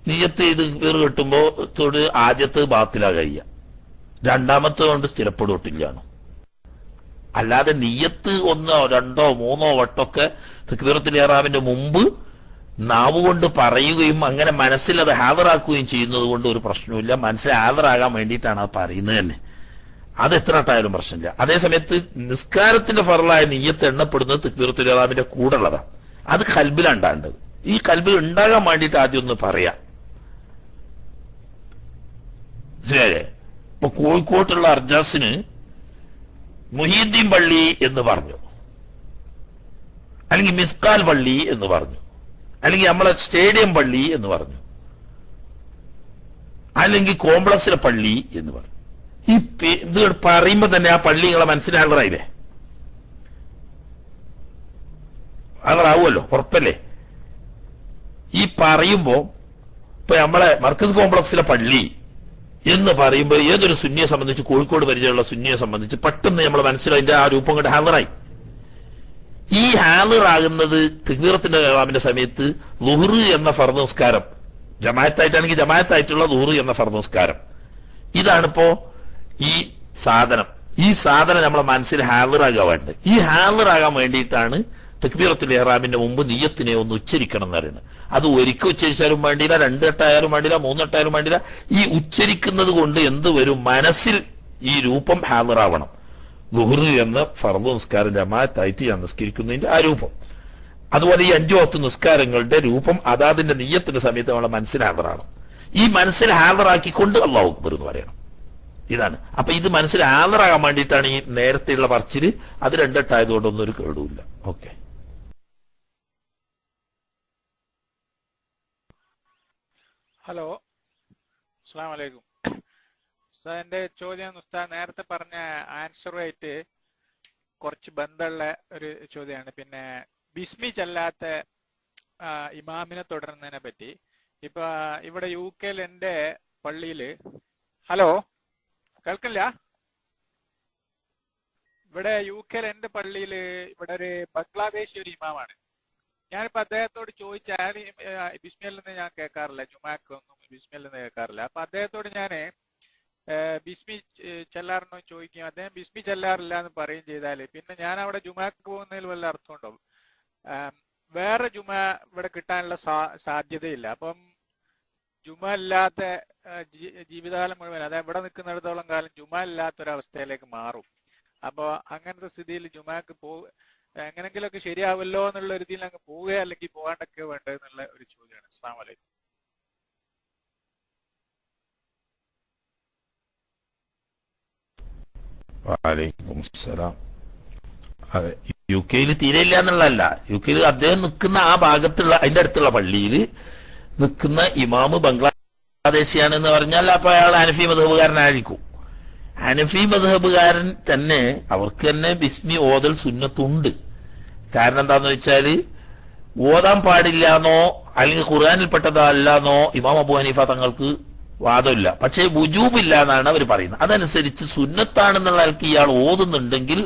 A: നീയത്ത് ഇത് കയറ് കെട്ടുമ്പോ തൊട് ആദ്യത്തെ ബാത്തിലാ കഴിയുക രണ്ടാമത്തെ കൊണ്ട് സ്ഥിരപ്പെടുത്തില്ലാണ് അല്ലാതെ നീയത്ത് ഒന്നോ രണ്ടോ മൂന്നോ വട്ടമൊക്കെ തെക്കുവീറത്തിൽ ഏറാവിന്റെ മുമ്പ് നാവ് കൊണ്ട് പറയുകയും അങ്ങനെ മനസ്സിൽ അത് ഹാദറാക്കുകയും ചെയ്യുന്നത് കൊണ്ട് ഒരു പ്രശ്നവുമില്ല. മനസ്സിൽ ഹാദറാകാൻ വേണ്ടിയിട്ടാണ് അത് പറയുന്നത് തന്നെ. അത് എത്ര വട്ടായാലും പ്രശ്നമില്ല. അതേസമയത്ത് നിസ്കാരത്തിന്റെ ഫറലായ നീയത്ത് എണ്ണപ്പെടുന്നത് ഏറാവിന്റെ കൂടെ ഉള്ളതാണ് അത് കൽബിലാണ് ഈ കൽബിൽ ഉണ്ടാകാൻ വേണ്ടിയിട്ട് ആദ്യം ഒന്ന് പറയാം. മനസ്സിലായേ ഇപ്പൊ കോഴിക്കോട്ടുള്ള അർജാസിന് മുഹീദ്ദീൻ പള്ളി എന്ന് പറഞ്ഞു. അല്ലെങ്കിൽ മിസ്കാൽ പള്ളി എന്ന് പറഞ്ഞു. അല്ലെങ്കിൽ നമ്മളെ സ്റ്റേഡിയം പള്ളി എന്ന് പറഞ്ഞു. അല്ലെങ്കിൽ കോംപ്ലക്സിലെ പള്ളി എന്ന് പറഞ്ഞു. ഈ ഇത് പറയുമ്പോ തന്നെ ആ പള്ളി നിങ്ങളെ മനസ്സിലാകാറായില്ലേ ആളറാവുമല്ലോ ഉറപ്പല്ലേ? ഈ പറയുമ്പോ ഇപ്പൊ നമ്മളെ മർക്കസ് കോംപ്ലക്സിലെ പള്ളി എന്ന് പറയുമ്പോൾ ഏതൊരു സുന്നിയെ സംബന്ധിച്ച് കോഴിക്കോട് പരിചയമുള്ള സുന്നിയെ സംബന്ധിച്ച് പെട്ടെന്ന് നമ്മൾ മനസ്സിലായി ആ രൂപം കൊണ്ട് ഹാലറായി ഈ ഹാലറാകുന്നത് തിഗ്വീറത്തിന്റെ കലാമിന്റെ സമയത്ത് ലുഹ്റു എന്ന ഫർദ് ജമായത്തായിട്ടാണെങ്കിൽ ജമായത്തായിട്ടുള്ള ലുഹ്റു എന്ന ഫർദ് ഇതാണിപ്പോ ഈ സാധനം. ഈ സാധനം നമ്മളെ മനസ്സിൽ ഹാവറാകാൻ വേണ്ടത് ഈ ഹാവറാകാൻ വേണ്ടിയിട്ടാണ് തക്ബീറത്തുൽ ഇഹ്റാമിന്റെ മുമ്പ് നീയത്തിനെ ഒന്ന് ഉച്ചരിക്കണം എന്ന് പറയുന്നത്. അത് ഒരിക്കൽ ഉച്ചരിച്ചാലും വേണ്ടിയില്ല രണ്ട് വേണ്ടില്ല വേണ്ടിയില്ല വേണ്ടില്ല വട്ടമായാലും വേണ്ടിയില്ല. ഈ ഉച്ചരിക്കുന്നത് കൊണ്ട് എന്ത് വരും? മനസ്സിൽ ഈ രൂപം ഹാവറാവണം. ലുഹ്റ് എന്ന ഫർദ് നിസ്കാരം ജമാഅത്തായിട്ട് ഞാൻ നിസ്കരിക്കുന്നതിന്റെ ആ രൂപം. അതുപോലെ ഈ അഞ്ചു പത്ത് നിസ്കാരങ്ങളുടെ രൂപം അതാതിന്റെ നീയത്തിന്റെ സമയത്ത് നമ്മളെ മനസ്സിൽ ഹാജറാണ് ഈ മനസ്സിൽ ഹാജറാക്കിക്കൊണ്ട് അള്ളാഹു അക്ബർ എന്ന് പറയണം. ഇതാണ്. അപ്പൊ ഇത് മനസ്സിൽ ഹാജറാകാൻ വേണ്ടിയിട്ടാണ് ഈ നേരത്തെയുള്ള പറച്ചിൽ. അത് രണ്ടെട്ടായതുകൊണ്ടൊന്നും ഒരു കേടുമില്ല. ഓക്കെ.
K: ഹലോ. അസ്സാം വലൈക്കും ഉസ്താദ് എന്റെ ചോദ്യം ഉസ്താദ് നേരത്തെ പറഞ്ഞ ആൻസറുമായിട്ട് കുറച്ച് ബന്ധമുള്ള ഒരു ചോദ്യമാണ്. പിന്നെ ബിസ്മി ചെല്ലാത്ത ഇമാമിനെ തുടരുന്നതിനെ പറ്റി. ഇപ്പൊ ഇവിടെ യു കെയിൽ എന്റെ പള്ളിയിൽ ഹലോ? കേൾക്കില്ല? ഇവിടെ യു കെയിൽ എന്റെ പള്ളിയിൽ ഇവിടെ ഒരു ബംഗ്ലാദേശി ഒരു ഇമാമാണ്. ഞാനിപ്പോ അദ്ദേഹത്തോട് ചോദിച്ചാൽ ബിസ്മിയിൽ നിന്ന് ഞാൻ കേൾക്കാറില്ല. ജുമാക്കൊന്നും ബിസ്മിയിൽ നിന്ന് കേൾക്കാറില്ല. അപ്പൊ അദ്ദേഹത്തോട് ഞാൻ ബിസ്മി ചെല്ലാറുണ്ടോ ചോദിക്കും അദ്ദേഹം ബിസ്മി ചെല്ലാറില്ല എന്ന് പറയും ചെയ്താൽ പിന്നെ ഞാൻ അവിടെ ജുമാക്ക് പോകുന്നതിൽ വല്ല അർത്ഥമുണ്ടോ? വേറെ ജുമ ഇവിടെ കിട്ടാനുള്ള സാധ്യതയില്ല. അപ്പം ജുമ ഇല്ലാത്ത ജീവിതകാലം മുഴുവൻ അതായത് ഇവിടെ നിൽക്കുന്നിടത്തോളം കാലം ജുമ ഒരു അവസ്ഥയിലേക്ക് മാറും. അപ്പോൾ അങ്ങനത്തെ സ്ഥിതിയിൽ ജുമാക്ക് പോ എങ്ങനെങ്കിലൊക്കെ ശരിയാവല്ലോ എന്നുള്ള ഒരു രീതിയിൽ അങ്ങ് പോവുക അല്ലെങ്കിൽ പോകാണ്ടൊക്കെ വേണ്ടത് എന്നുള്ള ഒരു ചോദ്യമാണ്. അസ്സാം വലൈക്കും
A: വാലൈക്കും സലാം. യു കെയിൽ തീരെ ഇല്ല എന്നുള്ളതല്ല. യു കെയിൽ അദ്ദേഹം നിൽക്കുന്ന ആ ഭാഗത്തുള്ള അതിന്റെ അടുത്തുള്ള പള്ളിയിൽ നിൽക്കുന്ന ഇമാമ് ബംഗ്ലാദേശിയാണെന്ന് പറഞ്ഞാൽ അപ്പൊ അയാൾ അനഫി മധബുകാരനായിരിക്കും അനഫി മധബുകാരൻ തന്നെ അവർക്ക് തന്നെ ബിസ്മി ഓതൽ സുന്നത്തുണ്ട്. കാരണം എന്താന്ന് വെച്ചാൽ ഓതാൻ പാടില്ലാന്നോ അല്ലെങ്കിൽ ഖുർആാനിൽ പെട്ടതാ അല്ലാന്നോ ഇമാം അബു ഹനീഫ തങ്ങൾക്ക് വാദമില്ല. പക്ഷേ വുജൂബില്ല എന്നാണ് അവർ പറയുന്നത്. അതനുസരിച്ച് സുന്നത്താണെന്നുള്ള ആൾക്ക് ഇയാൾ ഓതുന്നുണ്ടെങ്കിൽ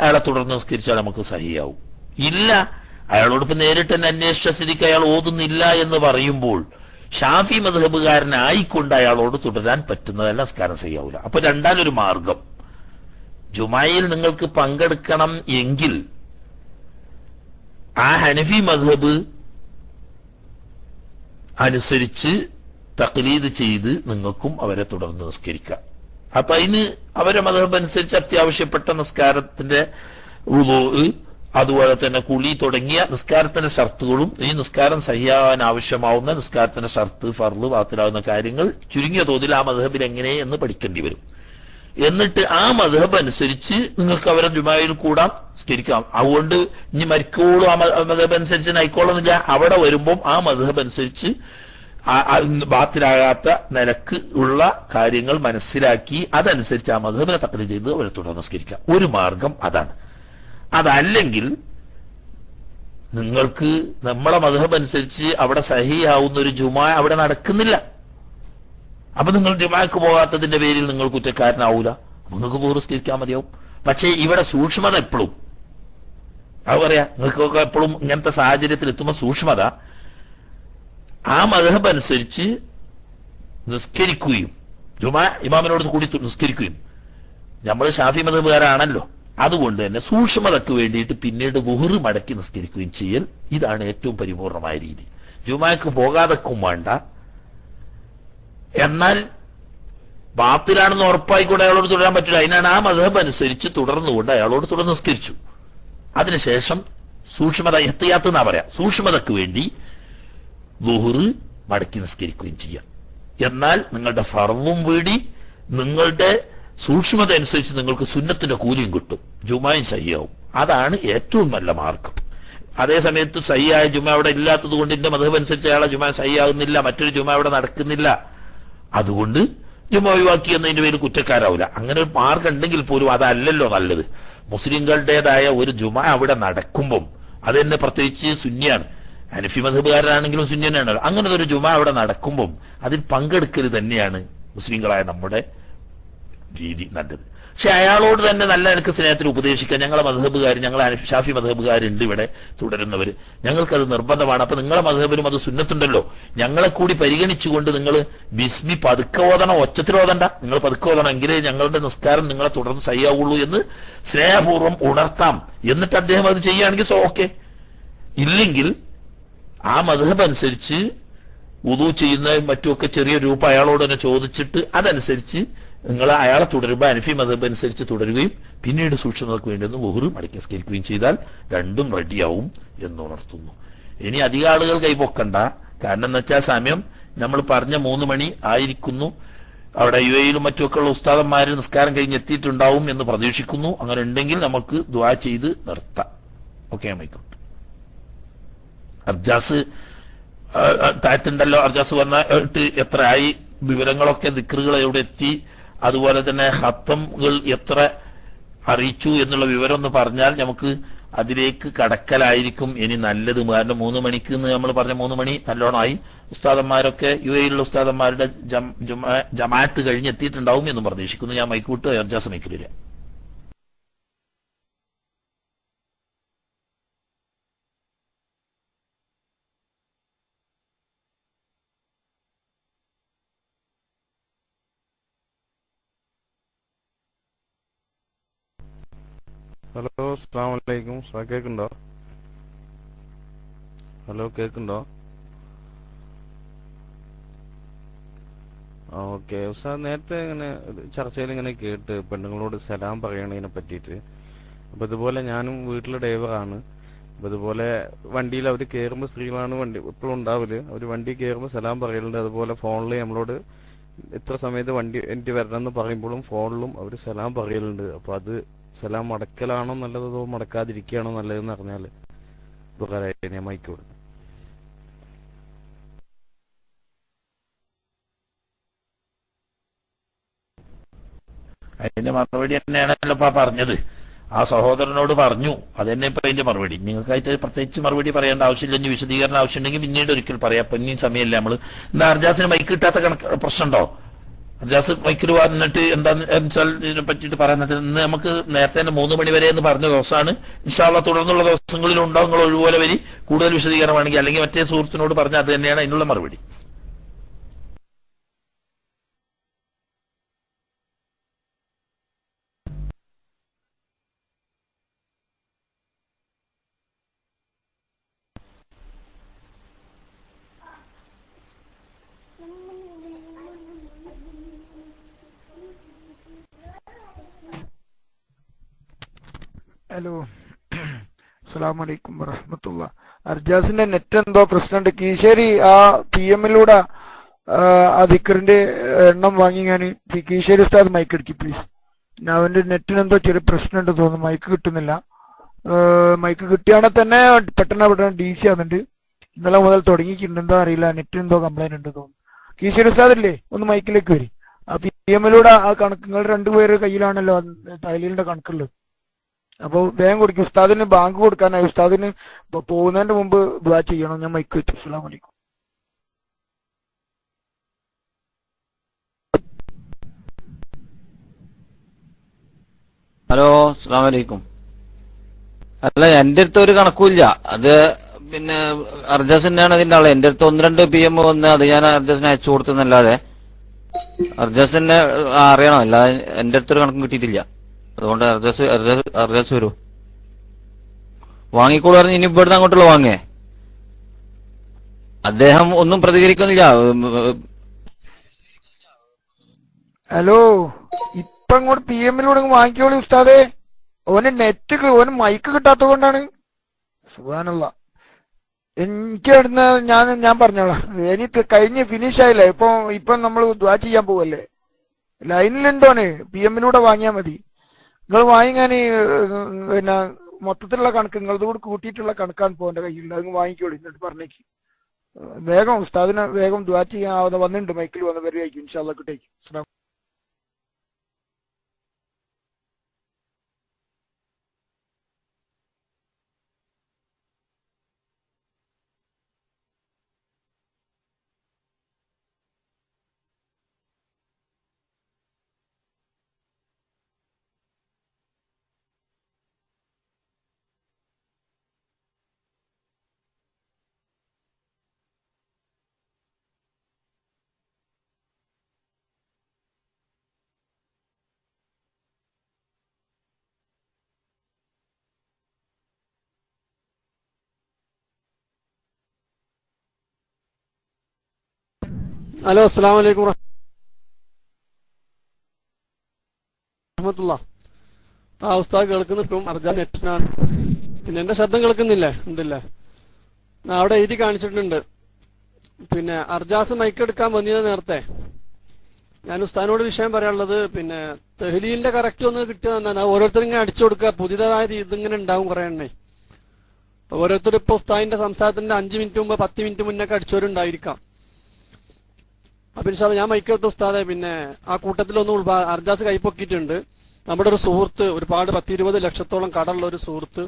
A: അയാളെ തുടർന്ന് നിസ്കരിച്ചാൽ നമുക്ക് സഹിയാവും. ഇല്ല അയാളോട് ഇപ്പൊ നേരിട്ട് തന്നെ അന്വേഷിച്ച സ്ഥിതിക്ക് അയാൾ ഓതുന്നില്ല എന്ന് പറയുമ്പോൾ ഷാഫി മധബുകാരനായിക്കൊണ്ട് അയാളോട് തുടരാൻ പറ്റുന്നതല്ല നമസ്കാരം ചെയ്യാവൂല. അപ്പൊ രണ്ടാലൊരു മാർഗം. ജുമായിൽ നിങ്ങൾക്ക് പങ്കെടുക്കണം എങ്കിൽ ആ ഹനഫി മധബ് അനുസരിച്ച് തക്ലീദ് ചെയ്ത് നിങ്ങൾക്കും അവരെ തുടർന്ന് നിസ്കരിക്കാം. അപ്പൊ അതിന് അവരെ മതഹബ് അനുസരിച്ച് അത്യാവശ്യപ്പെട്ട നിസ്കാരത്തിന്റെ അതുപോലെ തന്നെ കുളി തുടങ്ങിയ നിസ്കാരത്തിന്റെ ഷർത്തുകളും ഈ നിസ്കാരം സഹിയാവാൻ ആവശ്യമാവുന്ന നിസ്കാരത്തിന്റെ ഷർത്ത് ഫർൾ പാത്തിലാവുന്ന കാര്യങ്ങൾ ചുരുങ്ങിയ തോതിൽ ആ മധബിൽ എങ്ങനെ എന്ന് പഠിക്കേണ്ടി വരും. എന്നിട്ട് ആ മധബ് അനുസരിച്ച് നിങ്ങൾക്ക് അവരെ ജുമായിൽ കൂടാം. സ്കരിക്കാം അതുകൊണ്ട് ഇനി മരിക്കോളും ആ മധബ് അനുസരിച്ച് നയിക്കോളന്നില്ല അവിടെ വരുമ്പോൾ ആ മധബ് അനുസരിച്ച് ബാത്തിലാകാത്ത നിലയ്ക്ക് ഉള്ള കാര്യങ്ങൾ മനസ്സിലാക്കി അതനുസരിച്ച് ആ മധബിനെ തക്കൽ ചെയ്ത് അവരെ തുടർന്ന് സ്കരിക്കാം ഒരു മാർഗം അതാണ്. അതല്ലെങ്കിൽ നിങ്ങൾക്ക് നമ്മളെ മധുഹം അനുസരിച്ച് അവിടെ സഹിയാവുന്ന ഒരു ജുമാ അവിടെ നടക്കുന്നില്ല. അപ്പൊ നിങ്ങൾ ജുമാക്ക് പോകാത്തതിന്റെ പേരിൽ നിങ്ങൾ കുറ്റക്കാരനാവൂല. നിങ്ങൾക്ക് പൂർവസ്കരിക്കാൻ മതിയാവും. പക്ഷേ ഇവിടെ സൂക്ഷ്മത എപ്പോഴും അത് പറയാ നിങ്ങൾക്കൊക്കെ എപ്പോഴും ഇങ്ങനത്തെ സാഹചര്യത്തിൽ എത്തുമ്പോൾ സൂക്ഷ്മത. ആ മതഹബ് അനുസരിച്ച് നിസ്കരിക്കുകയും. ജുമാ ഇമാമിനോട് കൂടി നിസ്കരിക്കുകയും. നമ്മൾ ഷാഫി മതബുകാരാണല്ലോ അതുകൊണ്ട് തന്നെ സൂക്ഷ്മതക്ക് വേണ്ടിയിട്ട് പിന്നീട് വുഹറ് മടക്കി നിസ്കരിക്കുകയും ചെയ്യൽ ഇതാണ് ഏറ്റവും പരിപൂർണമായ രീതി. ജുമാക്ക് പോകാതെക്കും വേണ്ട. എന്നാൽ ബാത്തിലാണെന്ന് ഉറപ്പായിക്കൂടെ അയാളോട് തുടരാൻ പറ്റില്ല. അതിനാണ് ആ മതം അനുസരിച്ച് തുടർന്നുകൊണ്ട് അയാളോട് തുടർന്ന് നിസ്കരിച്ചു. അതിനുശേഷം സൂക്ഷ്മത എത്തിയാത്ത എന്നാ പറയാം. സൂക്ഷ്മതക്ക് വേണ്ടി ലുഹറ് മടക്കി നിസ്കരിക്കുകയും ചെയ്യാം. എന്നാൽ നിങ്ങളുടെ ഫർവും വീടി നിങ്ങളുടെ സൂക്ഷ്മത അനുസരിച്ച് നിങ്ങൾക്ക് സുന്നത്തിന്റെ കൂലിയും കിട്ടും. ജുമായും സഹിയാവും. അതാണ് ഏറ്റവും നല്ല മാർഗം. അതേ സമയത്ത് സഹിയായ ജുമ അവിടെ ഇല്ലാത്തത് കൊണ്ട് എന്റെ മതം അനുസരിച്ച് അയാളെ ജുമ സഹിയാകുന്നില്ല മറ്റൊരു ജുമ അവിടെ നടക്കുന്നില്ല. അതുകൊണ്ട് ജുമ ഒഴിവാക്കി എന്നതിന്റെ പേര് കുറ്റക്കാരാവില്ല അങ്ങനെ ഒരു മാർഗം ഉണ്ടെങ്കിൽ പോലും അതല്ലല്ലോ നല്ലത്. മുസ്ലിങ്ങളുടേതായ ഒരു ജുമ അവിടെ നടക്കുമ്പം അത് തന്നെ പ്രത്യേകിച്ച് സുന്യാണ് അനഫി മധുബുകാരനാണെങ്കിലും സുന്യനാണല്ലോ അങ്ങനെ ഒരു ജുമ അവിടെ നടക്കുമ്പം അതിൽ പങ്കെടുക്കൽ തന്നെയാണ് മുസ്ലിങ്ങളായ നമ്മുടെ രീതി നല്ലത്. പക്ഷെ അയാളോട് തന്നെ നല്ല എനിക്ക് സ്നേഹത്തിൽ ഉപദേശിക്കാൻ ഞങ്ങളെ മധബുകാർ ഞങ്ങളെ ഷാഫി മധബുകാരുണ്ട് ഇവിടെ തുടരുന്നവർ ഞങ്ങൾക്കത് നിർബന്ധമാണ്. അപ്പൊ നിങ്ങളെ മധബിലും അത് സുന്നത്തുണ്ടല്ലോ. ഞങ്ങളെ കൂടി പരിഗണിച്ചുകൊണ്ട് നിങ്ങൾ ബിസ്മി പതുക്കെ ഓതണം. ഒച്ചത്തിൽ ഓതണ്ട. നിങ്ങൾ പതുക്കെ ഓതണം. എങ്കിലേ ഞങ്ങളുടെ നിസ്കാരം നിങ്ങളെ തുടർന്ന് സയ്യാവുള്ളൂ എന്ന് സ്നേഹപൂർവം ഉണർത്താം. എന്നിട്ട് അദ്ദേഹം അത് ചെയ്യുകയാണെങ്കിൽ സോ ഓക്കെ. ഇല്ലെങ്കിൽ ആ മധബ് അനുസരിച്ച് ഉദു ചെയ്യുന്ന മറ്റുമൊക്കെ ചെറിയ രൂപ അയാളോട് തന്നെ ചോദിച്ചിട്ട് അതനുസരിച്ച് നിങ്ങൾ അയാളെ തുടരുമ്പോൾ അനഫി മതബ് അനുസരിച്ച് തുടരുകയും പിന്നീട് സൂക്ഷ്മതക്ക് വേണ്ടി ഒന്ന് വുഹറ് മടക്കി നിസ്കരിക്കുകയും ചെയ്താൽ രണ്ടും റെഡിയാവും എന്ന് ഉണർത്തുന്നു. ഇനി അധിക ആളുകൾ കൈപൊക്കണ്ട കാരണം എന്ന് വെച്ചാൽ സമയം നമ്മൾ പറഞ്ഞ മൂന്ന് മണി ആയിരിക്കുന്നു. അവിടെ യു എയിലും മറ്റുമൊക്കെ ഉള്ള ഉസ്താദന്മാർ നിസ്കാരം കഴിഞ്ഞ് എത്തിയിട്ടുണ്ടാവും എന്ന് പ്രതീക്ഷിക്കുന്നു. അങ്ങനെ ഉണ്ടെങ്കിൽ നമുക്ക് ദ്വാ ചെയ്ത് നിർത്താം. ഓക്കെ ആയിക്കോട്ടെ അർജാസ് താഴത്തുണ്ടല്ലോ അർജാസ് വന്നിട്ട് എത്രയായി വിവരങ്ങളൊക്കെ ദിക്കറുകൾ എവിടെ എത്തി? അതുപോലെ തന്നെ ഹത്തംകൾ എത്ര അറിയിച്ചു എന്നുള്ള വിവരം ഒന്ന് പറഞ്ഞാൽ നമുക്ക് അതിലേക്ക് കടക്കലായിരിക്കും ഇനി നല്ലത്. കാരണം മൂന്ന് മണിക്ക് നമ്മൾ പറഞ്ഞ മൂന്ന് മണി നല്ലോണമായി. ഉസ്താദന്മാരൊക്കെ യു എയിലുള്ള ഉസ്താദന്മാരുടെ ജമാഅത്ത് കഴിഞ്ഞ് എത്തിയിട്ടുണ്ടാവും എന്നും പ്രതീക്ഷിക്കുന്നു. ഞാൻ മൈക്കൂട്ട് എർജാസ് മൈക്കിലില്ല
L: ഹലോ അസ്സാം വലൈക്കും ഹലോ കേൾക്കുണ്ടോ? ആ ഓക്കെ. സാർ നേരത്തെ ഇങ്ങനെ ചർച്ചയിൽ ഇങ്ങനെ കേട്ട് പെണ്ണുങ്ങളോട് സലാം പറയണതിനെ പറ്റിയിട്ട്. അപ്പൊ ഇതുപോലെ ഞാനും വീട്ടിലെ ഡ്രൈവറാണ്. അപ്പൊ ഇതുപോലെ വണ്ടിയിൽ അവർ കയറുമ്പോൾ സ്ത്രീകളാണ് വണ്ടി എപ്പോഴും ഉണ്ടാവില്ല അവർ വണ്ടി കയറുമ്പോൾ സലാം പറയലുണ്ട്. അതുപോലെ ഫോണിൽ നമ്മളോട് ഇത്ര സമയത്ത് വണ്ടി എനിക്ക് വരണം എന്ന് പറയുമ്പോഴും ഫോണിലും അവർ സലാം പറയലുണ്ട്. അപ്പൊ അത് സലാം മടക്കലാണോ നല്ലത് അതോ മടക്കാതിരിക്കുകയാണോ നല്ലതെന്ന് അറിഞ്ഞാൽ ഉപകാരമായി ഞാൻ മൈക്കോട്
A: അതിന്റെ മറുപടി തന്നെയാണല്ലോ ഇപ്പൊ പറഞ്ഞത്. ആ സഹോദരനോട് പറഞ്ഞു. അത് തന്നെ ഇപ്പൊ അതിന്റെ മറുപടി. നിങ്ങൾക്കായിട്ട് പ്രത്യേകിച്ച് മറുപടി പറയേണ്ട ആവശ്യമില്ല. ഇനി വിശദീകരണം ആവശ്യമുണ്ടെങ്കിൽ പിന്നീട് ഒരിക്കൽ പറയാം. അപ്പൊ ഇനിയും സമയമില്ല. നമ്മൾ എന്താ അർജാസിന് മൈക്ക് കിട്ടാത്ത കണക്ക് പ്രശ്നമുണ്ടോ? അർജാസ് മൈക്കിൽ വന്നിട്ട് എന്താന്ന് വെച്ചാൽ ഇതിനെ പറ്റിയിട്ട് പറയുന്നത് ഇന്ന് നമുക്ക് നേരത്തെ തന്നെ മൂന്ന് മണി വരെ എന്ന് പറഞ്ഞ ദിവസമാണ്. ഇൻഷാള്ള തുടർന്നുള്ള ദിവസങ്ങളിൽ ഉണ്ടാവും നിങ്ങൾ ഒഴിവുപോലെ വരി. കൂടുതൽ വിശദീകരണമാണെങ്കിൽ അല്ലെങ്കിൽ മറ്റേ സുഹൃത്തിനോട് പറഞ്ഞാൽ അത് തന്നെയാണ് അതിനുള്ള മറുപടി.
M: അസ്സാം വലൈക്കും വറഹമത്തുള്ള. അർജാസിന്റെ നെറ്റ് എന്തോ പ്രശ്നമുണ്ട്. കീശേരി ആ പി എമ്മിലൂടെ ആ ദിക്കറിന്റെ എണ്ണം വാങ്ങി ഞാൻ കീശേരി ഉസ്താദ് മൈക്ക് അടിക്കും പ്ലീസ് അവന്റെ നെറ്റിന് എന്തോ ചെറിയ പ്രശ്നമുണ്ട് തോന്നുന്നു. മൈക്ക് കിട്ടുന്നില്ല. മൈക്ക് കിട്ടിയാണെങ്കിൽ തന്നെ പെട്ടെന്ന് പെട്ടെന്ന് ഡി സി ആകുന്നുണ്ട് ഇന്നലെ മുതൽ തുടങ്ങിയിട്ടുണ്ട്. എന്താ അറിയില്ല. നെറ്റിന് എന്തോ കംപ്ലൈന്റ് ഉണ്ട് തോന്നുന്നു. കീശേരി ഉസ്താദ് അല്ലേ ഒന്ന് മൈക്കിലേക്ക് വരും. ആ പി എമ്മിലൂടെ ആ കണക്കുകൾ നിങ്ങൾ രണ്ടുപേര് കയ്യിലാണല്ലോ തൈലിന്റെ കണക്കുള്ളത്. അപ്പൊ വേഗം കൊടുക്കും. ഉസ്താദിന് ബാങ്ക് കൊടുക്കാനായി ഉസ്താദിന് പോകുന്നതിന്റെ മുമ്പ് ദ്വാ ചെയ്യണം. ഞാൻ മൈക്ക് വെച്ചു അസ്സാം വലിക്കും
N: ഹലോ അസ്സാം വലൈക്കും അല്ല എന്റെ അടുത്ത് ഒരു കണക്കുമില്ല. അത് പിന്നെ അർജസിനാണ് അതിന്റെ ആൾ. എന്റെ അടുത്ത് ഒന്ന് രണ്ട് പി എം വന്ന് അത് ഞാൻ അർജസിന് അയച്ചു കൊടുത്തെന്നല്ലാതെ അർജസിനെ അറിയണം. അല്ലാതെ എന്റെ അടുത്തൊരു കണക്കും കിട്ടിയിട്ടില്ല. അതുകൊണ്ട് അർജസ് അർജസ് വരൂ. വാങ്ങിക്കോളൂ പറഞ്ഞ് ഇനി ഇവിടുന്ന് അങ്ങോട്ടുള്ള വാങ്ങേ. അദ്ദേഹം ഒന്നും പ്രതികരിക്കുന്നില്ല.
M: ഹലോ ഇപ്പൊ അങ്ങോട്ട് പി എമ്മിലൂടെ വാങ്ങിക്കോളൂ ഉസ്താദേ. ഓന് നെറ്റ് ഓന് മൈക്ക് കിട്ടാത്തത് കൊണ്ടാണ് സുഖാനുള്ള എനിക്ക് അടുന്ന ഞാൻ ഞാൻ പറഞ്ഞോളാം. എനിക്ക് കഴിഞ്ഞ് ഫിനിഷ് ആയില്ലേ? ഇപ്പൊ ഇപ്പൊ നമ്മൾ ദ്വാ ചെയ്യാൻ പോവല്ലേ? ലൈനിലുണ്ടോന് പി എമ്മിലൂടെ വാങ്ങിയാൽ മതി. നിങ്ങൾ വാങ്ങിക്കാൻ പിന്നെ മൊത്തത്തിലുള്ള കണക്ക് നിങ്ങളത് കൂടി കൂട്ടിയിട്ടുള്ള കണക്കാണ് പോകേണ്ട കയ്യിൽ അത് വാങ്ങിക്കോളി എന്നിട്ട് പറഞ്ഞേക്ക്. വേഗം ഉസ്താദിനെ വേഗം ദ്വാറ്റ് ആവാതെ വന്നിട്ടുണ്ട് മൈക്കിൽ വന്ന് വരികയായിരിക്കും ഇൻഷാല്ല കിട്ടേക്കും.
O: ഹലോ അസ്സാം വലൈക്കും റഹ്മത്തുള്ള ആ ഉസ്താദ് അർജാൻ നെറ്റിനാണ്. പിന്നെ എന്റെ ശബ്ദം കേൾക്കുന്നില്ലേ? ഉണ്ടല്ലേ? അവിടെ എഴുതി കാണിച്ചിട്ടുണ്ട്. പിന്നെ അർജാസ് മൈക്കെടുക്കാൻ വന്നിയത് നേരത്തെ. ഞാൻ ഉസ്താനോട് വിഷയം പറയാനുള്ളത് പിന്നെ തെഹ്ലീലിന്റെ കറക്റ്റ് ഒന്ന് കിട്ടിയ നന്നാണ് ഓരോരുത്തരും ഇങ്ങനെ അടിച്ചു കൊടുക്കുക. പുതിയതായ ഇതിങ്ങനെ ഉണ്ടാവും കുറെ എണ്ണേ. ഓരോരുത്തർ ഇപ്പൊ ഉസ്താദിന്റെ സംസാരത്തിന്റെ അഞ്ചു മിനിറ്റ് മുമ്പ് പത്ത് മിനിറ്റ് മുന്നൊക്കെ അടിച്ചവരുണ്ടായിരിക്കാം. അപ്പൊ ഞാൻ മൈക്കെടുത്ത ഉസ്താദെ പിന്നെ ആ കൂട്ടത്തിലൊന്നും അർജാസ് കൈപ്പൊക്കിയിട്ടുണ്ട് നമ്മുടെ ഒരു സുഹൃത്ത് ഒരുപാട് പത്തിരുപത് ലക്ഷത്തോളം കടമുള്ള ഒരു സുഹൃത്ത്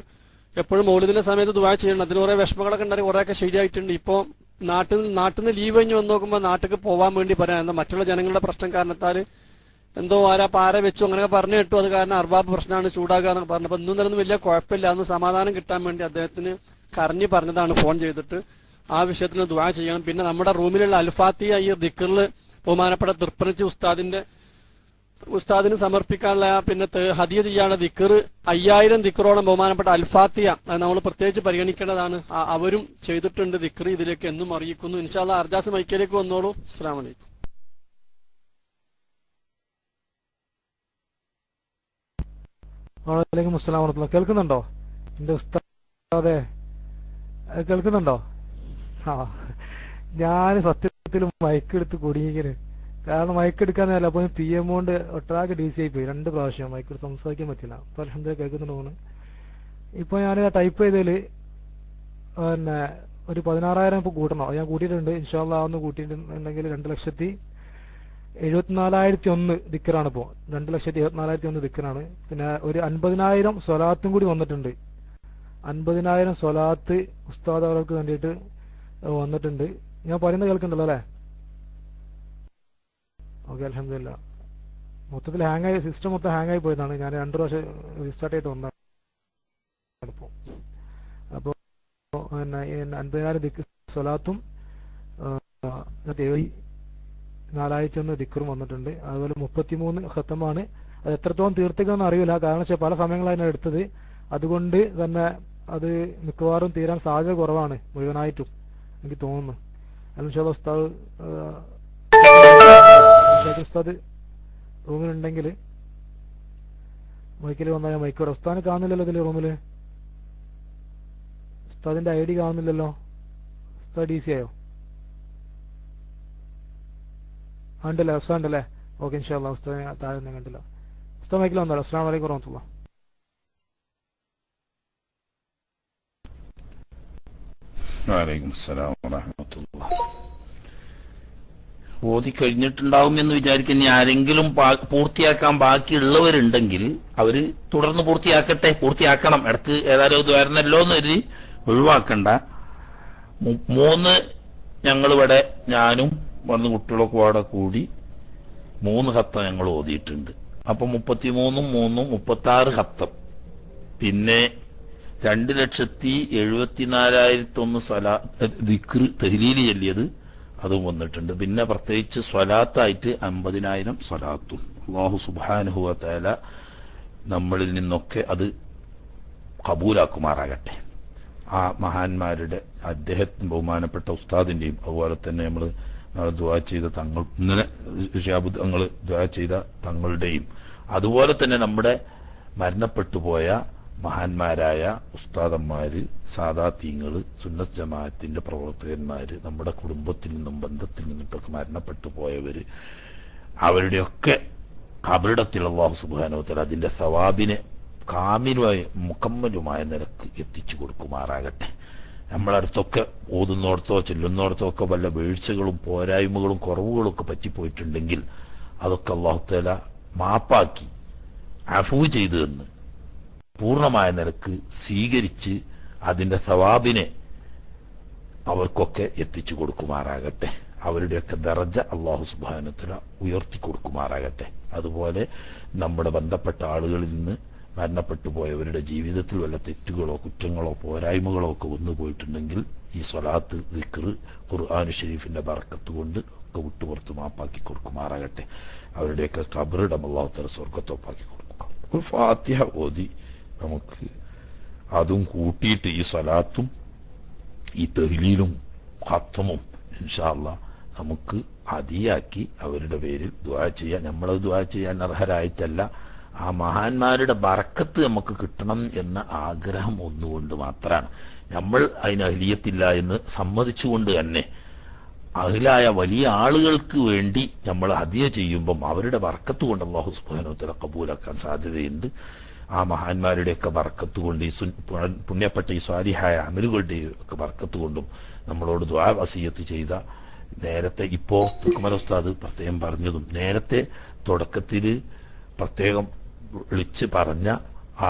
O: എപ്പോഴും മൗലിദിന്റെ സമയത്ത് ദുബായ് ചെയ്യണം. അതിന് കുറെ വിഷമങ്ങളൊക്കെ ഉണ്ടായി കുറെയൊക്കെ ശരിയായിട്ടുണ്ട്. ഇപ്പോ നാട്ടിൽ നാട്ടിൽ നിന്ന് ലീവ് കഴിഞ്ഞ് വന്ന് നോക്കുമ്പോൾ നാട്ടിലേക്ക് പോകാൻ വേണ്ടി എന്താ മറ്റുള്ള ജനങ്ങളുടെ പ്രശ്നം കാരണത്താൽ എന്തോ ആരാ പാര വെച്ചു അങ്ങനെ പറഞ്ഞു കേട്ടു. അത് കാരണം അർബാബ് പ്രശ്നമാണ് ചൂടാകുക എന്നൊക്കെ പറഞ്ഞു. അപ്പൊ ഇന്നും തന്നെ വലിയ കുഴപ്പമില്ല. അന്ന് സമാധാനം കിട്ടാൻ വേണ്ടി അദ്ദേഹത്തിന് കരഞ്ഞു പറഞ്ഞതാണ് ഫോൺ ചെയ്തിട്ട്. ആ വിഷയത്തിന് ദുആ ചെയ്യണം. പിന്നെ നമ്മുടെ റൂമിലുള്ള അൽഫാത്തിയ ഈ ദിക്കറിൽ ബഹുമാനപ്പെട്ട തൃപ്പനച്ചി ഉസ്താദിന്റെ ഉസ്താദിന് സമർപ്പിക്കാനുള്ള പിന്നെ ഹദിയ ചെയ്യാനുള്ള ദിക്കർ അയ്യായിരം ദിക്കറോളം ബഹുമാനപ്പെട്ട അൽഫാത്തിയ അത് നമ്മൾ പ്രത്യേകിച്ച് പരിഗണിക്കേണ്ടതാണ്. അവരും ചെയ്തിട്ടുണ്ട് ദിക്കർ ഇതിലേക്ക് എന്നും അറിയിക്കുന്നു. ഇൻഷാല്ല അർജാസ് മൈക്കയിലേക്ക് വന്നോളൂ. അസ്സാം വലൈക്കും
C: അസ്സലാം കേൾക്കുന്നുണ്ടോ? എന്റെ ഉസ്താദേ കേൾക്കുന്നുണ്ടോ? ആ ഞാൻ സത്യത്തിൽ മയക്കെടുത്ത് കുടുങ്ങിക്കണ്. കാരണം മൈക്ക് എടുക്കാന്നല്ല അപ്പൊ പി എം കൊണ്ട് ഒട്ടാകെ ഡി സി ആയി പോയി. രണ്ട് പ്രാവശ്യം മയക്കെടുത്ത് സംസാരിക്കാൻ പറ്റില്ല. അപ്പൊ അലഹമ്മദ് കേൾക്കുന്നുണ്ട് തോന്നുന്നു ഇപ്പൊ ഞാൻ ടൈപ്പ് ചെയ്തതിൽ പിന്നെ ഒരു പതിനാറായിരം ഇപ്പൊ കൂട്ടണം. ഞാൻ കൂട്ടിയിട്ടുണ്ട്. ഇൻഷാല്ല ഒന്ന് കൂട്ടിയിട്ടുണ്ടെങ്കിൽ രണ്ട് ലക്ഷത്തി എഴുപത്തിനാലായിരത്തി ഒന്ന് ദിക്കറാണ് ഇപ്പോൾ രണ്ട് ലക്ഷത്തി എഴുപത്തിനാലായിരത്തി ഒന്ന് ദിക്കറാണ്. പിന്നെ ഒരു അൻപതിനായിരം സ്വലാത്തും കൂടി വന്നിട്ടുണ്ട്. അൻപതിനായിരം സ്വലാത്ത് ഉസ്താദ് അവർക്ക് വേണ്ടിയിട്ട് വന്നിട്ടുണ്ട്. ഞാൻ പറയുന്നത് കേൾക്കുന്നുണ്ടല്ലോ അല്ലേ? ഓക്കെ അലഹമില്ല മൊത്തത്തിൽ ഹാങ് ആയി സിസ്റ്റം മൊത്തം ഹാങ് ആയി പോയതാണ്. ഞാൻ രണ്ടു പ്രാവശ്യം റീസ്റ്റാർട്ട് ചെയ്തിട്ട് വന്നതാണ്. ഇപ്പോൾ അപ്പോൾ അൻപതിനായിരം ദിക്ക് സ്വലാത്തും നാലാഴ്ച ഒന്ന് ദിക്കറും വന്നിട്ടുണ്ട്. അതുപോലെ മുപ്പത്തിമൂന്ന് ഖത്തമാണ്. അത് എത്രത്തോളം തീർത്തിക്കണമെന്ന് അറിയില്ല. കാരണം വെച്ചാൽ പല സമയങ്ങളാണ് എടുത്തത്. അതുകൊണ്ട് തന്നെ അത് മിക്കവാറും തീരാൻ സാധ്യത കുറവാണ് മുഴുവനായിട്ടും. എനിക്ക് തോന്നുന്നു. അൽഷാദ് ഉസ്താദ് ഉസ്താദ് റൂമിലുണ്ടെങ്കിൽ മൈക്കിൽ വന്നാൽ മൈക്കോട് ഉസ്താദിന് കാണുന്നില്ലല്ലോ ഇതിൽ റൂമിൽ. ഉസ്താദിന്റെ ഐ ഡി കാണുന്നില്ലല്ലോ. ഉസ്താദ് ഡി സി ആയോ? ഉണ്ടല്ലേ ഉസ്താദ് ഉണ്ടല്ലേ ഓക്കെ ഇൻഷാല്ലാ ഉസ്താദ് താഴെ ഒന്നും കണ്ടില്ല. ഉസ്താദ് മൈക്കിൽ വന്നാലോ അസ്സാം വലൈക്കും വറഹമത്തുള്ള
A: വലൈക്കും അസ്സലാം വറഹമത്തുള്ള ഓതി കഴിഞ്ഞിട്ടുണ്ടാവും എന്ന് വിചാരിക്കുന്ന ആരെങ്കിലും പൂർത്തിയാക്കാൻ ബാക്കിയുള്ളവരുണ്ടെങ്കിൽ അവർ തുടർന്ന് പൂർത്തിയാക്കട്ടെ പൂർത്തിയാക്കണം. ഇടയ്ക്ക് ഏതായാലും ഇത് വരണല്ലോ എന്ന് കരുതി ഒഴിവാക്കണ്ട. മൂന്ന് ഞങ്ങളിവിടെ ഞാനും വന്ന് കുട്ടികളൊക്കെ അവിടെ കൂടി മൂന്ന് ഹത്തം ഞങ്ങൾ ഓതിയിട്ടുണ്ട്. അപ്പൊ മുപ്പത്തിമൂന്നും മൂന്നും മുപ്പത്തി ആറ് ഹത്തം. പിന്നെ രണ്ട് ലക്ഷത്തി എഴുപത്തിനാലായിരത്തൊന്ന് സ്വലാ ദിക്ർ തെഹ്ലീൽ ചൊല്ലിയത് അതും വന്നിട്ടുണ്ട്. പിന്നെ പ്രത്യേകിച്ച് സ്വലാത്തായിട്ട് അമ്പതിനായിരം സ്വലാത്തും. അള്ളാഹു സുബാനുഹുവല നമ്മളിൽ നിന്നൊക്കെ അത് കബൂലാക്കുമാറാകട്ടെ. ആ മഹാന്മാരുടെ അദ്ദേഹത്തിന് ബഹുമാനപ്പെട്ട ഉസ്താദിന്റെയും അതുപോലെ തന്നെ നമ്മൾ നാളെ ദുവാ ചെയ്ത തങ്ങൾ ഇന്നലെ ഷാബുദ് തങ്ങൾ ദുവാ ചെയ്ത തങ്ങളുടെയും. അതുപോലെ തന്നെ നമ്മുടെ മരണപ്പെട്ടു പോയ മഹാന്മാരായ ഉസ്താദന്മാര് തീങ്ങൾ സുന്നത്ത് ജമാഅത്തിന്റെ പ്രവർത്തകന്മാര് നമ്മുടെ കുടുംബത്തിൽ നിന്നും ബന്ധത്തിൽ നിന്നിട്ടൊക്കെ മരണപ്പെട്ടു പോയവര് അവരുടെയൊക്കെ കബറിടത്തിൽ അള്ളാഹു സുബാനോത്തൽ അതിന്റെ സവാബിനെ കാമിലുമായ മുക്കമ്മലുമായ നിരക്ക് എത്തിച്ചു കൊടുക്കുമാറാകട്ടെ. നമ്മളടുത്തൊക്കെ ഓതുന്നോടത്തോ ചെല്ലുന്നോടത്തോ ഒക്കെ വല്ല വീഴ്ചകളും പോരായ്മകളും കുറവുകളൊക്കെ പറ്റിപ്പോയിട്ടുണ്ടെങ്കിൽ അതൊക്കെ അള്ളാഹുത്തല മാപ്പാക്കി അഫൂ ചെയ്തു തന്ന് പൂർണമായ നിലയ്ക്ക് സ്വീകരിച്ച് അതിന്റെ സവാബിനെ അവർക്കൊക്കെ എത്തിച്ചു കൊടുക്കുമാറാകട്ടെ. അവരുടെയൊക്കെ ദർജ അള്ളാഹു സുബാനത്തില ഉയർത്തി കൊടുക്കുമാറാകട്ടെ. അതുപോലെ നമ്മുടെ ബന്ധപ്പെട്ട ആളുകളിൽ നിന്ന് മരണപ്പെട്ടു പോയവരുടെ ജീവിതത്തിൽ വല്ല തെറ്റുകളോ കുറ്റങ്ങളോ പോരായ്മകളോ ഒക്കെ വന്നു പോയിട്ടുണ്ടെങ്കിൽ ഈ സ്വലാത്ത് ദിക്ർ ഖുർആൻ ഷെരീഫിന്റെ ബറക്കത്ത് കൊണ്ട് ഒക്കെ വിട്ടുപുറത്ത് മാപ്പാക്കി കൊടുക്കുമാറാകട്ടെ. അവരുടെയൊക്കെ കബറിടം അള്ളാഹുത്തല തല സ്വർഗത്തോപ്പാക്കി കൊടുക്കും. ഫാത്തിഹ ഓതി നമുക്ക് അതും കൂട്ടിയിട്ട് ഈ സ്വലാത്തും ഈ തെഹ്ലീലും ഖത്തമും ഇൻഷാല്ല നമുക്ക് അതിയാക്കി അവരുടെ പേരിൽ ദ്വാ ചെയ്യാൻ നമ്മളത് ദ്വാ ചെയ്യാൻ അർഹരായിട്ടല്ല. ആ മഹാന്മാരുടെ ബറക്കത്ത് നമുക്ക് കിട്ടണം എന്ന ആഗ്രഹം ഒന്നുകൊണ്ട് മാത്രമാണ്. നമ്മൾ അതിന് അഹലിയത്തില്ല എന്ന് സമ്മതിച്ചുകൊണ്ട് തന്നെ അഹിലായ വലിയ ആളുകൾക്ക് വേണ്ടി നമ്മൾ ഹദിയ ചെയ്യുമ്പം അവരുടെ ബർക്കത്ത് കൊണ്ട് അള്ളാഹു സുബാനോത്തല കബൂലാക്കാൻ സാധ്യതയുണ്ട്. ആ മഹാന്മാരുടെയൊക്കെ ബർക്കത്ത് കൊണ്ട് ഈ പുണ്യപ്പെട്ട ഈ സ്വാലിഹായ അമലുകളുടെ ഒക്കെ ബർക്കത്ത് കൊണ്ടും നമ്മളോട് ദ്വാ വസീയത്ത് ചെയ്ത നേരത്തെ ഇപ്പോൾ ഉസ്താദ് പ്രത്യേകം പറഞ്ഞതും നേരത്തെ തുടക്കത്തിൽ പ്രത്യേകം വിളിച്ച് പറഞ്ഞ ആ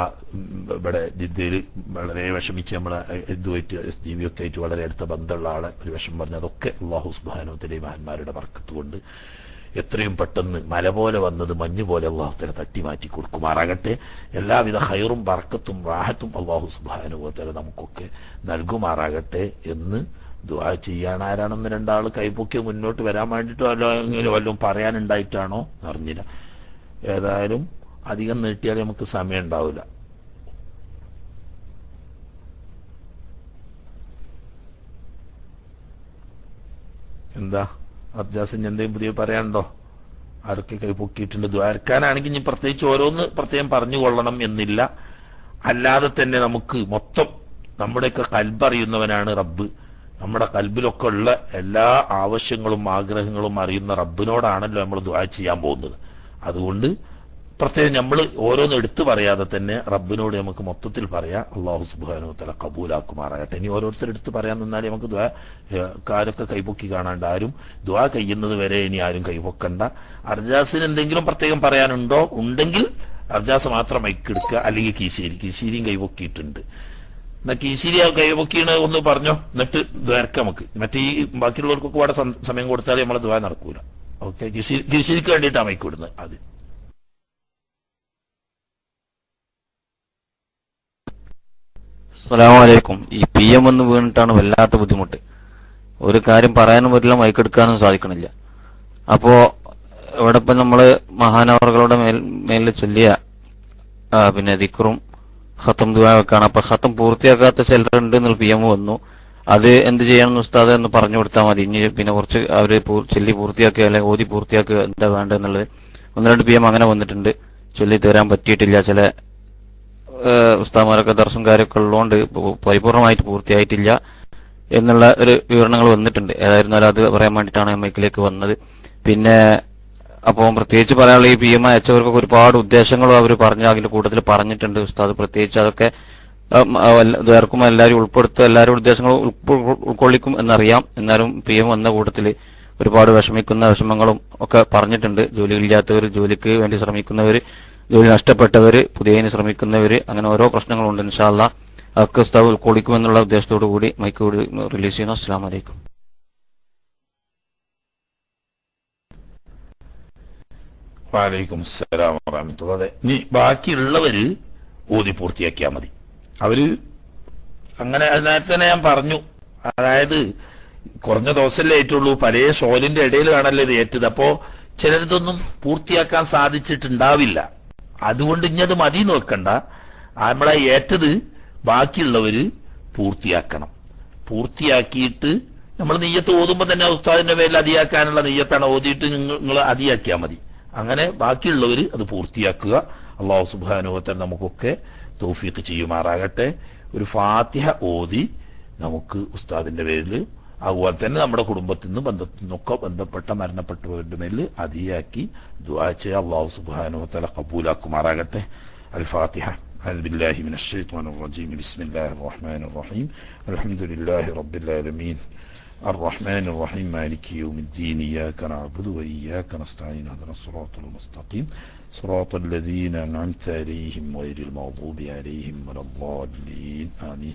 A: ഇവിടെ ജിദ്ദയിൽ വളരെ വിഷമിച്ച് നമ്മളെ ഇതുമായിട്ട് എസ് ടി വി ഒക്കെ ആയിട്ട് വളരെ അടുത്ത ബന്ധമുള്ള ആളെ ഒരു വിഷം പറഞ്ഞ അതൊക്കെ അള്ളാഹു സുബാനോത്തിലെ മഹാന്മാരുടെ വർക്കത്ത് കൊണ്ട് എത്രയും പെട്ടെന്ന് മല പോലെ വന്നത് മഞ്ഞ് പോലെ അള്ളാഹുത്തല തട്ടി മാറ്റി കൊടുക്കുമാറാകട്ടെ. എല്ലാവിധ ഹൈറും ബർക്കത്തും റാഹത്തും അള്ളാഹു സുബാനുഭവത്തല നമുക്കൊക്കെ നൽകുമാറാകട്ടെ എന്ന് ദുആ ചെയ്യാൻ ആരാണെന്ന് രണ്ടാൾ കൈപ്പൊക്കി മുന്നോട്ട് വരാൻ വേണ്ടിയിട്ടോ അല്ലോ എങ്ങനെ വല്ലതും പറയാനുണ്ടായിട്ടാണോ? അറിഞ്ഞില്ല. ഏതായാലും അധികം നീട്ടിയാൽ നമുക്ക് സമയം ഉണ്ടാവില്ല. എന്താ? അർജാസിന് എന്തെങ്കിലും പുതിയ പറയാനുണ്ടോ? ആരൊക്കെ കൈപ്പൊക്കിയിട്ടുണ്ട് ദ്വാരക്കാനാണെങ്കിൽ ഇനി പ്രത്യേകിച്ച് ഓരോന്ന് പ്രത്യേകം പറഞ്ഞു കൊള്ളണം എന്നില്ല. അല്ലാതെ തന്നെ നമുക്ക് മൊത്തം നമ്മുടെയൊക്കെ കൽബറിയുന്നവനാണ് റബ്ബ്. നമ്മുടെ കൽബിലൊക്കെ ഉള്ള എല്ലാ ആവശ്യങ്ങളും ആഗ്രഹങ്ങളും അറിയുന്ന റബ്ബിനോടാണല്ലോ നമ്മൾ ദ്വാ ചെയ്യാൻ പോകുന്നത്. അതുകൊണ്ട് പ്രത്യേകം നമ്മൾ ഓരോന്ന് എടുത്തു പറയാതെ തന്നെ റബ്ബിനോട് നമുക്ക് മൊത്തത്തിൽ പറയാം അള്ളാഹു സുബാനു തല കബൂലാക്കുമാറാകട്ടെ. ഇനി ഓരോരുത്തർ എടുത്ത് പറയാൻ നിന്നാൽ നമുക്ക് ദ്വാ കാരൊക്കെ കൈപൊക്കി കാണാണ്ട് ആരും ദ്വാ കഴിയുന്നത് വരെ ഇനി ആരും കൈപൊക്കണ്ട. അർജാസിന് എന്തെങ്കിലും പ്രത്യേകം പറയാനുണ്ടോ? ഉണ്ടെങ്കിൽ അർജാസ് മാത്രം മൈക്കെടുക്കുക അല്ലെങ്കിൽ കീശേരി. കീശേരിയും കൈപൊക്കിയിട്ടുണ്ട്. എന്നാ കീശേരി കൈപൊക്കിയാണ് ഒന്ന് പറഞ്ഞോ? എന്നിട്ട് ദ്വാരക്ക നമുക്ക്. മറ്റേ ഈ ബാക്കിയുള്ളവർക്കൊക്കെ ഇവിടെ സമയം കൊടുത്താലേ നമ്മളെ ദ്വാ നടക്കൂല. ഓക്കെ? കീശേരി കീശേരിക്ക് വേണ്ടിയിട്ടാണ് മൈക്ക് അത്.
N: അസ്സലാമലൈക്കും. ഈ പി എം എന്ന് വീണിട്ടാണ് വല്ലാത്ത ബുദ്ധിമുട്ട്. ഒരു കാര്യം പറയാനും പറ്റില്ല മൈക്കെടുക്കാനും സാധിക്കണില്ല. അപ്പോ ഇവിടെ ഇപ്പം നമ്മൾ മഹാനവറുകളുടെ മേൽ മേലിൽ ചൊല്ലിയ പിന്നെ ദിക്റും ഹത്തം ദുആയൊക്കെയാണ് അപ്പൊ ഹത്തം പൂർത്തിയാക്കാത്ത ചിലരുണ്ട് എന്നുള്ള പി എം വന്നു. അത് എന്ത് ചെയ്യണം ഉസ്താദ് എന്ന് പറഞ്ഞു കൊടുത്താൽ മതി. ഇനി പിന്നെ കുറച്ച് അവർ ചൊല്ലി പൂർത്തിയാക്കുക അല്ലെങ്കിൽ ഓതി പൂർത്തിയാക്കുക എന്താ വേണ്ടതെന്നുള്ളത് ഒന്ന് രണ്ട് പി എം അങ്ങനെ വന്നിട്ടുണ്ട്. ചൊല്ലി തീരാൻ പറ്റിയിട്ടില്ല ചില ഏഹ് ഉസ്താദ്മാരൊക്കെ ദർശനം കാര്യമൊക്കെ ഉള്ളതുകൊണ്ട് പരിപൂർണമായിട്ട് പൂർത്തിയായിട്ടില്ല എന്നുള്ള ഒരു വിവരണങ്ങൾ വന്നിട്ടുണ്ട്. ഏതായിരുന്നാലും അത് പറയാൻ വേണ്ടിയിട്ടാണ് എമ്മയ്ക്കിലേക്ക് വന്നത്. പിന്നെ അപ്പോൾ പ്രത്യേകിച്ച് പറയാനുള്ള ഈ പി എം അയച്ചവർക്കൊക്കെ ഒരുപാട് ഉദ്ദേശങ്ങളും അവർ പറഞ്ഞു അതിന്റെ കൂട്ടത്തിൽ പറഞ്ഞിട്ടുണ്ട് ഉസ്താദ്. പ്രത്യേകിച്ച് അതൊക്കെ എല്ലാവരും ഇതാർക്കും എല്ലാവരും ഉൾപ്പെടുത്തുക എല്ലാവരുടെ ഉദ്ദേശങ്ങളും ഉൾക്കൊള്ളിക്കും എന്നറിയാം. എന്നാലും പി എം വന്ന കൂട്ടത്തിൽ ഒരുപാട് വിഷമിക്കുന്ന വിഷമങ്ങളും ഒക്കെ പറഞ്ഞിട്ടുണ്ട്. ജോലിയില്ലാത്തവർ ജോലിക്ക് വേണ്ടി ശ്രമിക്കുന്നവർ ജോലി നഷ്ടപ്പെട്ടവർ പുതിയതിന് ശ്രമിക്കുന്നവർ അങ്ങനെ ഓരോ പ്രശ്നങ്ങളുണ്ട് ഇൻഷാല്ല അതൊക്കെ ഉസ്താദ് ഉൾക്കൊള്ളിക്കുമെന്നുള്ള ഉദ്ദേശത്തോടു കൂടി മൈക്ക് കൂടി റിലീസ് ചെയ്യുന്നു. അസ്സാം വലൈക്കും
A: വാലൈക്കും അസ്സലാം വറഹ്മത്തുള്ളാഹി അതെ ഇനി ബാക്കിയുള്ളവര് ഓതി പൂർത്തിയാക്കിയാൽ മതി. അവർ അങ്ങനെ അതിനകത്ത് തന്നെ ഞാൻ പറഞ്ഞു. അതായത് കുറഞ്ഞ ദിവസമല്ലേ ഏറ്റുള്ളൂ. പല ഷോലിന്റെ ഇടയിലാണല്ലോ ഇത് ഏറ്റത്. അപ്പോ ചിലരിതൊന്നും പൂർത്തിയാക്കാൻ സാധിച്ചിട്ടുണ്ടാവില്ല. അതുകൊണ്ട് ഇനി അത് മതി നോക്കണ്ട. നമ്മളെ ഏറ്റത് ബാക്കിയുള്ളവര് പൂർത്തിയാക്കണം. പൂർത്തിയാക്കിയിട്ട് നമ്മൾ നെയ്യത്ത് ഓതുമ്പോൾ തന്നെ ഉസ്താദിന്റെ പേരിൽ അതിയാക്കാനുള്ള നെയ്യത്താണ് ഓതിയിട്ട് നിങ്ങൾ അതിയാക്കിയാൽ മതി. അങ്ങനെ ബാക്കിയുള്ളവര് അത് പൂർത്തിയാക്കുക. അള്ളാഹു സുബാനുഭവത്തെ നമുക്കൊക്കെ തൗഫീഖ് ചെയ്യുമാറാകട്ടെ. ഒരു ഫാത്തിഹ ഓതി നമുക്ക് ഉസ്താദിന്റെ പേരിൽ അതുപോലെ തന്നെ നമ്മുടെ കുടുംബത്തിൽ നിന്ന് ബന്ധത്തിൽ നിന്നൊക്കെ ബന്ധപ്പെട്ട മരണപ്പെട്ടവരുടെ മേലിൽ അതിയാക്കി ദുആ ചെയ്യുക അള്ളാഹു സുബാനുഭവത്തല കബൂലാക്കുമാറാകട്ടെ അൽ ഫാത്തിഹ أعوذ بالله من الشيطان الرجيم بسم الله الرحمن الرحيم الحمد لله رب العالمين الرحمن الرحيم مالك يوم الدين إياك نعبد وإياك نستعين اهدنا الصراط المستقيم صراط الذين أنعمت عليهم غير المغضوب عليهم ولا الضالين آمين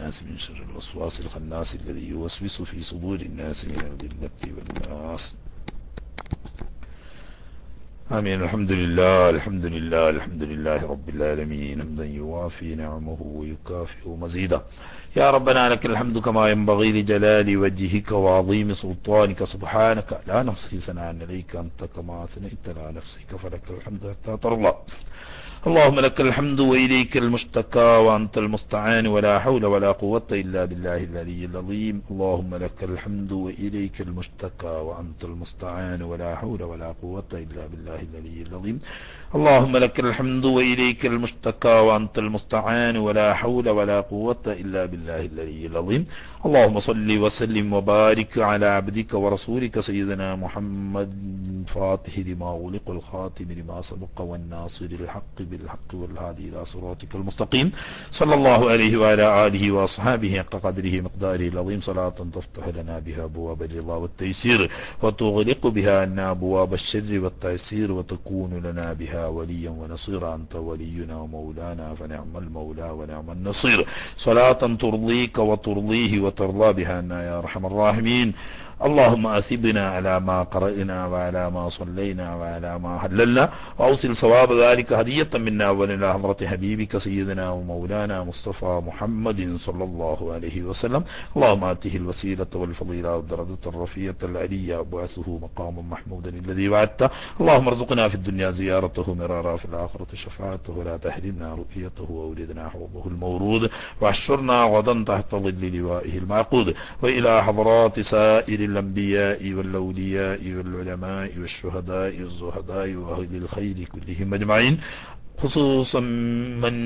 A: من شر الوسواس الخناس الذي يوسوس في صدور الناس من الجنة والناس. آمين. الحمد لله الحمد لله الحمد لله رب العالمين. حمدا يوافي نعمه ويكافئ مزيدا يا ربنا لك الحمد كما ينبغي لجلال وجهك وعظيم سلطانك. سبحانك لا نحصي ثناء عليك أنت كما أثنيت على نفسك فلك الحمد حتى ترضى. اللهم لك الحمد وإليك المشتكى وأنت المستعان ولا حول ولا قوة إلا بالله العلي العظيم. اللهم لك الحمد وإليك المشتكى وأنت المستعان ولا حول ولا قوة إلا بالله العلي العظيم. اللهم لك الحمد وإليك المشتكى وأنت المستعان ولا حول ولا قوة إلا بالله العلي العظيم. اللهم صل وسلم وبارك على عبدك ورسولك سيدنا محمد فاتح لما أغلق الخاتم لما سبق والناصر الحق بالحق والهادي إلى صراطك المستقيم. صلى الله عليه وعلى آله وأصحابه حق قدره مقداره العظيم. صلاة تفتح لنا بها أبواب الرضا والتيسير وتغلق بها عنا أبواب الشر والتيسير وتكون لنا بها وليا ونصيرا أنت ولينا ومولانا فنعم المولى ونعم النصير. صلاة ترضيك وترضيه وترضى بها عنا يا أرحم الراحمين. اللهم أثبنا على ما قرأنا وعلى ما صلينا وعلى ما هللنا وأوصل صواب ذلك هدية منا وإلى حضرة حبيبك سيدنا ومولانا مصطفى محمد صلى الله عليه وسلم. اللهم آته الوسيلة والفضيلة والدرجة الرفية العلية وابعثه مقاما محمودا الذي وعدته. اللهم ارزقنا في الدنيا زيارته مرارا في الآخرة شفاعته ولا تحرمنا رؤيته وأولدنا حوضه المورود واحشرنا غدا تحت ظل لوائه المعقود. وإلى حضرات سائر الأنبياء والأولياء والعلماء والشهداء والزهداء وأهل الخير كلهم أجمعين. خصوصا من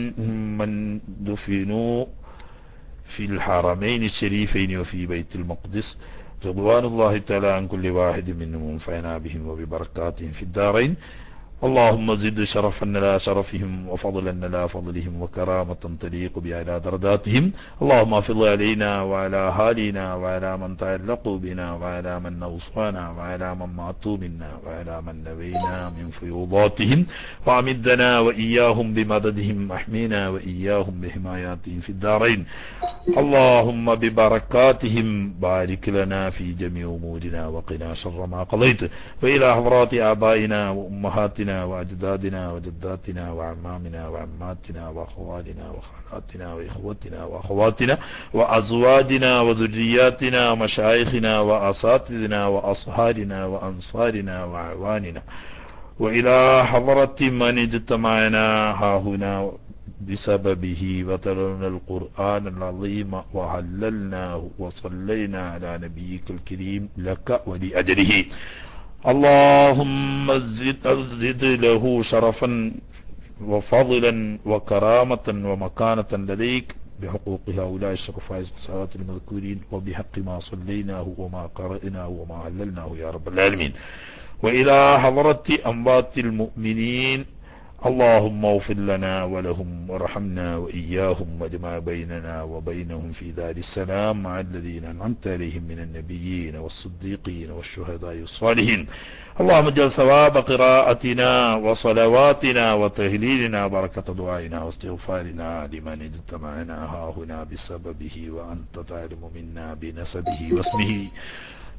A: من دفنوا في الحرمين الشريفين وفي بيت المقدس. رضوان الله تعالى عن كل واحد منهم وانفعنا بهم وببركاتهم في الدارين. اللهم زد شرفا لا شرفهم وفضلا لا فضلهم وكرامة تليق بأعلى درجاتهم. اللهم افض علينا وعلى أهالينا وعلى من تعلقوا بنا وعلى من أوصانا وعلى من ماتوا منا وعلى من نبينا من فيوضاتهم. وأمدنا وإياهم بمددهم أحمينا وإياهم بحماياتهم في الدارين. اللهم ببركاتهم بارك لنا في جميع أمورنا وقنا شر ما قضيت. وإلى حضرات آبائنا وأمهاتنا وأجدادنا وجداتنا وعمامنا وعماتنا وأخوالنا وخالاتنا وإخوتنا وأخواتنا وأزواجنا وذرياتنا ومشايخنا وأساتذنا وأصهارنا وأنصارنا وأعواننا وإلى حضرة من اجتمعنا ها هنا بسببه وتلونا القرآن العظيم وهللناه وصلينا على نبيك الكريم لك ولأجله. اللهم زد, زد له شرفا وفضلا وكرامة ومكانة لديك. بحقوق هؤلاء الشرفاء السادات المذكورين وبحق ما صليناه وما قرأناه وما عللناه يا رب العالمين. وإلى حضرة أنبات المؤمنين اللهم اغفر لنا ولهم وارحمنا وإياهم واجمع بيننا وبينهم في دار السلام مع الذين أنعمت عليهم من النبيين والصديقين والشهداء والصالحين اللهم اجعل ثواب قراءتنا وصلواتنا وتهليلنا بركة دعائنا واستغفارنا لمن اجتمعنا ها هنا بسببه وأنت تعلم منا بنسبه واسمه.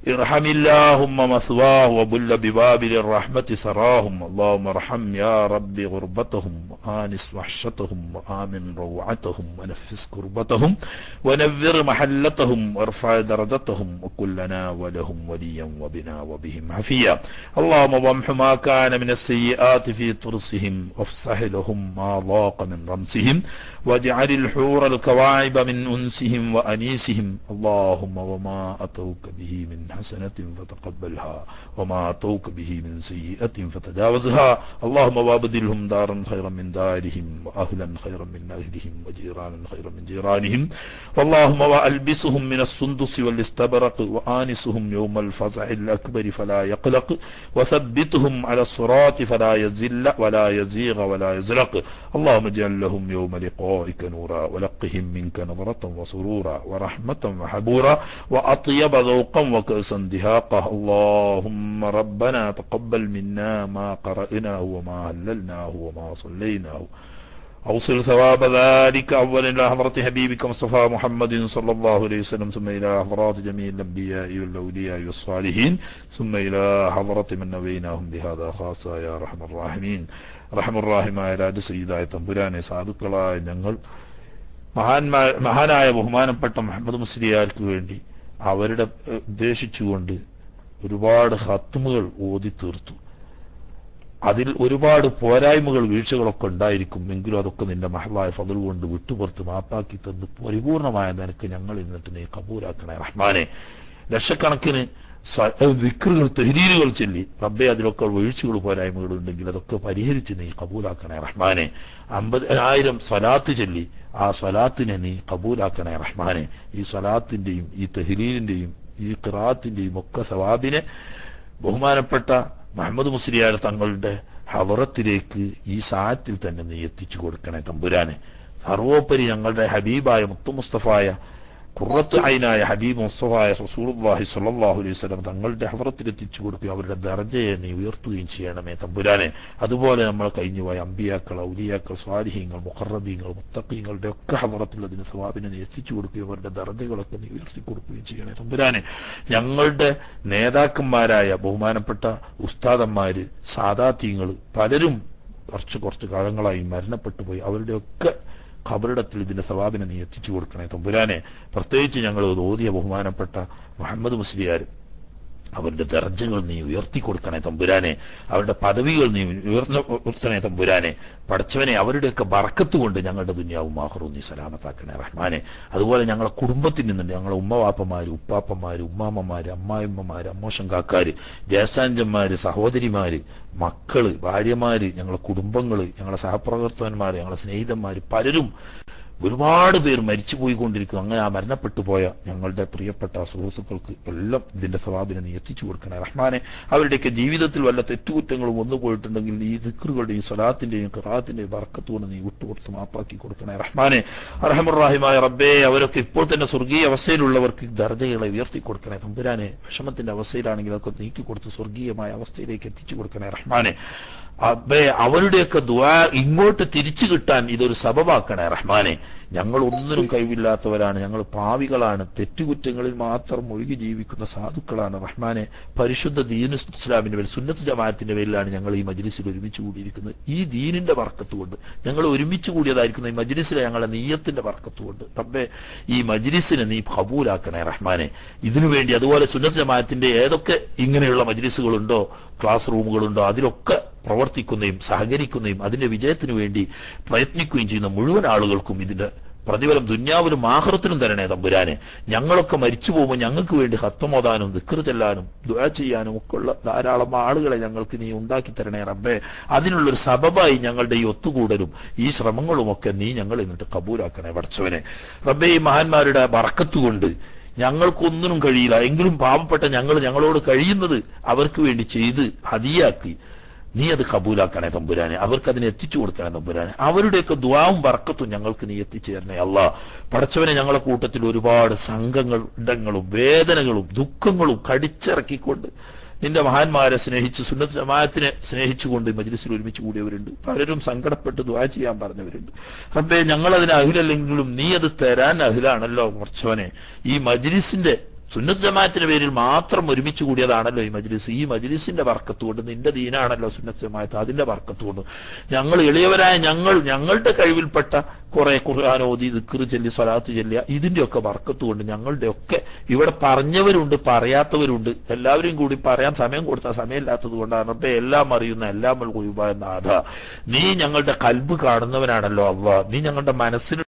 A: ارحم اللهم مثواه وبل ببابل الرحمة ثراهم. اللهم ارحم يا رب غربتهم وآنس وحشتهم وآمن روعتهم ونفس كربتهم ونذر محلتهم وارفع درجتهم وكلنا ولهم وليا وبنا وبهم عفيا اللهم وامح ما كان من السيئات في ترسهم وافسح لهم ما ضاق من رمسهم واجعل الحور الكواعب من أنسهم وأنيسهم. اللهم وما أتوك به من حسنة فتقبلها وما أتوك به من سيئة فتجاوزها. اللهم وابدلهم دارا خيرا من دارهم وأهلا خيرا من أهلهم وجيرانا خيرا من جيرانهم. واللهم وألبسهم من السندس والاستبرق وآنسهم يوم الفزع الأكبر فلا يقلق. وثبتهم على الصراط فلا يزل ولا يزيغ ولا يزلق. اللهم اجعل لهم يوم لقائك نورا ولقهم منك نظرة وسرورا ورحمة وحبورا. وأطيب ذوقا كأسا دهاقة اللهم ربنا تقبل منا ما قرأناه وما هللناه وما صليناه. أوصل ثواب ذلك أولا إلى حضرة حبيبك مصطفى محمد صلى الله عليه وسلم ثم إلى حضرات جميع الأنبياء والأولياء والصالحين ثم إلى حضرة من نبيناهم بهذا خاصة يا رحم الراحمين. رحم الراحمة إلى سيدة الراحماയ രാജ സയ്യിദായ തമ്പുരാനെ സാധുക്കളായ ഞങ്ങൾ. മഹാന്മാ بطم محمد മുഹമ്മദ് മുസ്ലിയാർക്ക് വേണ്ടി അവരുടെ ഉദ്ദേശിച്ചുകൊണ്ട് ഒരുപാട് ഹത്തുമുകൾ ഓതി തീർത്തു അതിൽ ഒരുപാട് പോരായ്മകൾ വീഴ്ചകളൊക്കെ ഉണ്ടായിരിക്കും എങ്കിലും അതൊക്കെ നിന്റെ മഹലായ ഫതൽ കൊണ്ട് വിട്ടുപുറത്ത് മാപ്പാക്കി തന്ന് പരിപൂർണമായ നിനക്ക് ഞങ്ങൾ എന്നിട്ട് നീ കബൂലാക്കണേ റഹ്മാനെ. ലക്ഷക്കണക്കിന് വിക്രുകൾ തെഹരീലുകൾ ചൊല്ലി. റബ്ബെ അതിലൊക്കെ വീഴ്ചകൾ പോരായ്മകൾ ഉണ്ടെങ്കിൽ അതൊക്കെ പരിഹരിച്ച് നീ കബൂലാക്കണേ റഹ്മാനെ. അമ്പതിനായിരം സ്വലാത്ത് ചൊല്ലി. ആ സ്വലാത്തിനെ നീ കബൂലാക്കണേ റഹ്മാനെ. ഈ സ്വലാത്തിന്റെയും ഈ തെഹരീലിന്റെയും ഈ ഖിറാത്തിന്റെയും ഒക്കെ സവാബിനെ ബഹുമാനപ്പെട്ട മുഹമ്മദ് മുസ്ലിയാർ തങ്ങളുടെ ഹവറത്തിലേക്ക് ഈ സാഹത്തിൽ തന്നെ നീ എത്തിച്ചു കൊടുക്കണേ തമ്പുരാനെ. സർവോപരി ഞങ്ങളുടെ ഹബീബായ മുത്തു മുസ്തഫായ കുറത്ത് ഐനായ ഹബീബ് മുസ്തഫായ റസൂലുള്ളാഹി സ്വല്ലല്ലാഹു അലൈഹി വസല്ലം തങ്ങളുടെ ഹവറത്തിൽ എത്തിച്ചു കൊടുക്കുകയും അവരുടെ ദർജയെ നീ ഉയർത്തുകയും ചെയ്യണമേ തമ്പുരാനെ. അതുപോലെ നമ്മൾ കഴിഞ്ഞുപോയ അമ്പിയാക്കൾ ഔലിയാക്കൾ സ്വാലിഹീങ്ങൾ മുഖറബീങ്ങൾ മുത്തക്കീങ്ങളുടെ ഒക്കെ ഹവറത്തിൽ അതിന് സവാബിനെ നീ എത്തിച്ചു കൊടുക്കുകയും അവരുടെ ദർജകളൊക്കെ നീ ഉയർത്തി കൊടുക്കുകയും ചെയ്യണേ തമ്പുരാനെ. ഞങ്ങളുടെ നേതാക്കന്മാരായ ബഹുമാനപ്പെട്ട ഉസ്താദന്മാര് സാദാത്യങ്ങൾ പലരും കുറച്ച് കുറച്ച് കാലങ്ങളായി മരണപ്പെട്ടുപോയി അവരുടെയൊക്കെ ഖബറിടത്തിൽ ഇതിന്റെ സവാബിനെ നീ എത്തിച്ചു കൊടുക്കണേ. തമ്പുരാനെ പ്രത്യേകിച്ച് ഞങ്ങൾ ഓതിയ ബഹുമാനപ്പെട്ട മുഹമ്മദ് മുസ്ലിയാർ അവരുടെ ദർജകൾ നീ ഉയർത്തി കൊടുക്കണേ തമ്പുരാനെ. അവരുടെ പദവികൾ നീ ഉയർന്ന ഉയർത്തണേ തമ്പുരാനെ. പഠിച്ചവനെ അവരുടെയൊക്കെ ബറക്കത്ത് കൊണ്ട് ഞങ്ങളുടെ ദുന്യാവും ആഹ്റും നീ സലാമത്താക്കണേ റഹ്മാനെ. അതുപോലെ ഞങ്ങളുടെ കുടുംബത്തിൽ നിന്നുണ്ട്. ഞങ്ങളെ ഉമ്മവാപ്പന്മാർ ഉപ്പാപ്പമാര് ഉമ്മാമ്മമാര് അമ്മായിമ്മമാര് അമ്മോശങ്കാക്കാര് ജ്യേഷ്ഠാഞ്ചന്മാര് സഹോദരിമാര് മക്കൾ ഭാര്യമാര് ഞങ്ങളെ കുടുംബങ്ങൾ ഞങ്ങളെ സഹപ്രവർത്തകന്മാര് ഞങ്ങളെ സ്നേഹിതന്മാർ പലരും ഒരുപാട് പേർ മരിച്ചു പോയിക്കൊണ്ടിരിക്കും അങ്ങനെ ആ മരണപ്പെട്ടു പോയ ഞങ്ങളുടെ പ്രിയപ്പെട്ട സുഹൃത്തുക്കൾക്ക് എല്ലാം ഇതിന്റെ സ്വഭാവിനെ നീ എത്തിച്ചു കൊടുക്കണേ. റഹ്മാനെ അവരുടെയൊക്കെ ജീവിതത്തിൽ വല്ല തെറ്റുകുറ്റങ്ങളും വന്നു പോയിട്ടുണ്ടെങ്കിൽ ഈ ദിക്കറുകളുടെയും സ്വലാത്തിന്റെയും ഖിറാത്തിന്റെയും ബർക്കത്ത് കൊണ്ട് നീ വിട്ടുകൊടുത്ത് മാപ്പാക്കി കൊടുക്കണേ. റഹ്മാനെ അറഹമുറാഹിമായ റബ്ബേ അവരൊക്കെ ഇപ്പോൾ തന്നെ സ്വർഗീയ അവസ്ഥയിലുള്ളവർക്ക് ദർജകളെ ഉയർത്തി കൊടുക്കണേ. തമ്പുരാനെ വിഷമത്തിന്റെ അവസ്ഥയിലാണെങ്കിൽ അതൊക്കെ നീക്കി കൊടുത്ത് സ്വർഗീയമായ അവസ്ഥയിലേക്ക് എത്തിച്ചു കൊടുക്കണേ. റഹ്മാനെ അവരുടെയൊക്കെ ദ്വാ ഇങ്ങോട്ട് തിരിച്ചു കിട്ടാൻ ഇതൊരു സബബാക്കണേ റഹ്മാനെ. ഞങ്ങൾ ഒന്നിനും കഴിവില്ലാത്തവരാണ്. ഞങ്ങൾ പാവികളാണ്. തെറ്റുകുറ്റങ്ങളിൽ മാത്രം ഒഴുകി ജീവിക്കുന്ന സാധുക്കളാണ്. റഹ്മാനെ പരിശുദ്ധ ദീൻ ഇസ്ലാമിന്റെ പേരിൽ സുന്നത്ത് ജമാഅത്തിന്റെ പേരിലാണ് ഞങ്ങൾ ഈ മജ്ലിസിൽ ഒരുമിച്ച് കൂടിയിരിക്കുന്നത്. ഈ ദീനിന്റെ വർക്കത്തുകൊണ്ട് ഞങ്ങൾ ഒരുമിച്ച് കൂടിയതായിരിക്കുന്ന ഈ മജ്ലിസിലെ ഞങ്ങളുടെ നീയത്തിന്റെ വർക്കത്തുകൊണ്ട്. റബ്ബേ ഈ മജ്ലിസിനെ നീ ഖബൂലാക്കണേ റഹ്മാനെ. ഇതിനു വേണ്ടി അതുപോലെ സുന്നത്ത് ജമാഅത്തിന്റെ ഏതൊക്കെ ഇങ്ങനെയുള്ള മജ്ലിസുകളുണ്ടോ ക്ലാസ് റൂമുകളുണ്ടോ അതിലൊക്കെ പ്രവർത്തിക്കുന്നതും സഹകരിക്കുന്നതും അതിന്റെ വിജയത്തിനു വേണ്ടി പ്രയത്നിക്കുകയും ചെയ്യുന്ന മുഴുവൻ ആളുകൾക്കും ഇതിന്റെ പ്രതിഫലം ദുന്യാവിലും ആഹ്റത്തിനും തരണേ തമ്പുരാനെ. ഞങ്ങളൊക്കെ മരിച്ചു പോകുമ്പോൾ ഞങ്ങൾക്ക് വേണ്ടി ഹത്തമോതാനും ദിക്കർ ചെല്ലാനും ദുആ ചെയ്യാനും ഒക്കെ ഉള്ള ധാരാളം ആളുകളെ ഞങ്ങൾക്ക് നീ ഉണ്ടാക്കി തരണേ റബ്ബേ. അതിനുള്ളൊരു സബബായി ഞങ്ങളുടെ ഈ ഒത്തുകൂടലും ഈ ശ്രമങ്ങളും ഒക്കെ നീ ഞങ്ങൾ എന്നിട്ട് കബൂലാക്കണേ പഠിച്ചവനെ റബ്ബേ ഈ മഹാന്മാരുടെ വറക്കത്തുകൊണ്ട് ഞങ്ങൾക്കൊന്നിനും കഴിയില്ല. എങ്കിലും പാവപ്പെട്ട ഞങ്ങൾ ഞങ്ങളോട് കഴിയുന്നത് അവർക്ക് വേണ്ടി ചെയ്ത് ഹതിയാക്കി. നീ അത് കബൂലാക്കണേ തമ്പുരാനെ. അവർക്ക് അതിനെ എത്തിച്ചു കൊടുക്കണേ തമ്പുരാനെ. അവരുടെയൊക്കെ ദ്വാവും വറക്കത്തും ഞങ്ങൾക്ക് നീ എത്തിച്ചു തരണേ അല്ല. പടച്ചവനെ ഞങ്ങളെ കൂട്ടത്തിൽ ഒരുപാട് സംഘങ്ങൾ ഇടങ്ങളും വേദനകളും ദുഃഖങ്ങളും കടിച്ചിറക്കിക്കൊണ്ട് നിന്റെ മഹാന്മാരെ സ്നേഹിച്ച് സുന്നത്ത് ജമാഅത്തിനെ സ്നേഹിച്ചുകൊണ്ട് മജ്ലിസിൽ ഒരുമിച്ച് കൂടിയവരുണ്ട്. പലരും സങ്കടപ്പെട്ട് ദ്വാ ചെയ്യാൻ പറഞ്ഞവരുണ്ട്. റബ്ബേ ഞങ്ങൾ അതിന് അഹിലല്ലെങ്കിലും നീ അത് തരാൻ അഹിലാണല്ലോ കുറച്ചവനെ ഈ മജ്ലിസിന്റെ സുന്നത്ത് ജമാഅത്തിന്റെ പേരിൽ മാത്രം ഒരുമിച്ച് കൂടിയതാണല്ലോ ഈ മജ്ലിസ്. ഈ മജ്ലിസിന്റെ വർക്കത്തുകൊണ്ട് നിന്റെ ദീനാണല്ലോ സുന്നത്ത് ജമാഅത്ത് അതിന്റെ വർക്കത്തുകൊണ്ട്. ഞങ്ങൾ എളിയവരായ ഞങ്ങൾ ഞങ്ങളുടെ കഴിവിൽപ്പെട്ട കുറെ ഖുർആൻ ഓതി ദിക്ർ ചൊല്ലി സ്വലാത്ത് ചൊല്ലിയ ഇതിന്റെയൊക്കെ വർക്കത്തുകൊണ്ട് ഞങ്ങളുടെ ഒക്കെ ഇവിടെ പറഞ്ഞവരുണ്ട് പറയാത്തവരുണ്ട്. എല്ലാവരും കൂടി പറയാൻ സമയം കൊടുത്ത സമയമില്ലാത്തത് കൊണ്ടാണ് റബ്ബേ എല്ലാം അറിയുന്ന എല്ലാം ആധ നീ ഞങ്ങളുടെ കൽബ് കാണുന്നവനാണല്ലോ അവ നീ ഞങ്ങളുടെ മനസ്സിന്